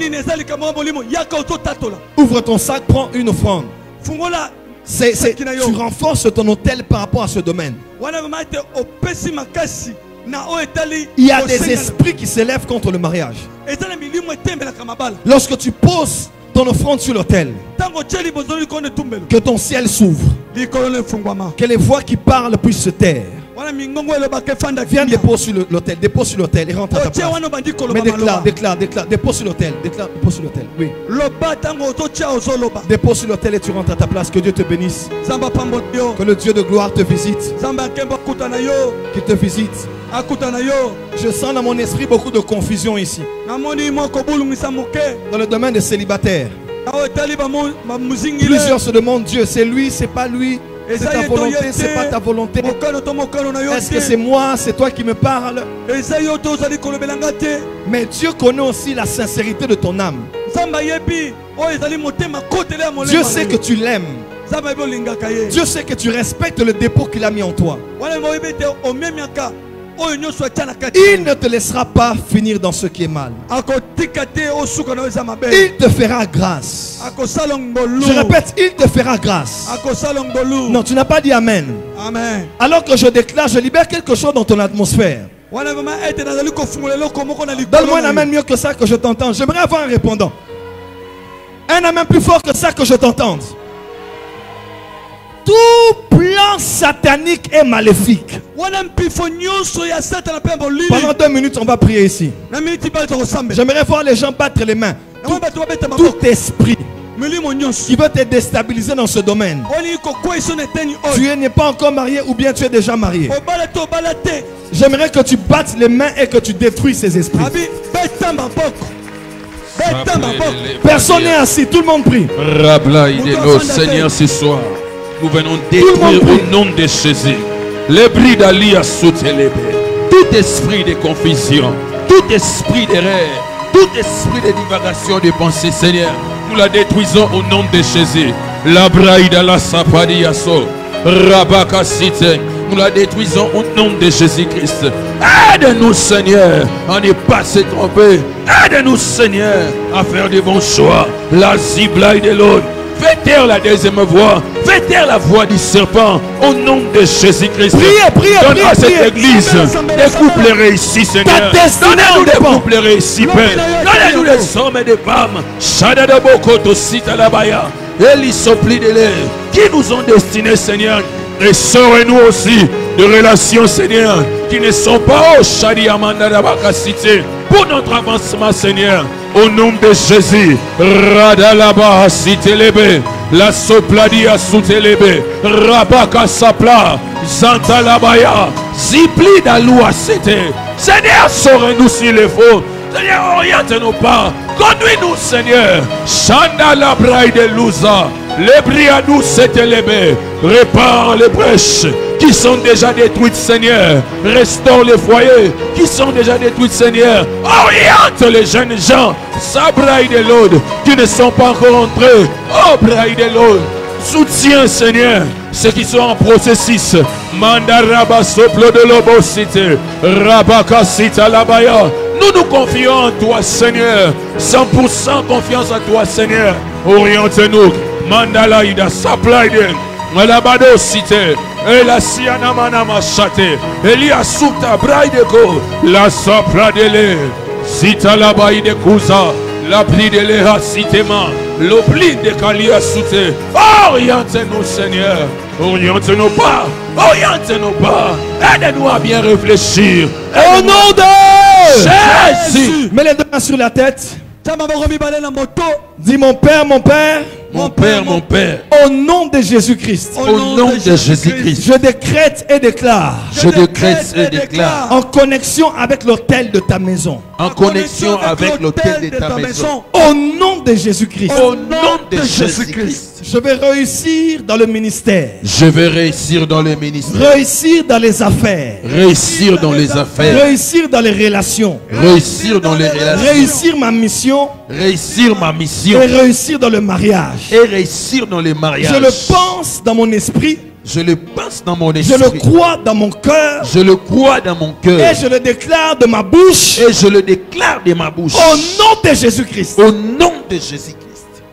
Ouvre ton sac, prends une offrande. tu renforces ton hôtel par rapport à ce domaine. Il y a des esprits qui s'élèvent contre le mariage. Lorsque tu poses ton offrande sur l'autel, que ton ciel s'ouvre, que les voix qui parlent puissent se taire. Viens, dépose sur l'autel, dépose sur l'autel et rentre à ta otie place. Mais déclare, déclare, déclare, dépose sur l'autel, déclare, dépose sur l'autel. Oui. Dépose sur l'autel et tu rentres à ta place. Que Dieu te bénisse. Que le Dieu de gloire te visite. Qu'il te visite. Je sens dans mon esprit beaucoup de confusion ici. Dans le domaine des célibataires. Plusieurs se demandent Dieu, c'est lui, c'est pas lui. C'est ta volonté, c'est pas ta volonté. Est-ce que c'est moi, c'est toi qui me parles? Mais Dieu connaît aussi la sincérité de ton âme. ya Dieu sait que tu l'aimes. Dieu sait que tu respectes le dépôt qu'il a mis en toi. Kati Il ne te laissera pas finir dans ce qui est mal. Il te fera grâce. Je répète, il te fera grâce. Non, tu n'as pas dit Amen. amen Alors que je déclare, je libère quelque chose dans ton atmosphère. Donne-moi un. Amen mieux que ça que je t'entends. J'aimerais avoir un répondant. Un Amen plus fort que ça que je t'entende. Tout plan satanique et maléfique. Pendant deux minutes, on va prier ici. J'aimerais voir les gens battre les mains. Tout esprit qui veut te déstabiliser dans ce domaine. Tu n'es pas encore marié ou bien tu es déjà marié. J'aimerais que tu battes les mains et que tu détruis ces esprits. Personne n'est assis, tout le monde prie. Rabla, il est Seigneur ce soir. Nous venons détruire au nom de Jésus Les bris d'Alia. Tout esprit de confusion, tout esprit d'erreur, tout esprit de divagation de pensée, Seigneur, nous la détruisons au nom de Jésus. La braïda la sapadiaso. Rabaka Site. Nous la détruisons au nom de Jésus-Christ. Aide-nous, Seigneur, à ne pas se tromper. Aide-nous, Seigneur, à faire des bons choix. La ziblaï de l'autre. Fais taire la deuxième voix. Fais taire la voix du serpent au nom de Jésus-Christ. Priez, priez, Donne priez, à cette priez. église des couples réussis, Seigneur. Donnez-nous des couples réussis, Père. Donnez-nous des hommes et des femmes. Shadadaboko to Sitalabaya. Elisopli de l'air. Qui nous ont destinés, Seigneur? Et saurez-nous aussi de relations, Seigneur, qui ne sont pas au Shadiamandadabaka cité pour notre avancement, Seigneur. Au nom de Jésus, Radalaba Sitelebe, la Sopladia Sutelebe, Rabaka Sapla, Zantalabaya, Zipli Dalua Sete. Seigneur, saurez-nous s'il est faux. Seigneur, oriente-nous pas. Conduis-nous, Seigneur. Chanda la braille de Louza. Les briadous s'est élevé. Répare les brèches qui sont déjà détruites, Seigneur. Restaure les foyers qui sont déjà détruits, Seigneur. Oriente les jeunes gens. Sa braille de qui ne sont pas encore entrés. Oh, braille de. Soutiens, Seigneur, ceux qui sont en processus. Mandaraba soplo de l'obosité. Rabaka sita labaya. Nous nous confions en toi, Seigneur. 100% confiance en toi, Seigneur. Oriente-nous. Mandala ida saplaide. Malabado cité. Et la siana manama chate. Elia suta braideko. La sapladele. Sita la de kusa. La pli de l'Eha citema. L'oubli de Kalia soute. Oriente-nous, Seigneur. Oriente-nous pas. Oriente-nous pas. Aide-nous à bien réfléchir. Au nom de Jésus. Mets les deux mains sur la tête. Dis mon Père, mon Père, Mon Père, mon Père. au nom de Jésus-Christ, Au nom de Jésus-Christ. je décrète et déclare. Je décrète et déclare. en connexion avec l'autel de ta maison, en connexion avec l'autel de ta maison. au nom de Jésus-Christ, Au nom de Jésus-Christ. Je vais réussir dans le ministère, Je vais réussir dans le ministère. réussir dans les affaires, Réussir dans les affaires. réussir dans les relations, Réussir dans les relations. réussir ma mission Réussir ma mission. et réussir dans le mariage. Et réussir dans les mariages. Je le pense dans mon esprit, Je le pense dans mon je esprit. le crois dans mon cœur Je le crois dans mon cœur. et je le déclare de ma bouche Et je le déclare de ma bouche. au nom de Jésus-Christ. Au nom de Jésus-Christ.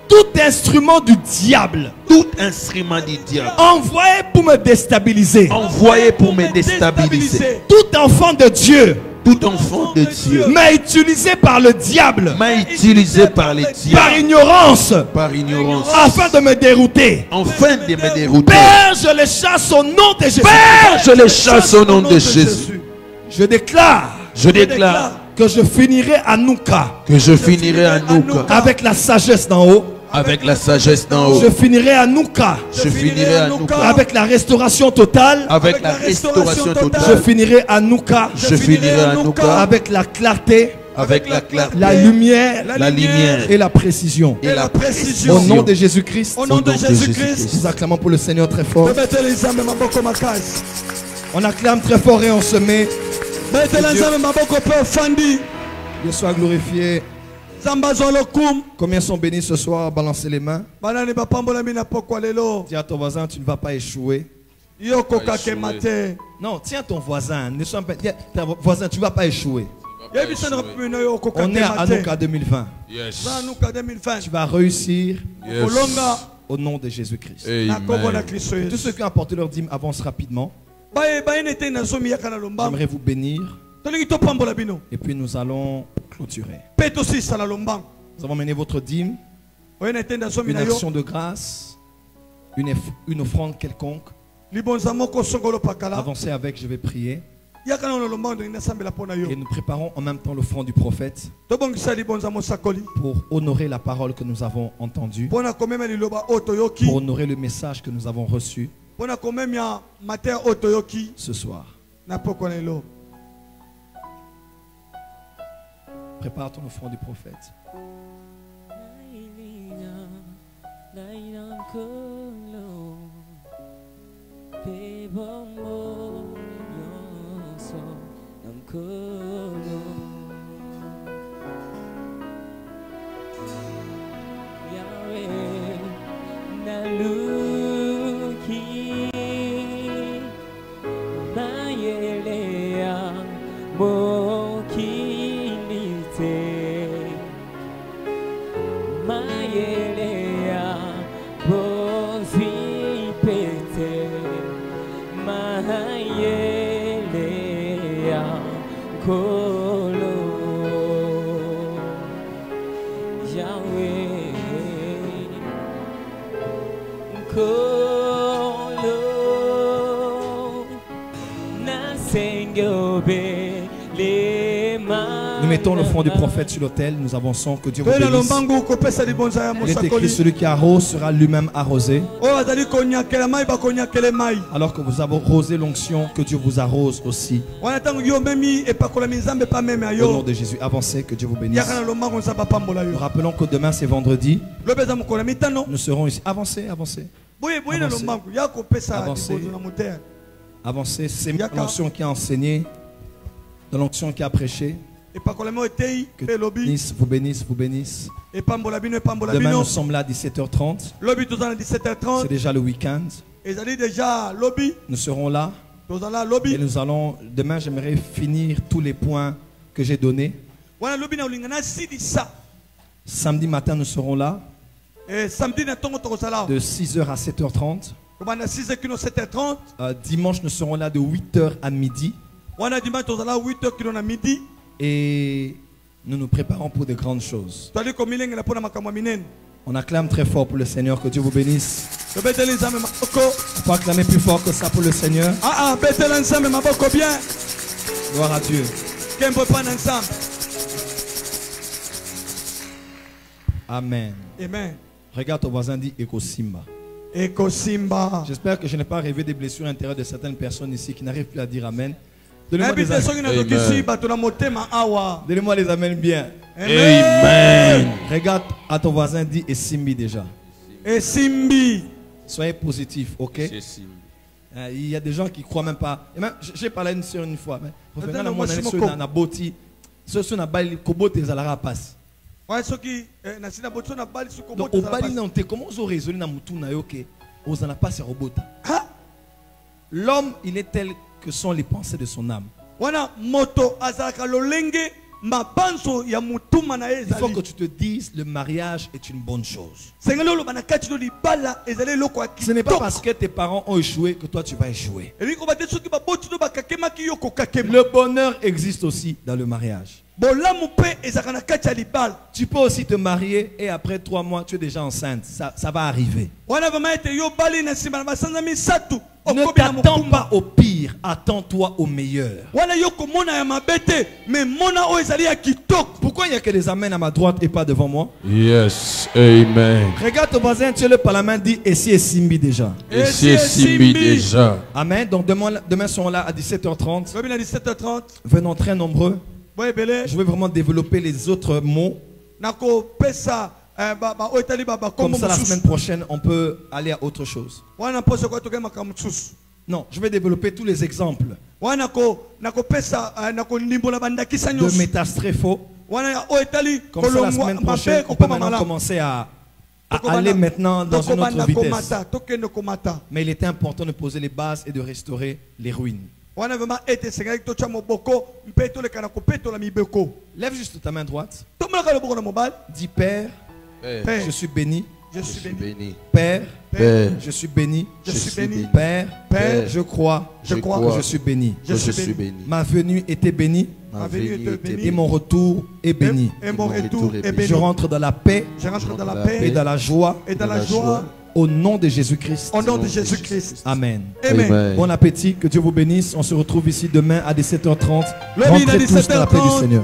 Tout instrument du diable. Tout instrument du diable. Envoyé pour me déstabiliser, envoyé pour me déstabiliser. tout enfant de Dieu. Tout enfant de Dieu. Mais utilisé par le diable. M'a utilisé par les par diables, ignorance. Par ignorance, afin de me dérouter. afin de me dérouter. Père, je les chasse au nom de Jésus. Père, je les chasse au nom de Jésus. Je déclare. Je déclare. Que je finirai à Nouka que je finirai à Nouka avec la sagesse d'en haut. Avec la sagesse d'en haut. Je finirai à Nouka Je finirai à Nouka avec la restauration totale. avec la restauration Je totale. finirai à Nouka Je finirai à Nouka avec la clarté, avec la clarté, la lumière. La lumière. et la précision. et la Au précision. nom de Jésus-Christ, au nom de jésus-christ. Nous acclamons pour le Seigneur très fort. On acclame très fort et on se met. Dieu soit glorifié. Combien sont bénis ce soir? Balancez les mains. Dis à ton voisin, tu ne vas pas échouer. Non, tiens ton voisin. Ne sois pas... Tiens, ton voisin, tu ne vas pas échouer. On est à Anouka 2020. za nuka 2020 Tu vas réussir au nom de Jésus-Christ. Tous ceux qui ont apporté leur dîme avancent rapidement. J'aimerais vous bénir et puis nous allons clôturer. Nous avons mené votre dîme, une action de grâce, une, une offrande quelconque. Avancez avec, je vais prier. Et nous préparons en même temps l'offrande du prophète. Pour honorer la parole que nous avons entendue, pour honorer le message que nous avons reçu. Ce soir. Prépare ton offrande du prophète. Mettons le front du prophète sur l'autel. Nous avançons. Que Dieu vous bénisse. Il est écrit celui qui arrose sera lui-même arrosé. bakonyakele mai Alors que vous avez arrosé l'onction, que Dieu vous arrose aussi. Au nom de Jésus, avancez, que Dieu vous bénisse. Nous rappelons que demain c'est vendredi. Nous serons ici. Avancez, avancez. Avancez. Avancez. C'est l'onction qui a enseigné, de l'onction qui a prêché. Que bénisse, vous bénisse, vous bénisse. Demain nous sommes là à 17h30. lobi toza na 17h30 C'est déjà le week-end. Nous serons là. Et nous allons, demain j'aimerais finir tous les points que j'ai donnés. Samedi matin nous serons là. De 6h à 7h30. kobanda 6 kino 7h30 Euh, dimanche nous serons là de 8h à midi. Wana dimanche tozala 8h kino na midi Et nous nous préparons pour de grandes choses. On acclame très fort pour le Seigneur. Que Dieu vous bénisse. On peut acclamer plus fort que ça pour le Seigneur. maboko bien Gloire à Dieu. Amen. amen Regarde ton voisin, dit Eko Simba. ekosimba J'espère que je n'ai pas rêvé des blessures à l'intérieur de certaines personnes ici qui n'arrivent plus à dire Amen. Donnez-moi awa Donnez-moi les amens bien. Amen. Regarde à ton voisin, dit Esimbi déjà. esimbi Soyez positif, ok? Euh, Il y a des gens qui croient même pas. Et même, j'ai parlé à une soeur une fois. mais, na moi, na- co- na boti. Na bali kobote passe. eh, soki Donc na te comment ozo raisonner na mutu na yo robota. Ha? L'homme, il est tel que sont les pensées de son âme. Il faut que tu te dises le mariage est une bonne chose. Ce n'est pas parce que tes parents ont échoué que toi tu vas échouer. Le bonheur existe aussi dans le mariage. Tu peux aussi te marier et après trois mois tu es déjà enceinte. Ça, ça va arriver. Ne t'attends pas au pire, attends-toi au meilleur. Pourquoi il n'y a que des amens à ma droite et pas devant moi? Yes, amen. Regarde ton voisin, tu le par la main, dit et si et Simbi déjà. Et Simbi déjà. Amen. Donc demain, demain serons là à 17h30. lobi na 17h30 Venons très nombreux. Je vais vraiment développer les autres mots. Eh, Comme ça, la semaine prochaine, on peut aller à autre chose. Non, je vais développer tous les exemples eh, de nyonso métastrépho. wana ya oyo etali Comme ça, la semaine prochaine, on peut maintenant commencer à, aller maintenant dans une autre vitesse. Mais il était important de poser les bases et de restaurer les ruines. Lève juste ta main droite. Dis Père, Père, je suis béni. je suis béni. Père, Père, je suis béni. je suis béni. Père, Père, je crois je crois que je suis béni. je suis béni. Ma venue était bénie. Ma venue était bénie. Et mon retour est béni. et mon retour est béni. Je rentre dans la paix. Je rentre dans la et paix dans la joie. Et dans la joie. au nom de Jésus-Christ. au nom de Jésus-Christ. Amen. Amen. Bon appétit, que Dieu vous bénisse. On se retrouve ici demain à 17h30. lobi na Rentrez tous dans la paix du 17h30 Seigneur.